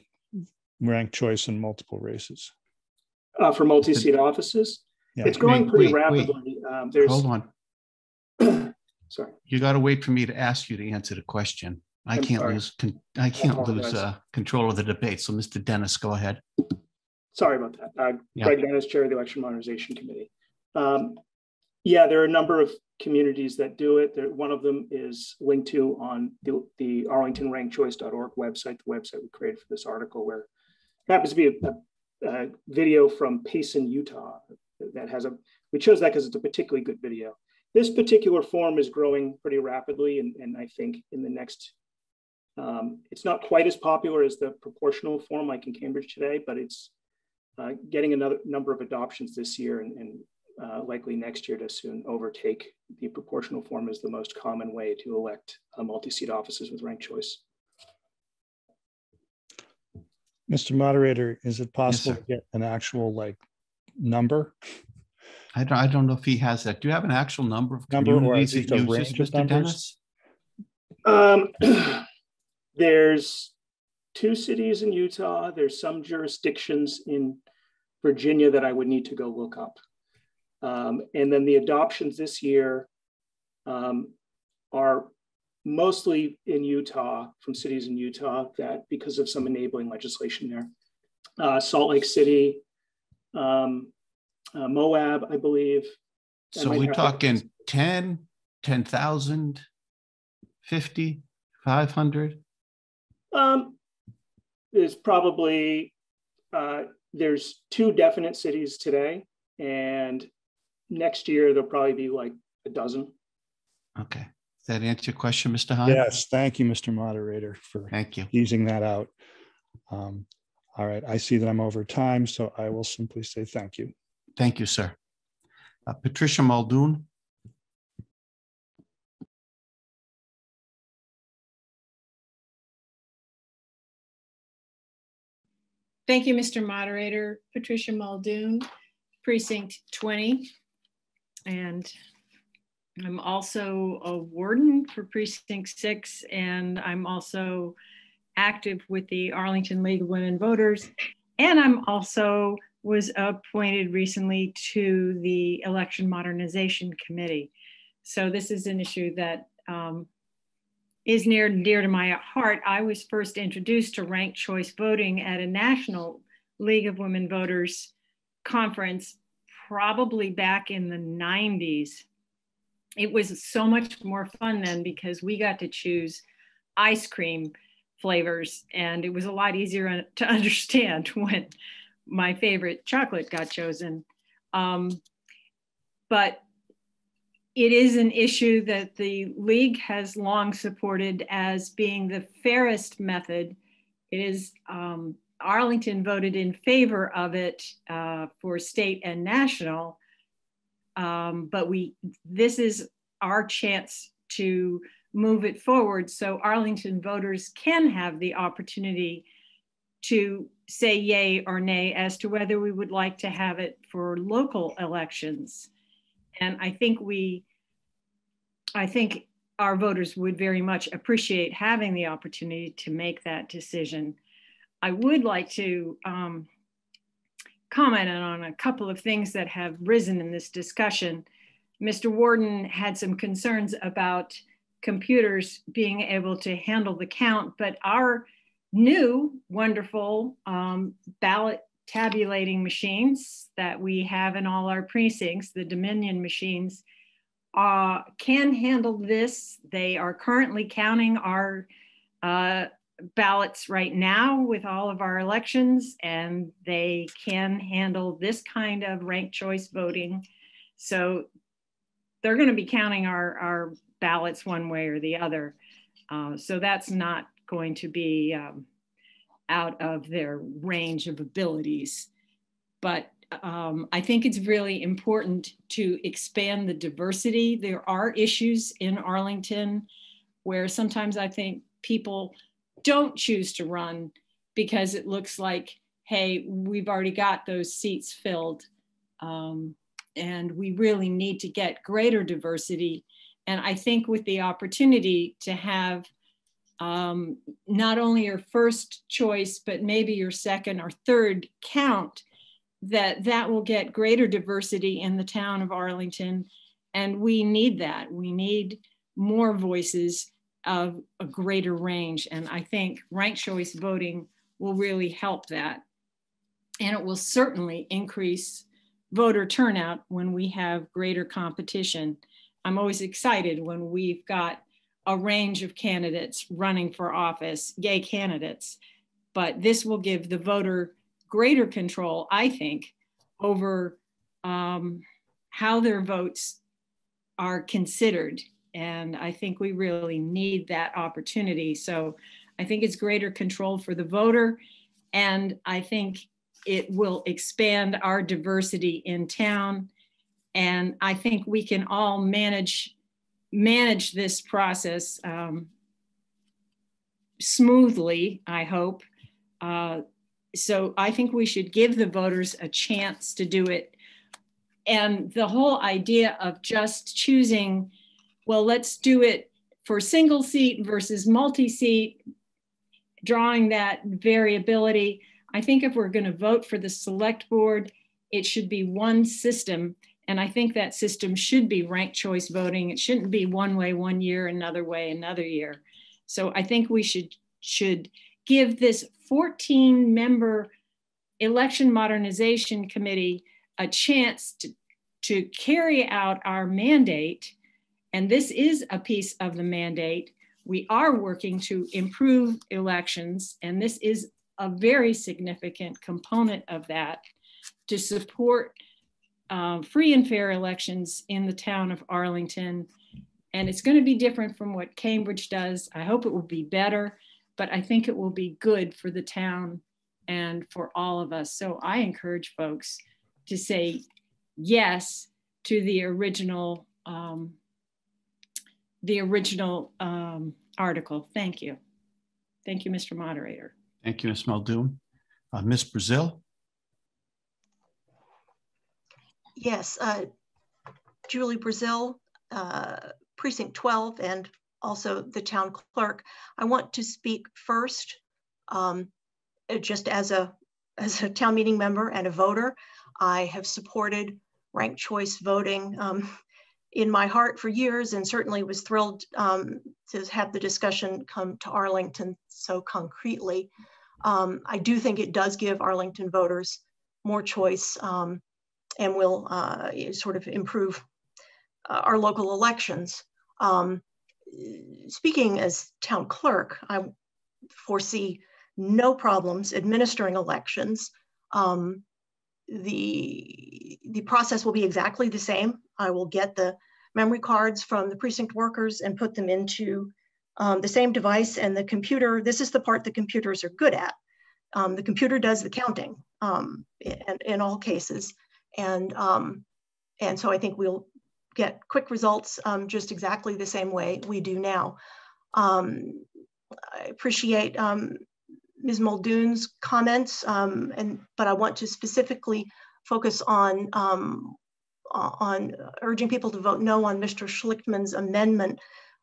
ranked choice in multiple races? Uh, for multi-seat offices? Yeah. It's growing wait, pretty wait, rapidly. Wait. Um, there's, Hold on. Sorry. You got to wait for me to ask you to answer the question. I I'm can't sorry. lose. Con- I can't lose uh, control of the debate. So, Mr. Dennis, go ahead. Sorry about that. Uh, yeah. Greg Dennis, Chair of the Election Modernization Committee. Um, yeah, there are a number of communities that do it. There, one of them is linked to on the, the ArlingtonRankChoice.org website, the website we created for this article, where happens to be a, a, a video from Payson, Utah, that has a. We chose that because it's a particularly good video. This particular form is growing pretty rapidly, and, and I think in the next um, it's not quite as popular as the proportional form like in Cambridge today, but it's uh, getting another number of adoptions this year and, and uh, likely next year to soon overtake the proportional form as the most common way to elect uh, multi-seat offices with ranked choice. Mr. Moderator, is it possible yes, to get an actual like number? I don't, I don't know if he has that. Do you have an actual number of number communities or that uses, Mr. Dennis? Um, There's two cities in Utah. There's some jurisdictions in Virginia that I would need to go look up. Um, and then the adoptions this year um, are mostly in Utah, from cities in Utah that because of some enabling legislation there. Uh, Salt Lake City, um, uh, Moab, I believe. So we're talking 10, 10,000, 50, 500? Um, there's probably uh, there's two definite cities today, and next year there'll probably be like a dozen. Okay. Does that answer your question, Mr. Hahn? Yes. Thank you, Mr. Moderator, for thank you using that out. Um, all right. I see that I'm over time, so I will simply say thank you. Thank you, sir. Uh, Patricia Muldoon. Thank you, Mr. Moderator. Patricia Muldoon, Precinct 20. And I'm also a warden for Precinct 6, and I'm also active with the Arlington League of Women Voters. And I'm also was appointed recently to the Election Modernization Committee. So this is an issue that um, is near and dear to my heart. I was first introduced to ranked choice voting at a national League of Women Voters conference probably back in the 90s. It was so much more fun then because we got to choose ice cream flavors and it was a lot easier to understand when my favorite chocolate got chosen. Um, but it is an issue that the league has long supported as being the fairest method. It is um, Arlington voted in favor of it uh, for state and national, um, but we this is our chance to move it forward so Arlington voters can have the opportunity to say yay or nay as to whether we would like to have it for local elections. And I think we, I think our voters would very much appreciate having the opportunity to make that decision. I would like to um, comment on a couple of things that have risen in this discussion. Mr. Worden had some concerns about computers being able to handle the count, but our new wonderful um, ballot tabulating machines that we have in all our precincts, the Dominion machines, uh, can handle this. They are currently counting our uh, ballots right now with all of our elections, and they can handle this kind of ranked choice voting. So they're going to be counting our, our ballots one way or the other. Uh, so that's not going to be um, out of their range of abilities. But um, I think it's really important to expand the diversity. There are issues in Arlington where sometimes I think people don't choose to run because it looks like, hey, we've already got those seats filled. Um, and we really need to get greater diversity. And I think with the opportunity to have um, not only your first choice, but maybe your second or third count, that that will get greater diversity in the town of Arlington. And we need that. We need more voices of a greater range. And I think ranked choice voting will really help that. And it will certainly increase voter turnout when we have greater competition. I'm always excited when we've got a range of candidates running for office, gay candidates, but this will give the voter greater control, I think, over um, how their votes are considered. And I think we really need that opportunity. So I think it's greater control for the voter. And I think it will expand our diversity in town. And I think we can all manage manage this process um, smoothly, I hope. Uh, so I think we should give the voters a chance to do it. And the whole idea of just choosing, well, let's do it for single seat versus multi seat, drawing that variability. I think if we're going to vote for the select board, it should be one system and I think that system should be ranked choice voting. It shouldn't be one way one year, another way another year. So I think we should should give this 14 member election modernization committee a chance to, to carry out our mandate. And this is a piece of the mandate. We are working to improve elections, and this is a very significant component of that to support um, free and fair elections in the town of Arlington. And it's going to be different from what Cambridge does. I hope it will be better, but I think it will be good for the town and for all of us. So I encourage folks to say yes to the original um, the original um, article. Thank you. Thank you, Mr. Moderator. Thank you, Ms. Muldoon. Uh, Ms. Brazile? Yes, uh, Julie Brazile, uh, Precinct 12, and also the town clerk. I want to speak first, um, just as a, as a town meeting member and a voter. I have supported ranked choice voting um, in my heart for years and certainly was thrilled um, to have the discussion come to Arlington so concretely. Um, I do think it does give Arlington voters more choice um, and will uh, sort of improve uh, our local elections. Um, speaking as town clerk, I foresee no problems administering elections. Um, the, the process will be exactly the same. I will get the memory cards from the precinct workers and put them into um, the same device and the computer. This is the part the computers are good at. Um, the computer does the counting um, in, in all cases. And, um, and so I think we'll get quick results um, just exactly the same way we do now. Um, I appreciate Ms. Muldoon's comments, um, and but I want to specifically focus on um, on urging people to vote no on Mr. Schlichtman's amendment.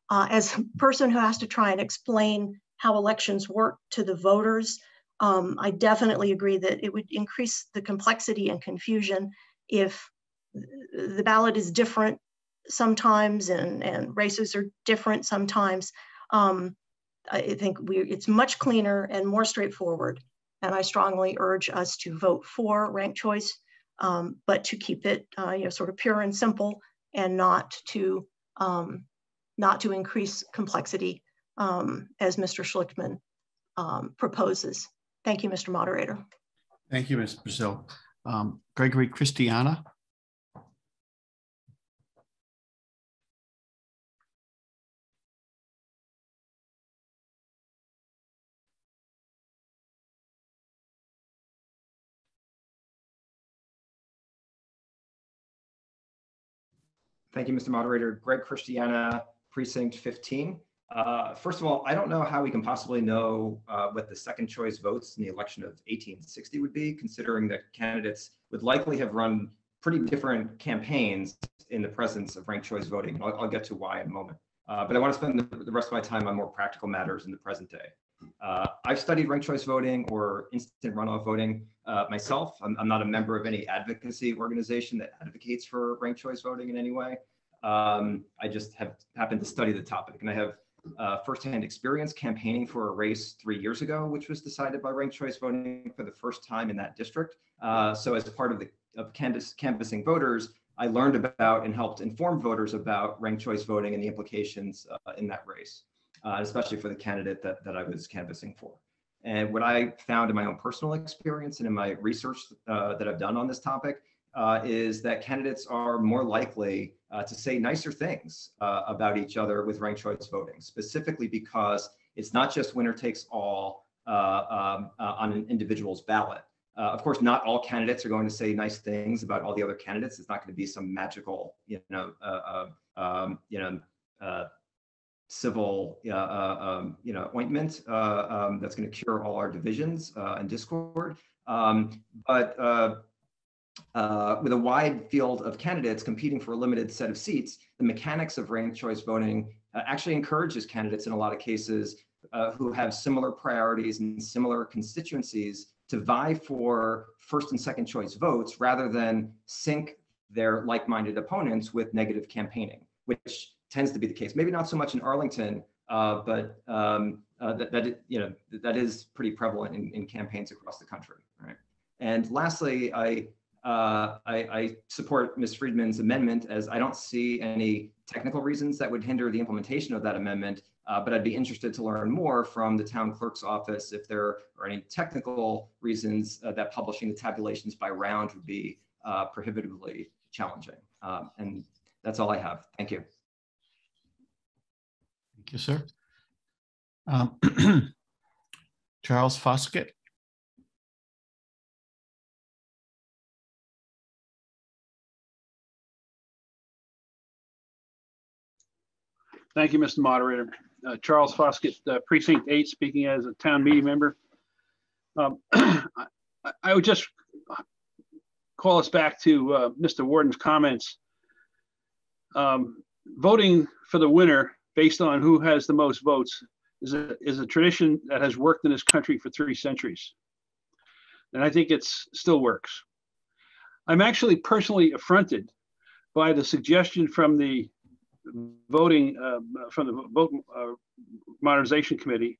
Uh, as a person who has to try and explain how elections work to the voters, um, I definitely agree that it would increase the complexity and confusion if the ballot is different sometimes and, and races are different sometimes. Um, I think we, it's much cleaner and more straightforward. And I strongly urge us to vote for ranked choice, um, but to keep it uh, you know, sort of pure and simple and not to, um, not to increase complexity um, as Mr. Schlichtman um, proposes. Thank you, Mr. Moderator. Thank you, Ms. Brazile. Um, Gregory Christiana. Thank you, Mr. Moderator. Greg Christiana, Precinct 15. Uh, first of all, I don't know how we can possibly know uh, what the second choice votes in the election of 1860 would be, considering that candidates would likely have run pretty different campaigns in the presence of ranked choice voting. I'll, I'll get to why in a moment. Uh, but I want to spend the, the, rest of my time on more practical matters in the present day. Uh, I've studied ranked choice voting or instant runoff voting uh, myself. I'm, I'm, not a member of any advocacy organization that advocates for ranked choice voting in any way. Um, I just have happened to study the topic and I have uh, firsthand experience campaigning for a race three years ago, which was decided by ranked choice voting for the first time in that district. Uh, so as part of the of canvas, canvassing voters, I learned about and helped inform voters about ranked choice voting and the implications uh, in that race uh, especially for the candidate that, that I was canvassing for. And what I found in my own personal experience and in my research uh, that I've done on this topic uh, is that candidates are more likely uh, to say nicer things uh, about each other with ranked choice voting, specifically because it's not just winner takes all uh, um, on an individual's ballot. of course, not all candidates are going to say nice things about all the other candidates. It's not going to be some magical, you know, um, you know, civil uh, uh, um, you know, ointment uh, um, that's going to cure all our divisions and discord. Um, but uh, with a wide field of candidates competing for a limited set of seats, the mechanics of ranked choice voting uh, actually encourages candidates in a lot of cases uh, who have similar priorities and similar constituencies to vie for first and second choice votes rather than sink their like-minded opponents with negative campaigning, which tends to be the case. Maybe not so much in Arlington, uh, but um, uh, that, that you know that is pretty prevalent in, in campaigns across the country. Right. And lastly, I, uh, I, I support Ms. Friedman's amendment as I don't see any technical reasons that would hinder the implementation of that amendment. Uh, but I'd be interested to learn more from the town clerk's office if there are any technical reasons uh, that publishing the tabulations by round would be uh, prohibitively challenging. Um, and that's all I have. Thank you. Thank you, sir. Um, Charles Foskett. Thank you, Mr. Moderator. Uh, Charles Foskett, uh, Precinct 8, speaking as a town meeting member. Um, I, I, would just call us back to uh, Mr. Worden's comments. Um, voting for the winner based on who has the most votes is a, is a tradition that has worked in this country for three centuries. And I think it still works. I'm actually personally affronted by the suggestion from the voting, uh, from the vote uh, modernization committee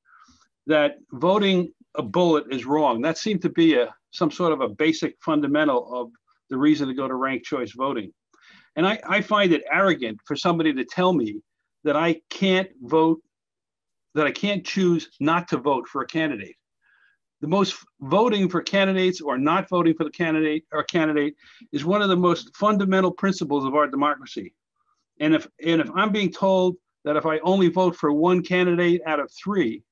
that voting a bullet is wrong. That seemed to be a some sort of a basic fundamental of the reason to go to ranked choice voting. And I, I find it arrogant for somebody to tell me that I can't vote, that I can't choose not to vote for a candidate. The most voting for candidates or not voting for the candidate or candidate is one of the most fundamental principles of our democracy. And if and if I'm being told that if I only vote for one candidate out of three,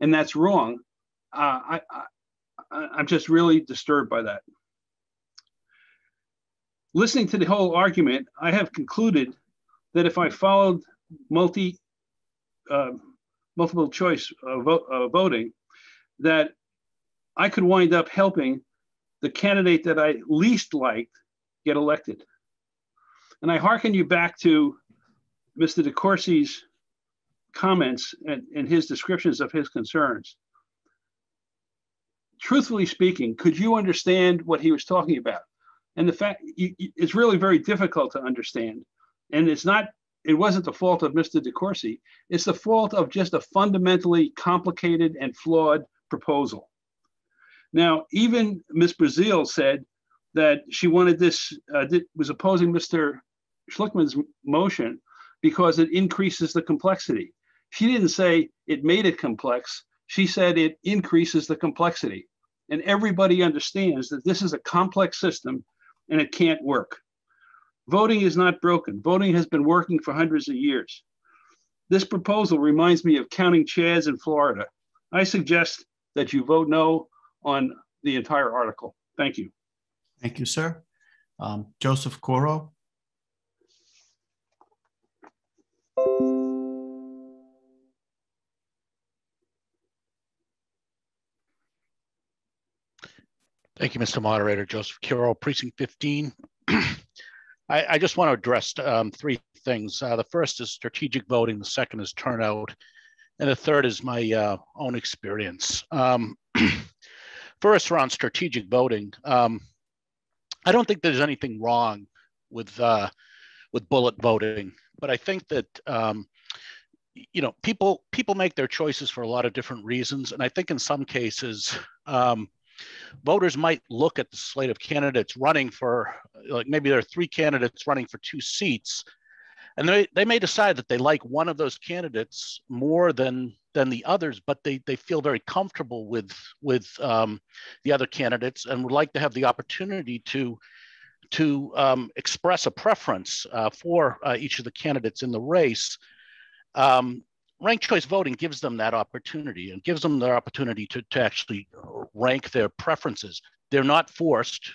and that's wrong, uh, I, I I'm just really disturbed by that. Listening to the whole argument, I have concluded that if I followed multi uh, multiple choice uh, uh, voting, that I could wind up helping the candidate that I least liked get elected. And I hearken you back to Mr. DeCourcey's comments and, and his descriptions of his concerns. Truthfully speaking, could you understand what he was talking about? And the fact it's really very difficult to understand. And it's not, it wasn't the fault of Mr. DeCourcey. It's the fault of just a fundamentally complicated and flawed proposal. Now, even Ms. Brazile said that she wanted this, uh, was opposing Mr. Schlichtman's motion because it increases the complexity. She didn't say it made it complex. She said it increases the complexity. And everybody understands that this is a complex system and it can't work. Voting is not broken. Voting has been working for hundreds of years. This proposal reminds me of counting Chads in Florida. I suggest that you vote no on the entire article. Thank you. Thank you, sir. Um, Joseph Curro. Thank you, Mr. Moderator. Joseph Curro, Precinct 15. I, I, just want to address um, three things. Uh, the first is strategic voting. The second is turnout. And the third is my uh, own experience. Um, first, around strategic voting. Um, I don't think there's anything wrong with uh, with bullet voting, but I think that um, you know people people make their choices for a lot of different reasons, and I think in some cases um, voters might look at the slate of candidates running for, like maybe there are three candidates running for two seats, and they, they may decide that they like one of those candidates more than than the others, but they, they feel very comfortable with with um, the other candidates and would like to have the opportunity to to um, express a preference uh, for uh, each of the candidates in the race. Um, ranked choice voting gives them that opportunity and gives them the opportunity to, to actually rank their preferences. They're not forced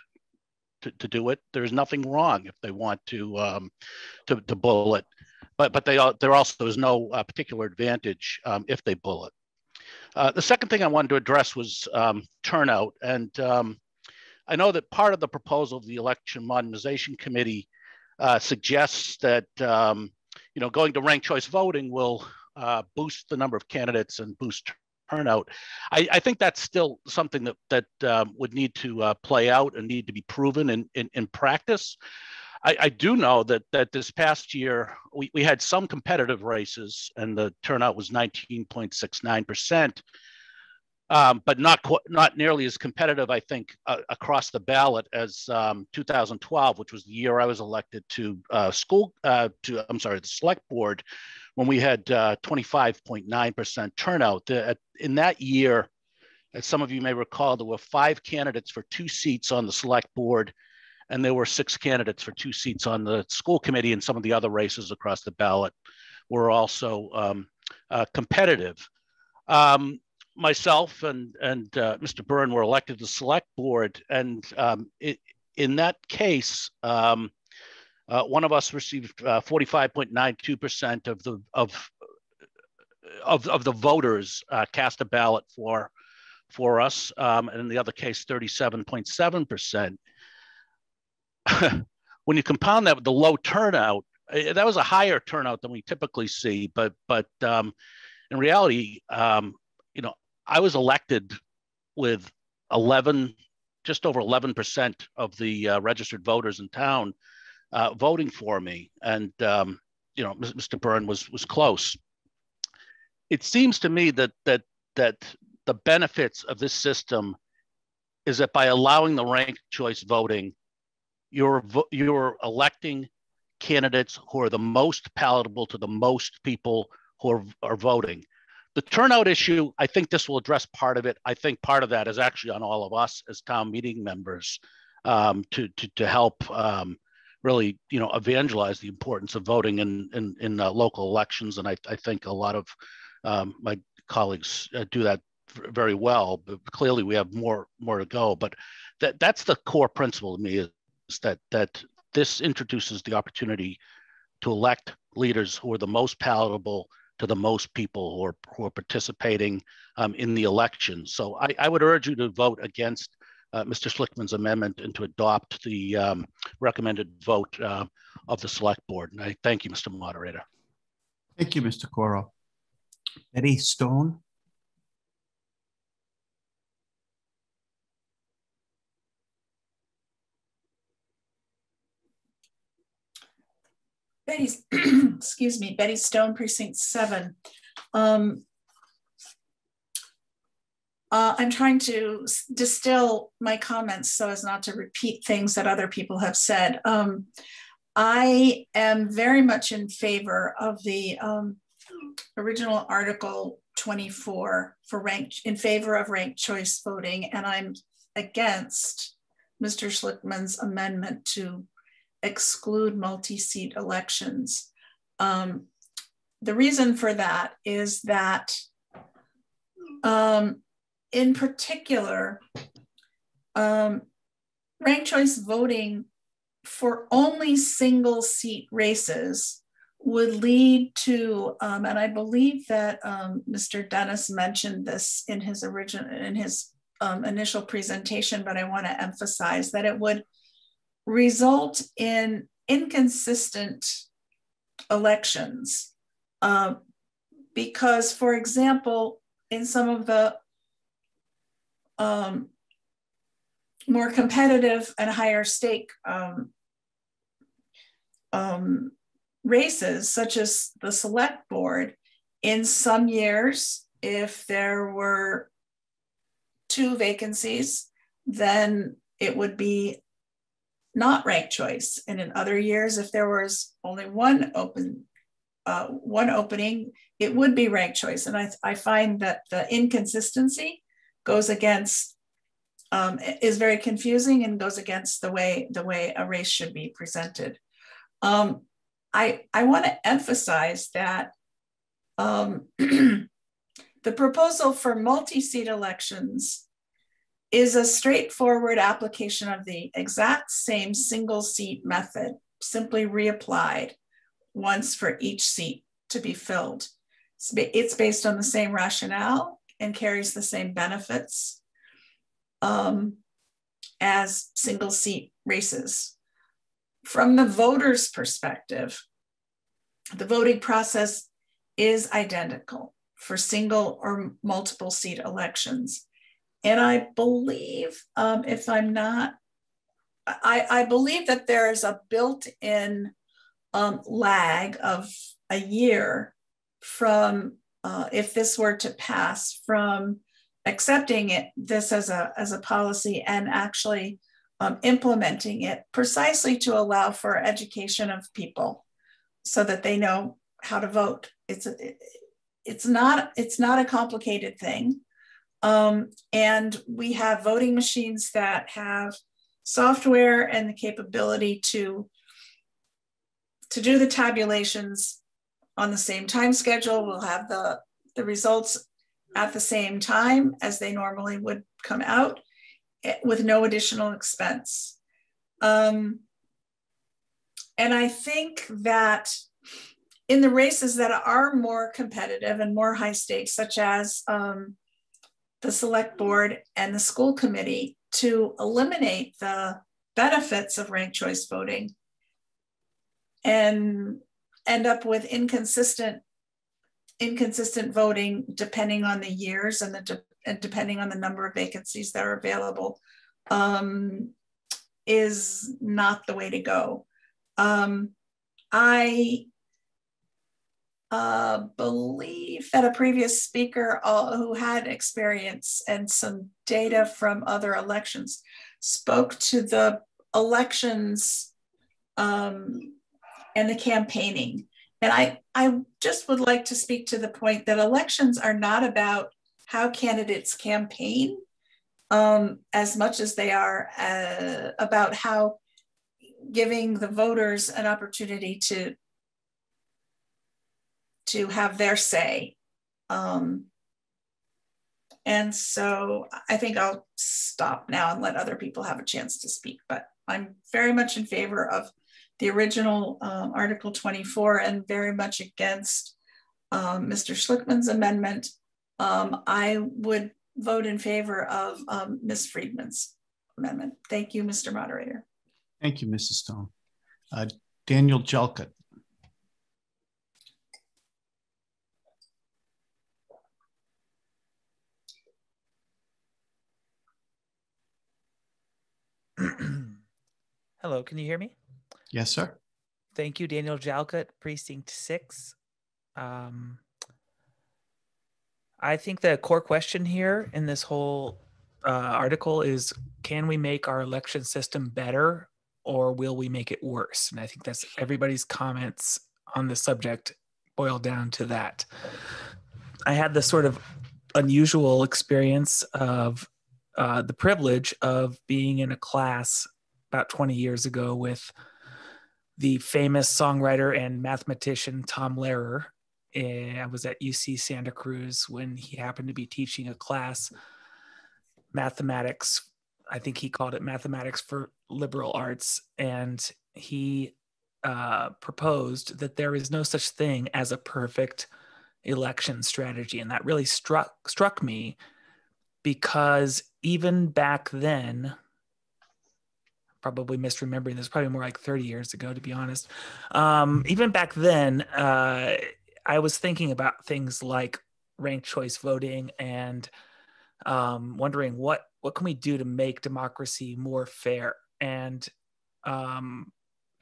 to, to do it. There's nothing wrong if they want to um, to, to bullet, but but they are, there also is no uh, particular advantage um, if they bullet. Uh, the second thing I wanted to address was um, turnout, and um, I know that part of the proposal of the Election Modernization Committee uh, suggests that um, you know going to ranked choice voting will uh, boost the number of candidates and boost turnout. I, I think that's still something that that um, would need to uh, play out and need to be proven in in, in practice. I, I, do know that that this past year we, we had some competitive races and the turnout was 19.69 percent. Um, but not not nearly as competitive, I think, uh, across the ballot as um, 2012, which was the year I was elected to uh, school uh, to I'm sorry, the select board, when we had 25.9% uh, turnout. in that year, as some of you may recall, there were five candidates for two seats on the select board, and there were six candidates for two seats on the school committee, and some of the other races across the ballot were also um, uh, competitive. Um, myself and, and uh, Mr. Byrne were elected to select board, and um, it, in that case, um, uh, one of us received 45.92% uh, of the of, of of the voters uh, cast a ballot for for us, um, and in the other case, 37.7%. when you compound that with the low turnout, eh, that was a higher turnout than we typically see. But but um, in reality, um, I was elected with 11, just over 11% of the uh, registered voters in town uh, voting for me, and um, you know, Mr. Byrne was was close. It seems to me that that that the benefits of this system is that by allowing the ranked choice voting, you're you're electing candidates who are the most palatable to the most people who are, are voting. The turnout issue, I think this will address part of it. I think part of that is actually on all of us as town meeting members um, to, to, to help um, really, you know, evangelize the importance of voting in, in, in uh, local elections. And I, I think a lot of um, my colleagues uh, do that very well, but clearly we have more, more to go. But that, that's the core principle to me is that, that this introduces the opportunity to elect leaders who are the most palatable to the most people who are, who are participating um, in the election. So I, I, would urge you to vote against uh, Mr. Schlichtman's amendment and to adopt the um, recommended vote uh, of the select board. And I thank you, Mr. Moderator. Thank you, Mr. Curro. Betty Stone. Betty, excuse me, Betty Stone, precinct seven. Um, uh, I'm trying to distill my comments so as not to repeat things that other people have said. Um, I am very much in favor of the um, original Article 24 for ranked in favor of ranked choice voting, and I'm against Mr. Schlichtman's amendment to exclude multi-seat elections. Um, the reason for that is that um, in particular, um, ranked choice voting for only single seat races would lead to, um, and I believe that um, Mr. Dennis mentioned this in his original, in his um, initial presentation, but I want to emphasize that it would result in inconsistent elections. Uh, because, for example, in some of the um, more competitive and higher stake um, um, races, such as the select board, in some years, if there were two vacancies, then it would be not ranked choice. And in other years, if there was only one open, uh, one opening, it would be ranked choice. And I, I find that the inconsistency goes against, um, is very confusing and goes against the way the way a race should be presented. Um, I, I want to emphasize that um, the proposal for multi-seat elections is a straightforward application of the exact same single seat method, simply reapplied once for each seat to be filled. It's based on the same rationale and carries the same benefits um, as single seat races. From the voter's perspective, the voting process is identical for single or multiple seat elections. And I believe, um, if I'm not, I, I believe that there is a built in um, lag of a year from, uh, if this were to pass, from accepting it this as a, as a policy and actually um, implementing it precisely to allow for education of people so that they know how to vote. It's, a, it's, not, it's not a complicated thing. Um, and we have voting machines that have software and the capability to, to do the tabulations on the same time schedule. We'll have the, the results at the same time as they normally would come out eh, with no additional expense. Um, and I think that in the races that are more competitive and more high stakes, such as um, the select board and the school committee to eliminate the benefits of ranked choice voting and end up with inconsistent inconsistent voting depending on the years and the de and depending on the number of vacancies that are available um, is not the way to go. Um, I uh, believe that a previous speaker uh, who had experience and some data from other elections spoke to the elections um, and the campaigning. And I, I just would like to speak to the point that elections are not about how candidates campaign um, as much as they are uh, about how giving the voters an opportunity to to have their say. Um, and so I think I'll stop now and let other people have a chance to speak. But I'm very much in favor of the original um, Article 24 and very much against um, Mr. Schlichtman's amendment. Um, I would vote in favor of um, Ms. Friedman's amendment. Thank you, Mr. Moderator. Thank you, Mrs. Stone. Uh, Daniel Jelka. Hello, can you hear me? Yes, sir. Thank you, Daniel Jalcutt, Precinct 6. Um, I think the core question here in this whole uh, article is can we make our election system better or will we make it worse? And I think that's everybody's comments on the subject boil down to that. I had this sort of unusual experience of uh, the privilege of being in a class about 20 years ago with the famous songwriter and mathematician Tom Lehrer. I was at UC Santa Cruz when he happened to be teaching a class, mathematics. I think he called it mathematics for liberal arts. And he uh, proposed that there is no such thing as a perfect election strategy. And that really struck, struck me because even back then, probably misremembering this, probably more like 30 years ago, to be honest. Um, even back then, uh, I was thinking about things like ranked choice voting and um, wondering what what can we do to make democracy more fair and um,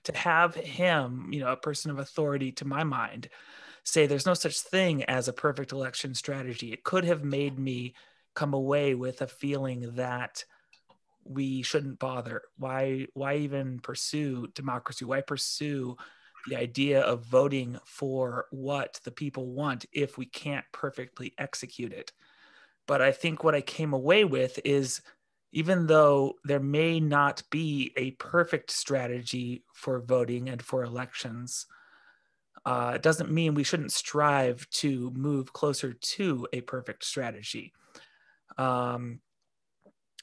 to have him, you know, a person of authority to my mind, say there's no such thing as a perfect election strategy. It could have made me come away with a feeling that we shouldn't bother. Why why even pursue democracy? Why pursue the idea of voting for what the people want if we can't perfectly execute it? But i think what i came away with is even though there may not be a perfect strategy for voting and for elections uh, it doesn't mean we shouldn't strive to move closer to a perfect strategy um,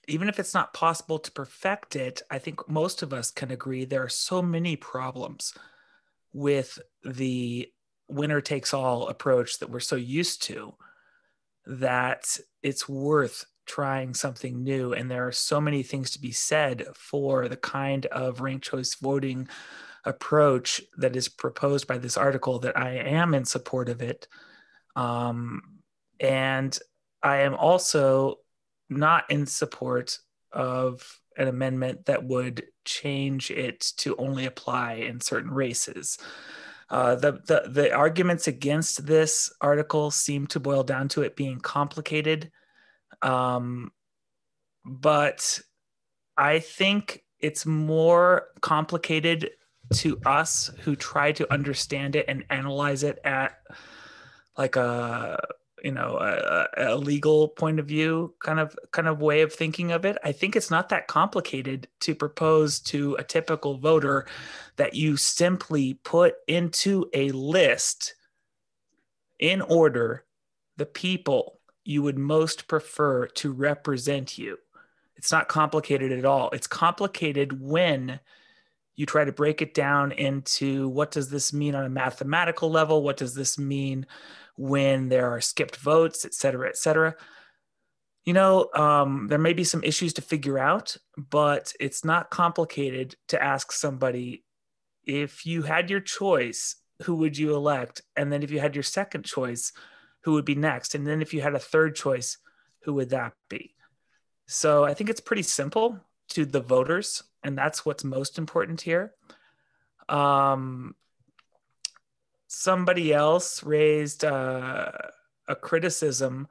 even if it's not possible to perfect it, I think most of us can agree there are so many problems with the winner takes all approach that we're so used to that it's worth trying something new. And there are so many things to be said for the kind of ranked choice voting approach that is proposed by this article that I am in support of it. Um, and I am also not in support of an amendment that would change it to only apply in certain races. Uh, the, the, the arguments against this article seem to boil down to it being complicated. Um, but I think it's more complicated to us who try to understand it and analyze it at like a you know a, a, legal point of view kind of kind of way of thinking of it. I think it's not that complicated to propose to a typical voter that you simply put into a list in order the people you would most prefer to represent you. It's not complicated at all. It's complicated when you try to break it down into what does this mean on a mathematical level? What does this mean when there are skipped votes, et cetera, et cetera. You know, um, there may be some issues to figure out, but it's not complicated to ask somebody if you had your choice, who would you elect? And then if you had your second choice, who would be next? And then if you had a third choice, who would that be? So I think it's pretty simple to the voters, and that's what's most important here. Um, somebody else raised uh, a criticism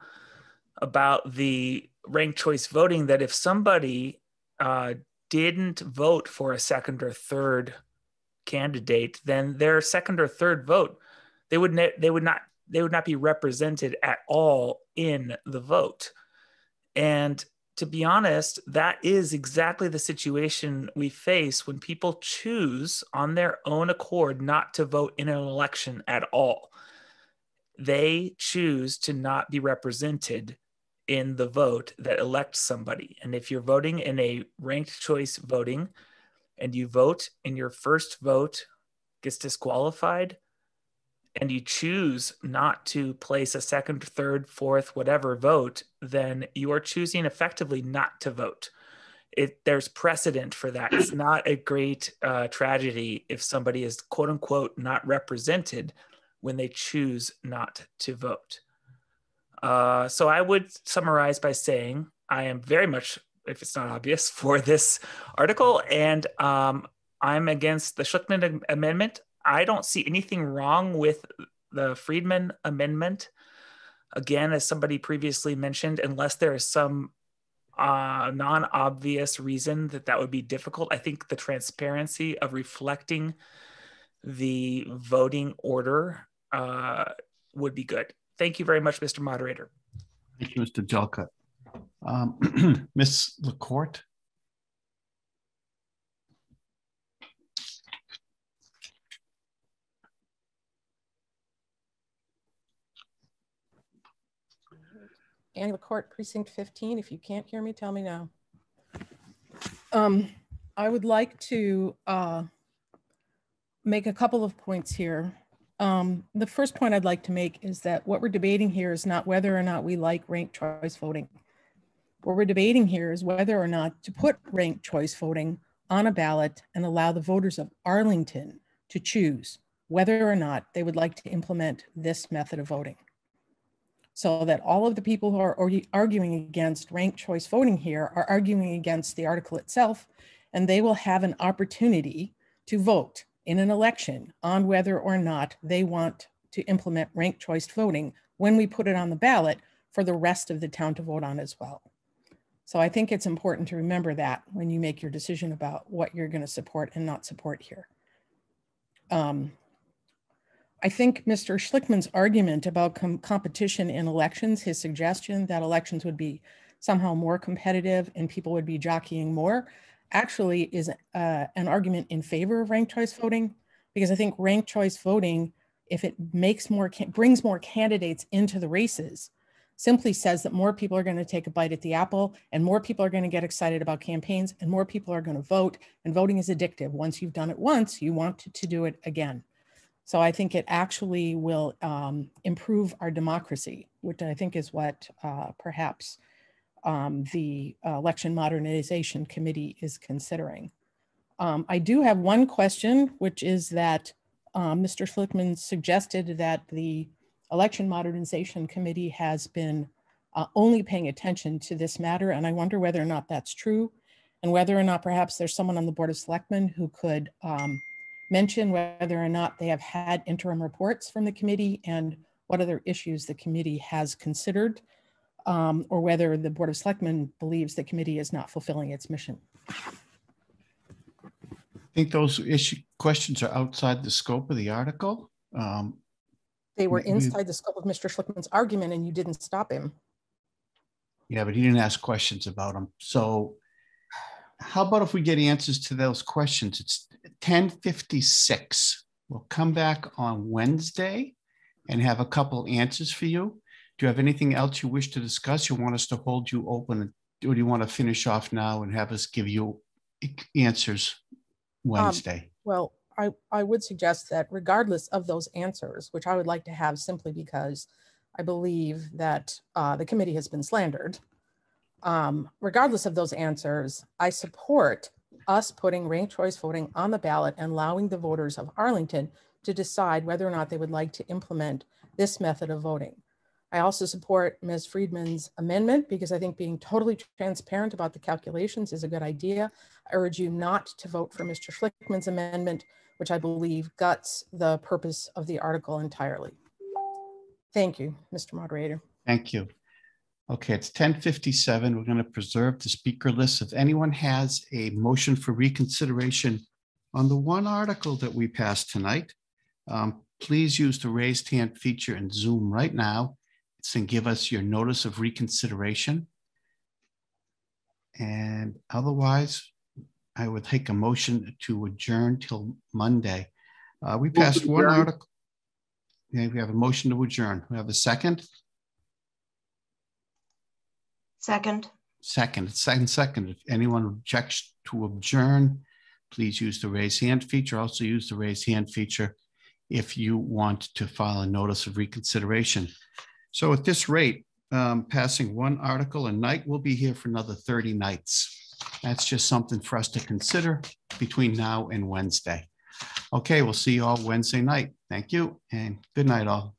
about the ranked choice voting that if somebody uh, didn't vote for a second or third candidate, then their second or third vote, they would ne- they would not they would not be represented at all in the vote. And to be honest, that is exactly the situation we face when people choose on their own accord not to vote in an election at all. They choose to not be represented in the vote that elects somebody. And if you're voting in a ranked choice voting and you vote and your first vote gets disqualified, and you choose not to place a second, third, fourth, whatever vote, then you are choosing effectively not to vote. It, there's precedent for that. It's not a great uh, tragedy if somebody is quote unquote not represented when they choose not to vote. Uh, so I would summarize by saying I am very much, if it's not obvious, for this article, and um, I'm against the Schlichtman Amendment. I don't see anything wrong with the Friedman Amendment. Again, as somebody previously mentioned, unless there is some uh, non obvious reason that that would be difficult, I think the transparency of reflecting the voting order uh, would be good. Thank you very much, Mr. Moderator. Thank you, Mr. Jelka. Um, Ms. LaCourte? Annie LaCourte, Precinct 15. If you can't hear me, tell me now. Um, I would like to uh, make a couple of points here. Um, the first point I'd like to make is that what we're debating here is not whether or not we like ranked choice voting. What we're debating here is whether or not to put ranked choice voting on a ballot and allow the voters of Arlington to choose whether or not they would like to implement this method of voting so that all of the people who are arguing against ranked choice voting here are arguing against the article itself, and they will have an opportunity to vote in an election on whether or not they want to implement ranked choice voting when we put it on the ballot for the rest of the town to vote on as well. So I think it's important to remember that when you make your decision about what you're going to support and not support here. Um, I think Mr. Schlichtman's argument about com competition in elections, his suggestion that elections would be somehow more competitive and people would be jockeying more, actually is uh, an argument in favor of ranked choice voting, because I think ranked choice voting, if it makes more, brings more candidates into the races, simply says that more people are going to take a bite at the apple and more people are going to get excited about campaigns and more people are going to vote and voting is addictive. Once you've done it once, you want to, to do it again. So I think it actually will um, improve our democracy, which I think is what uh, perhaps um, the uh, Election Modernization Committee is considering. Um, I do have one question, which is that um, Mr. Schlichtman suggested that the Election Modernization Committee has been uh, only paying attention to this matter, and I wonder whether or not that's true, and whether or not perhaps there's someone on the Board of Selectmen who could um, mention whether or not they have had interim reports from the committee and what other issues the committee has considered, um, or whether the Board of Selectmen believes the committee is not fulfilling its mission. I think those issue questions are outside the scope of the article. Um, they were inside the scope of Mr. Schlichtman's argument and you didn't stop him. Yeah, but he didn't ask questions about them. So how about if we get answers to those questions? It's 1056. We'll come back on Wednesday and have a couple answers for you. Do you have anything else you wish to discuss? You want us to hold you open or do you want to finish off now and have us give you answers Wednesday? Um, well, I, I would suggest that regardless of those answers, which I would like to have simply because I believe that uh, the committee has been slandered, um, regardless of those answers, I support us putting ranked choice voting on the ballot and allowing the voters of Arlington to decide whether or not they would like to implement this method of voting. I also support Ms. Friedman's amendment because I think being totally transparent about the calculations is a good idea. I urge you not to vote for Mr. Schlichtman's amendment, which I believe guts the purpose of the article entirely. Thank you, Mr. Moderator. Thank you. Okay, it's ten fifty-seven. We're going to preserve the speaker list. If anyone has a motion for reconsideration on the one article that we passed tonight, um, please use the raised hand feature in Zoom right now. and give us your notice of reconsideration. And otherwise, I would take a motion to adjourn till Monday. Uh, we passed one article. Okay, we have a motion to adjourn. We have a second? Second, Second, second, second. If anyone objects to adjourn, please use the raise hand feature. Also use the raise hand feature if you want to file a notice of reconsideration. So at this rate, um, passing one article a night, we'll be here for another 30 nights. That's just something for us to consider between now and Wednesday. Okay, we'll see you all Wednesday night. Thank you and good night all.